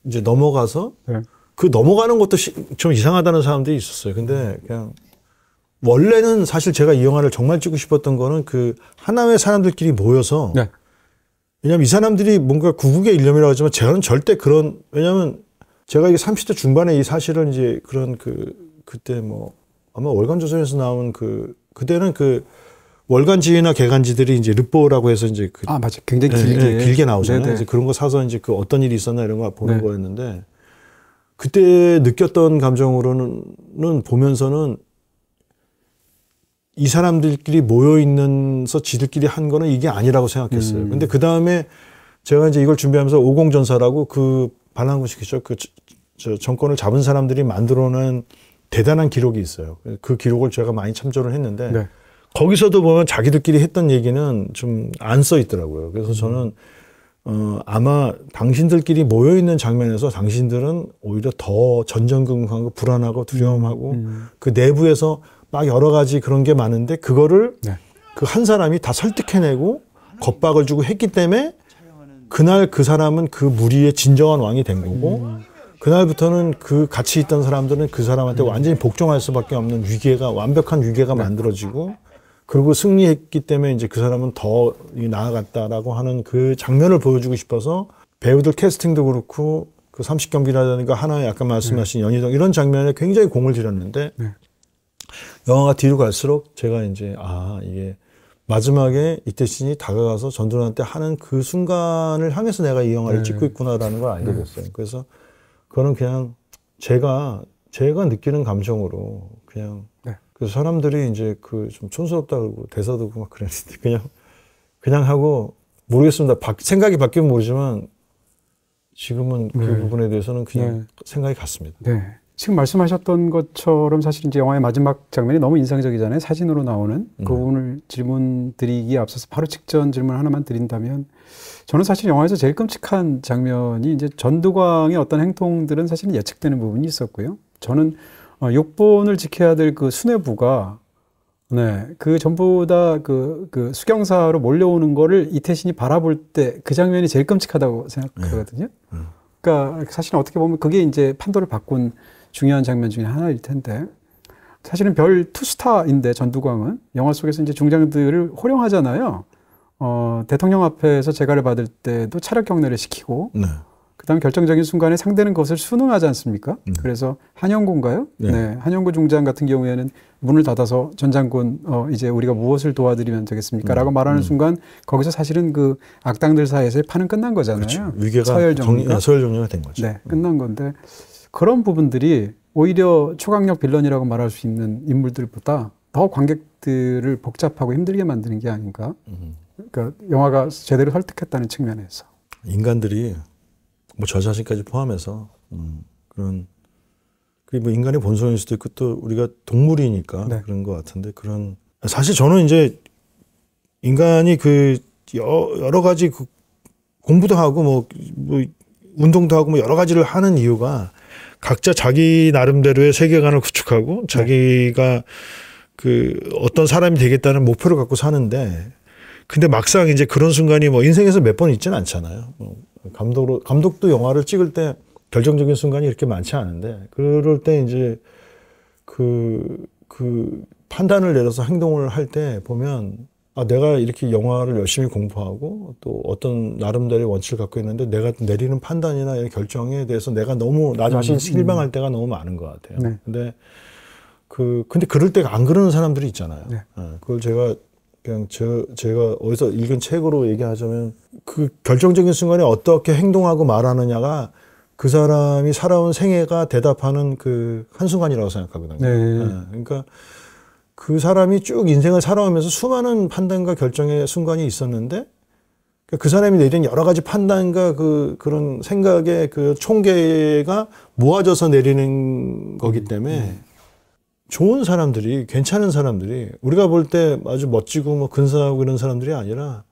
이제 넘어가서 네. 그 넘어가는 것도 시, 좀 이상하다는 사람들이 있었어요. 근데 그냥 원래는 사실 제가 이 영화를 정말 찍고 싶었던 거는 그 하나의 사람들끼리 모여서 네. 왜냐면 이 사람들이 뭔가 구국의 일념이라고 하지만 저는 절대 그런 왜냐면 제가 이게 30대 중반에 이 사실을 이제 그런 그 그때 뭐 아마 월간조선에서 나온 그 그때는 그 월간지나 개간지들이 이제 르뽀라고 해서 이제 그 아 맞아 굉장히 네, 길게 네, 길게 나오잖아요. 네네. 이제 그런 거 사서 이제 그 어떤 일이 있었나 이런 거 보는 네. 거였는데 그때 느꼈던 감정으로는 보면서는 이 사람들끼리 모여 있는서 지들끼리 한 거는 이게 아니라고 생각했어요. 음. 근데 그 다음에 제가 이제 이걸 준비하면서 오공전사라고 그 반란군식이죠. 그 저, 정권을 잡은 사람들이 만들어낸 대단한 기록이 있어요. 그 기록을 제가 많이 참조를 했는데 네. 거기서도 보면 자기들끼리 했던 얘기는 좀 안 써 있더라고요. 그래서 저는 어, 아마 당신들끼리 모여 있는 장면에서 당신들은 오히려 더 전전긍긍하고 불안하고 두려움하고 음. 그 내부에서 막 여러 가지 그런 게 많은데 그거를 네. 그한 사람이 다 설득해내고 겁박을 주고 했기 때문에 그날 그 사람은 그 무리의 진정한 왕이 된 거고 음. 그날부터는 그 같이 있던 사람들은 그 사람한테 음. 완전히 복종할 수밖에 없는 위계가 완벽한 위계가 네. 만들어지고 그리고 승리했기 때문에 이제 그 사람은 더 나아갔다라고 하는 그 장면을 보여주고 싶어서 배우들 캐스팅도 그렇고 그 30경기라든가 하나의 아까 말씀하신 네. 연희동 이런 장면에 굉장히 공을 들였는데 네. 영화가 뒤로 갈수록 제가 이제 아 이게 마지막에 이태신이 다가가서 전두환한테 하는 그 순간을 향해서 내가 이 영화를 네. 찍고 있구나라는 걸 알게 네. 됐어요. 그래서 그거는 그냥 제가 제가 느끼는 감정으로 그냥 네. 그래서 사람들이 이제 그 좀 촌스럽다 그러고 대사도 막 그랬는데 그냥 그냥 하고 모르겠습니다. 바, 생각이 바뀌면 모르지만 지금은 그 네. 부분에 대해서는 그냥 네. 생각이 같습니다. 네. 지금 말씀하셨던 것처럼 사실 이제 영화의 마지막 장면이 너무 인상적이잖아요. 사진으로 나오는 그 부분을 질문 드리기에 앞서서 바로 직전 질문 하나만 드린다면 저는 사실 영화에서 제일 끔찍한 장면이 이제 전두광의 어떤 행동들은 사실 예측되는 부분이 있었고요. 저는 어, 욕본을 지켜야 될 그 수뇌부가 네, 그 전부 다 그, 그 수경사로 몰려오는 거를 이태신이 바라볼 때 그 장면이 제일 끔찍하다고 생각하거든요. 네. 음. 그러니까 사실 어떻게 보면 그게 이제 판도를 바꾼 중요한 장면 중에 하나일 텐데 사실은 별 투스타인데 전두광은 영화 속에서 이제 중장들을 호령하잖아요. 어, 대통령 앞에서 재가를 받을 때도 차력 경례를 시키고 네. 그다음 결정적인 순간에 상대는 그것을 순응하지 않습니까? 음. 그래서 한영군가요? 네. 네. 한영구 중장 같은 경우에는 문을 닫아서 전 장군 어 이제 우리가 무엇을 도와드리면 되겠습니까?라고 음. 말하는 음. 순간 거기서 사실은 그 악당들 사이에서의 판은 끝난 거잖아요. 그렇죠. 위계가 서열 정리 아, 서열 정리가 된 거죠. 네, 끝난 건데 그런 부분들이 오히려 초강력 빌런이라고 말할 수 있는 인물들보다 더 관객들을 복잡하고 힘들게 만드는 게 아닌가. 음. 그러니까 영화가 제대로 설득했다는 측면에서 인간들이 뭐 저 자신까지 포함해서 음, 그런 그게 뭐 인간의 본성일 수도 있고 또 우리가 동물이니까 네. 그런 것 같은데 그런 사실 저는 이제 인간이 그 여러 가지 그 공부도 하고 뭐, 뭐 운동도 하고 뭐 여러 가지를 하는 이유가 각자 자기 나름대로의 세계관을 구축하고 네. 자기가 그 어떤 사람이 되겠다는 목표를 갖고 사는데 근데 막상 이제 그런 순간이 뭐 인생에서 몇 번 있지는 않잖아요. 뭐 감독으로 감독도 영화를 찍을 때 결정적인 순간이 이렇게 많지 않은데 그럴 때 이제 그, 그 판단을 내려서 행동을 할 때 보면 아, 내가 이렇게 영화를 열심히 공부하고 또 어떤 나름대로의 원칙을 갖고 있는데 내가 내리는 판단이나 결정에 대해서 내가 너무 나 자신 음. 실망할 때가 너무 많은 것 같아요. 네. 근데 그, 근데 그럴 때가 안 그러는 사람들이 있잖아요. 네. 네. 그걸 제가 그냥 저 제가 어디서 읽은 책으로 얘기하자면 그 결정적인 순간에 어떻게 행동하고 말하느냐가 그 사람이 살아온 생애가 대답하는 그 한순간이라고 생각하거든요. 네. 네. 그러니까 그 사람이 쭉 인생을 살아오면서 수많은 판단과 결정의 순간이 있었는데 그 사람이 내린 여러 가지 판단과 그 그런 생각의 그 총계가 모아져서 내리는 거기 때문에 음. 좋은 사람들이 괜찮은 사람들이 우리가 볼 때 아주 멋지고 뭐 근사하고 이런 사람들이 아니라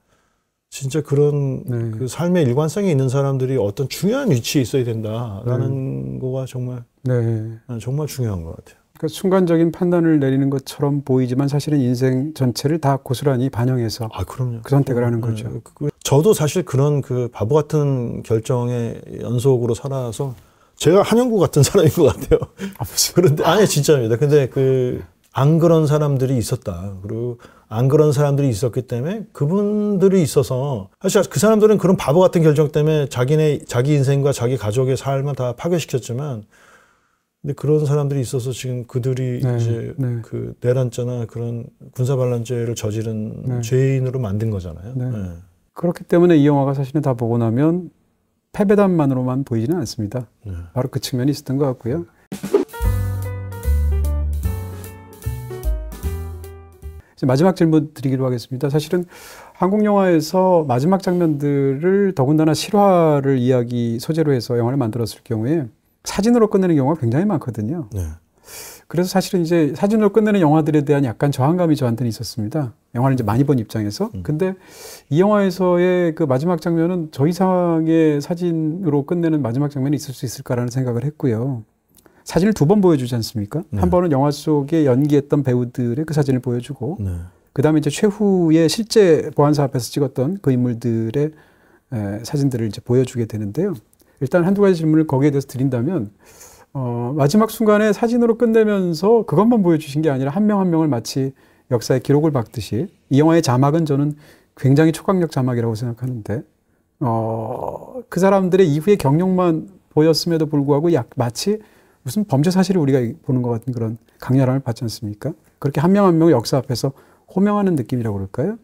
진짜 그런 네. 그 삶의 일관성이 있는 사람들이 어떤 중요한 위치에 있어야 된다라는 네. 거가 정말 네. 정말 중요한 것 같아요. 그러니까 순간적인 판단을 내리는 것처럼 보이지만 사실은 인생 전체를 다 고스란히 반영해서 아, 그럼요. 그 선택을 하는 거죠. 네. 그, 저도 사실 그런 그 바보 같은 결정의 연속으로 살아서 제가 한영구 같은 사람인 것 같아요. 아, 그런데 아니 진짜입니다. 근데 그 안 그런 사람들이 있었다. 그리고 안 그런 사람들이 있었기 때문에 그분들이 있어서 사실 그 사람들은 그런 바보 같은 결정 때문에 자기네 자기 인생과 자기 가족의 삶을 다 파괴시켰지만 근데 그런 사람들이 있어서 지금 그들이 네, 이제 네. 그 내란죄나 그런 군사 반란죄를 저지른 네. 죄인으로 만든 거잖아요. 네. 네. 그렇기 때문에 이 영화가 사실은 다 보고 나면 패배담만으로만 보이지는 않습니다. 네. 바로 그 측면이 있었던 것 같고요. 마지막 질문 드리기로 하겠습니다. 사실은 한국 영화에서 마지막 장면들을 더군다나 실화를 이야기 소재로 해서 영화를 만들었을 경우에 사진으로 끝내는 경우가 굉장히 많거든요. 네. 그래서 사실은 이제 사진으로 끝내는 영화들에 대한 약간 저항감이 저한테는 있었습니다. 영화를 이제 많이 본 입장에서. 음. 근데 이 영화에서의 그 마지막 장면은 저 이상의 사진으로 끝내는 마지막 장면이 있을 수 있을까라는 생각을 했고요. 사진을 두 번 보여주지 않습니까? 네. 한 번은 영화 속에 연기했던 배우들의 그 사진을 보여주고, 네. 그 다음에 이제 최후의 실제 보안사 앞에서 찍었던 그 인물들의 에, 사진들을 이제 보여주게 되는데요. 일단 한두 가지 질문을 거기에 대해서 드린다면, 어, 마지막 순간에 사진으로 끝내면서 그것만 보여주신 게 아니라 한 명한 한 명을 마치 역사의 기록을 박듯이 이 영화의 자막은 저는 굉장히 초강력 자막이라고 생각하는데, 어, 그 사람들의 이후의 경력만 보였음에도 불구하고 약 마치 무슨 범죄 사실을 우리가 보는 것 같은 그런 강렬함을 받지 않습니까? 그렇게 한 명 한 명 역사 앞에서 호명하는 느낌이라고 그럴까요?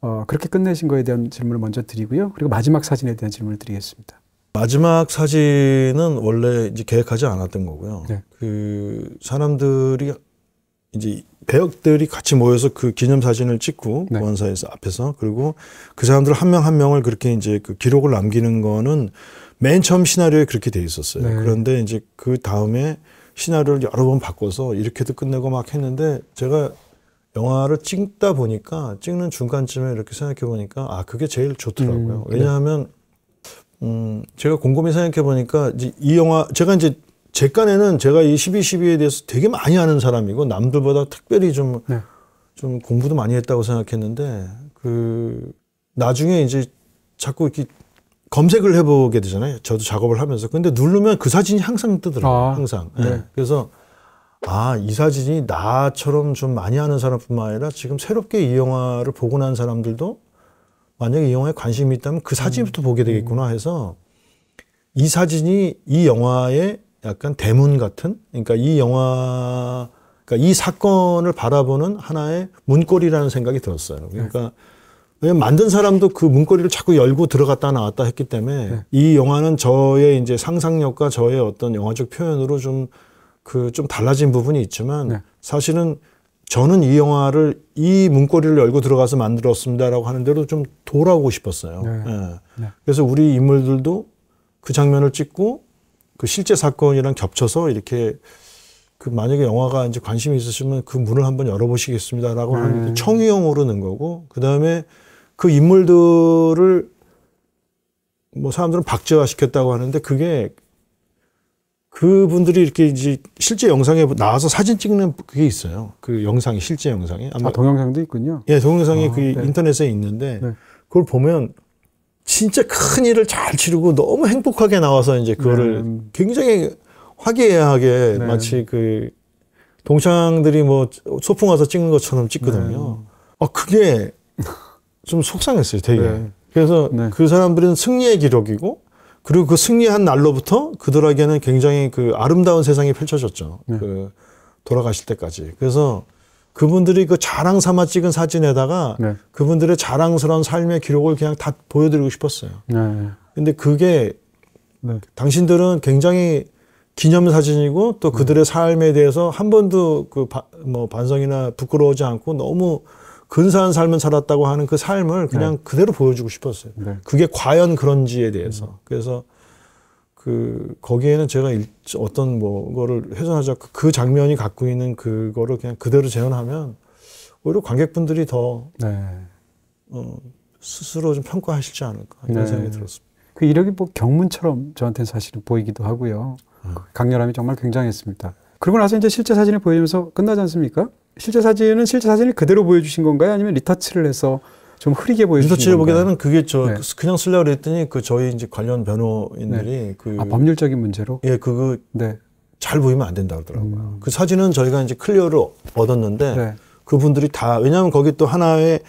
어, 그렇게 끝내신 거에 대한 질문을 먼저 드리고요. 그리고 마지막 사진에 대한 질문을 드리겠습니다. 마지막 사진은 원래 이제 계획하지 않았던 거고요. 네. 그 사람들이 이제 배역들이 같이 모여서 그 기념 사진을 찍고 네. 보안사에서 앞에서 그리고 그 사람들 한 명한 한 명을 그렇게 이제 그 기록을 남기는 거는 맨 처음 시나리오에 그렇게 돼 있었어요. 네. 그런데 이제 그 다음에 시나리오를 여러 번 바꿔서 이렇게도 끝내고 막 했는데 제가 영화를 찍다 보니까 찍는 중간쯤에 이렇게 생각해 보니까 아 그게 제일 좋더라고요. 음, 네. 왜냐하면 음 제가 곰곰이 생각해 보니까 이 영화 제가 이제 제 깐에는 제가 이 12, 12에 대해서 되게 많이 아는 사람이고 남들보다 특별히 좀, 네. 좀 공부도 많이 했다고 생각했는데 그 나중에 이제 자꾸 이렇게 검색을 해보게 되잖아요. 저도 작업을 하면서. 근데 누르면 그 사진이 항상 뜨더라고요. 아, 항상. 네. 네. 그래서 아, 이 사진이 나처럼 좀 많이 아는 사람뿐만 아니라 지금 새롭게 이 영화를 보고 난 사람들도 만약에 이 영화에 관심이 있다면 그 사진부터 음. 보게 되겠구나 해서 이 사진이 이 영화의 약간 대문 같은 그러니까 이 영화 그러니까 이 사건을 바라보는 하나의 문고리라는 생각이 들었어요. 그러니까 네. 왜냐면 만든 사람도 그 문고리를 자꾸 열고 들어갔다 나왔다 했기 때문에 네. 이 영화는 저의 이제 상상력과 저의 어떤 영화적 표현으로 좀 그좀 그 좀 달라진 부분이 있지만 네. 사실은 저는 이 영화를 이 문고리를 열고 들어가서 만들었습니다라고 하는 대로 좀 돌아오고 싶었어요. 네. 네. 네. 그래서 우리 인물들도 그 장면을 찍고 그 실제 사건이랑 겹쳐서 이렇게 그 만약에 영화가 이제 관심이 있으시면 그 문을 한번 열어보시겠습니다라고 하는 음. 청유형으로 넣은 거고 그 다음에 그 인물들을 뭐 사람들은 박제화 시켰다고 하는데 그게 그분들이 이렇게 이제 실제 영상에 나와서 사진 찍는 그게 있어요. 그 영상이 실제 영상이 아마 아, 동영상도 있군요. 예, 동영상이 아, 그 네. 인터넷에 있는데 네. 그걸 보면 진짜 큰 일을 잘 치르고 너무 행복하게 나와서 이제 그거를 네. 굉장히 화기애애하게 네. 마치 그 동창들이 뭐 소풍 와서 찍는 것처럼 찍거든요. 네. 아 그게 좀 속상했어요, 되게. 네. 그래서 네. 그 사람들은 승리의 기록이고 그리고 그 승리한 날로부터 그들에게는 굉장히 그 아름다운 세상이 펼쳐졌죠. 네. 그 돌아가실 때까지. 그래서 그분들이 그 자랑 삼아 찍은 사진에다가 네. 그분들의 자랑스러운 삶의 기록을 그냥 다 보여드리고 싶었어요. 네. 근데 그게 네. 당신들은 굉장히 기념 사진이고 또 그들의 삶에 대해서 한 번도 그 뭐 반성이나 부끄러워하지 않고 너무 근사한 삶을 살았다고 하는 그 삶을 그냥 네. 그대로 보여주고 싶었어요. 네. 그게 과연 그런지에 대해서. 음. 그래서 그 거기에는 제가 일, 어떤 뭐 거를 훼손하자 그 장면이 갖고 있는 그거를 그냥 그대로 재현하면 오히려 관객분들이 더 네. 어, 스스로 좀 평가하시지 않을까 이런 네. 생각이 들었습니다. 그 이력이 뭐 경문처럼 저한테는 사실은 보이기도 하고요. 음. 강렬함이 정말 굉장했습니다. 그러고 나서 이제 실제 사진을 보여주면서 끝나지 않습니까? 실제 사진은 실제 사진을 그대로 보여주신 건가요? 아니면 리터치를 해서 좀 흐리게 보여주신 리터치를 건가요? 보기에는 그게 저 네. 그냥 쓰려고 그랬더니 그 저희 이제 관련 변호인들이 그 아, 법률적인 문제로? 예, 그거 네. 잘 보이면 안 된다 그러더라고요. 음. 그 사진은 저희가 이제 클리어를 얻었는데 네. 그분들이 다 왜냐하면 거기 또 하나의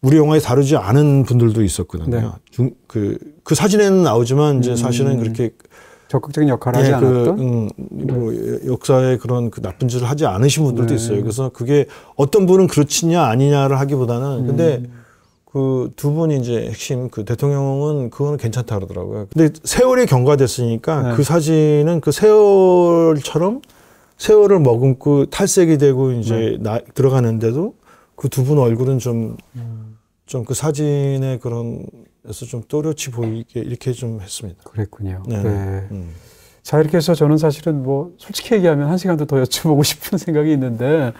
우리 영화에 다루지 않은 분들도 있었거든요. 네. 중, 그, 그 사진에는 나오지만 이제 음. 사실은 그렇게 적극적인 역할을 하지 예, 그, 않았던? 음, 뭐 역사에 그런 그 나쁜 짓을 하지 않으신 분들도 네. 있어요. 그래서 그게 어떤 분은 그렇지냐 아니냐를 하기보다는 근데 음. 그두 분이 이제 핵심 그 대통령은 그거는 괜찮다 그러더라고요. 근데 세월이 경과됐으니까 네. 그 사진은 그 세월처럼 세월을 머금고 탈색이 되고 네. 이제 나, 들어가는데도 그 두 분 얼굴은 좀 음. 좀그 사진의 그런 에서 좀 또렷이 보이게 이렇게 좀 했습니다. 그랬군요. 네. 네. 음. 자, 이렇게 해서 저는 사실은 뭐 솔직히 얘기하면 한 시간도 더 여쭤보고 싶은 생각이 있는데,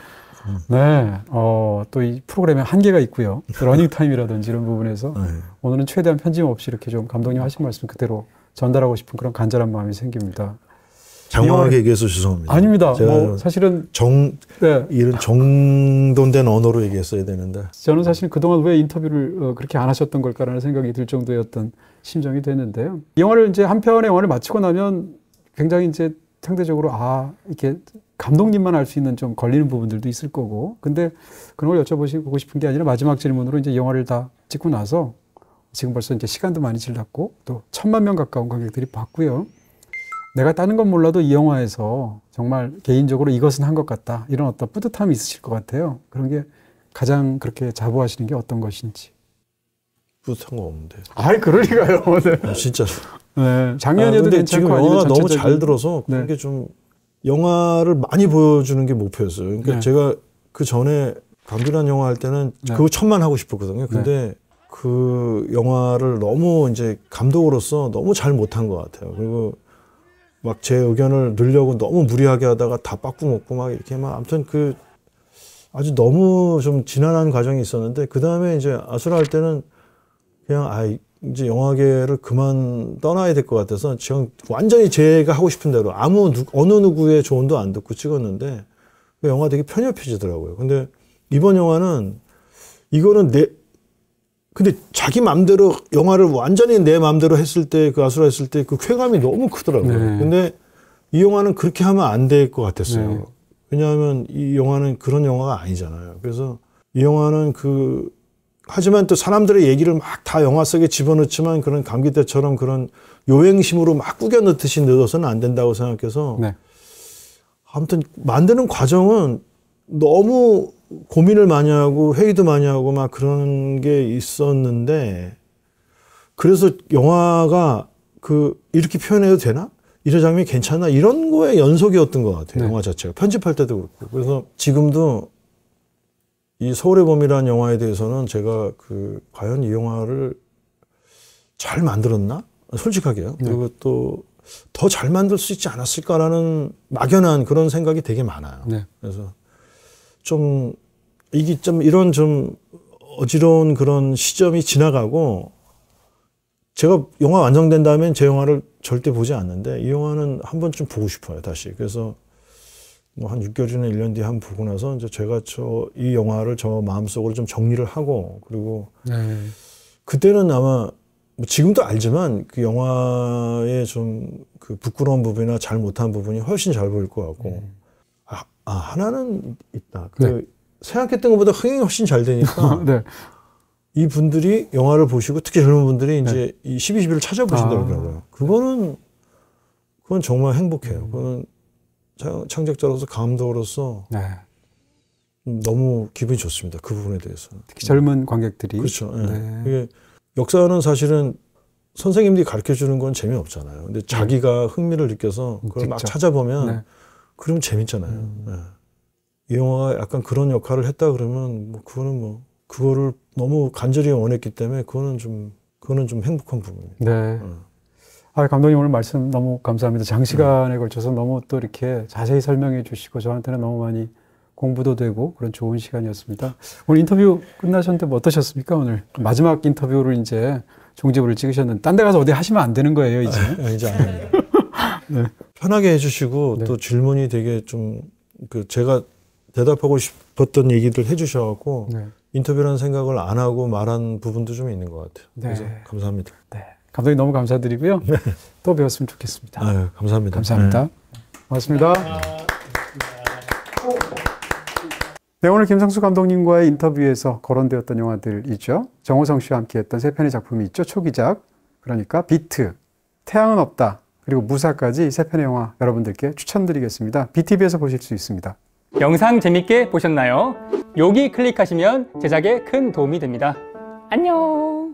음. 네, 어, 또 이 프로그램에 한계가 있고요. 러닝 타임이라든지 이런 부분에서 네. 오늘은 최대한 편집 없이 이렇게 좀 감독님 하신 말씀 그대로 전달하고 싶은 그런 간절한 마음이 생깁니다. 장황하게 얘기해서 죄송합니다. 아닙니다. 제가 뭐 사실은 정 네, 이런 정돈된 언어로 얘기했어야 되는데 저는 사실 그동안 왜 인터뷰를 어, 그렇게 안 하셨던 걸까라는 생각이 들 정도였던 심정이 됐는데요. 이 영화를 이제 한 편의 영화를 마치고 나면 굉장히 이제 상대적으로 아 이렇게 감독님만 알 수 있는 좀 걸리는 부분들도 있을 거고 근데 그런 걸 여쭤보고 싶은 게 아니라 마지막 질문으로 이제 영화를 다 찍고 나서 지금 벌써 이제 시간도 많이 지났고 또 천만 명 가까운 관객들이 봤고요. 내가 다른 건 몰라도 이 영화에서 정말 개인적으로 이것은 한 것 같다. 이런 어떤 뿌듯함이 있으실 것 같아요. 그런 게 가장 그렇게 자부하시는 게 어떤 것인지. 뿌듯한 거 없는데 아이, 리가요. 네. 아, 진짜 네. 아, 작년에도 근데 괜찮고 영화가 너무 잘 들어서 네. 그게 좀 영화를 많이 보여주는 게 목표였어요. 그러니까 네. 제가 그 전에 감비란 영화 할 때는 네. 그거 천만 하고 싶었거든요. 근데 그 영화를 너무 이제 감독으로서 너무 잘 못한 것 같아요. 그리고 막 제 의견을 넣으려고 너무 무리하게 하다가 다 빠꾸 먹고 막 이렇게 막 아무튼 그 아주 너무 좀 지난한 과정이 있었는데 그 다음에 이제 아수라 할 때는 그냥 아 이제 영화계를 그만 떠나야 될 것 같아서 지금 완전히 제가 하고 싶은 대로 아무 누, 어느 누구의 조언도 안 듣고 찍었는데 그 영화 되게 편협해지더라고요. 근데 이번 영화는 이거는 내 근데 자기 맘대로 영화를 완전히 내 맘대로 했을 때 그 아수라 했을 때 그 쾌감이 너무 크더라고요. 네. 근데 이 영화는 그렇게 하면 안 될 것 같았어요. 네. 왜냐하면 이 영화는 그런 영화가 아니잖아요. 그래서 이 영화는 그 하지만 또 사람들의 얘기를 막 다 영화 속에 집어넣지만 그런 감기 때처럼 그런 요행심으로 막 꾸겨 넣듯이 넣어서는 안 된다고 생각해서 네. 아무튼 만드는 과정은 너무 고민을 많이 하고 회의도 많이 하고 막 그런 게 있었는데 그래서 영화가 그 이렇게 표현해도 되나? 이런 장면이 괜찮나? 이런 거에 연속이었던 것 같아요. 네. 영화 자체가 편집할 때도 그렇고 그래서 지금도 이 서울의 봄이라는 영화에 대해서는 제가 그 과연 이 영화를 잘 만들었나? 솔직하게요. 네. 그리고 또 더 잘 만들 수 있지 않았을까라는 막연한 그런 생각이 되게 많아요. 네. 그래서 좀 이게 좀 이런 좀 어지러운 그런 시점이 지나가고 제가 영화 완성된 다음엔 제 영화를 절대 보지 않는데 이 영화는 한 번쯤 보고 싶어요 다시 그래서 뭐 한 6개월이나 1년 뒤에 한 번 보고 나서 이제 제가 저 이 영화를 저 마음속으로 좀 정리를 하고 그리고 네. 그때는 아마 뭐 지금도 알지만 그 영화의 좀 그 부끄러운 부분이나 잘 못한 부분이 훨씬 잘 보일 것 같고 아, 아 하나는 있다 그 네. 생각했던 것보다 흥행이 훨씬 잘 되니까 네. 이 분들이 영화를 보시고 특히 젊은 분들이 이제 이 12.12를 찾아보신다고 아. 그러더라고요. 그거는 그건 정말 행복해요. 그건 창- 창작자로서 감독으로서 네. 너무 기분이 좋습니다. 그 부분에 대해서는. 특히 젊은 관객들이 그렇죠. 예. 네. 이게 역사는 사실은 선생님들이 가르쳐 주는 건 재미없잖아요. 근데 자기가 흥미를 느껴서 그걸 막 직접. 찾아보면 네. 그러면 재밌잖아요. 예. 이 영화가 약간 그런 역할을 했다 그러면 뭐 그거는 뭐 그거를 너무 간절히 원했기 때문에 그거는 좀 그거는 좀 행복한 부분입니다. 네. 어. 아, 감독님 오늘 말씀 너무 감사합니다. 장시간에 걸쳐서 너무 또 이렇게 자세히 설명해 주시고 저한테는 너무 많이 공부도 되고 그런 좋은 시간이었습니다. 오늘 인터뷰 끝나셨는데 뭐 어떠셨습니까? 오늘 마지막 인터뷰를 이제 종지부를 찍으셨는데 딴 데 가서 어디 하시면 안 되는 거예요, 이제. 아, 이제 안 합니다. 편하게 해주시고 네. 또 질문이 되게 좀 그 제가 대답하고 싶었던 얘기들 해주셔갖고 네. 인터뷰라는 생각을 안 하고 말한 부분도 좀 있는 것 같아요. 네. 그래서 감사합니다. 네. 감독님 너무 감사드리고요. 또 배웠으면 좋겠습니다. 아유, 감사합니다. 감사합니다. 네. 고맙습니다. 네, 오늘 김상수 감독님과의 인터뷰에서 거론되었던 영화들이죠. 정호성 씨와 함께했던 세 편의 작품이 있죠. 초기작, 그러니까 비트, 태양은 없다, 그리고 무사까지 세 편의 영화 여러분들께 추천드리겠습니다. BTV에서 보실 수 있습니다. 영상 재밌게 보셨나요? 여기 클릭하시면 제작에 큰 도움이 됩니다. 안녕!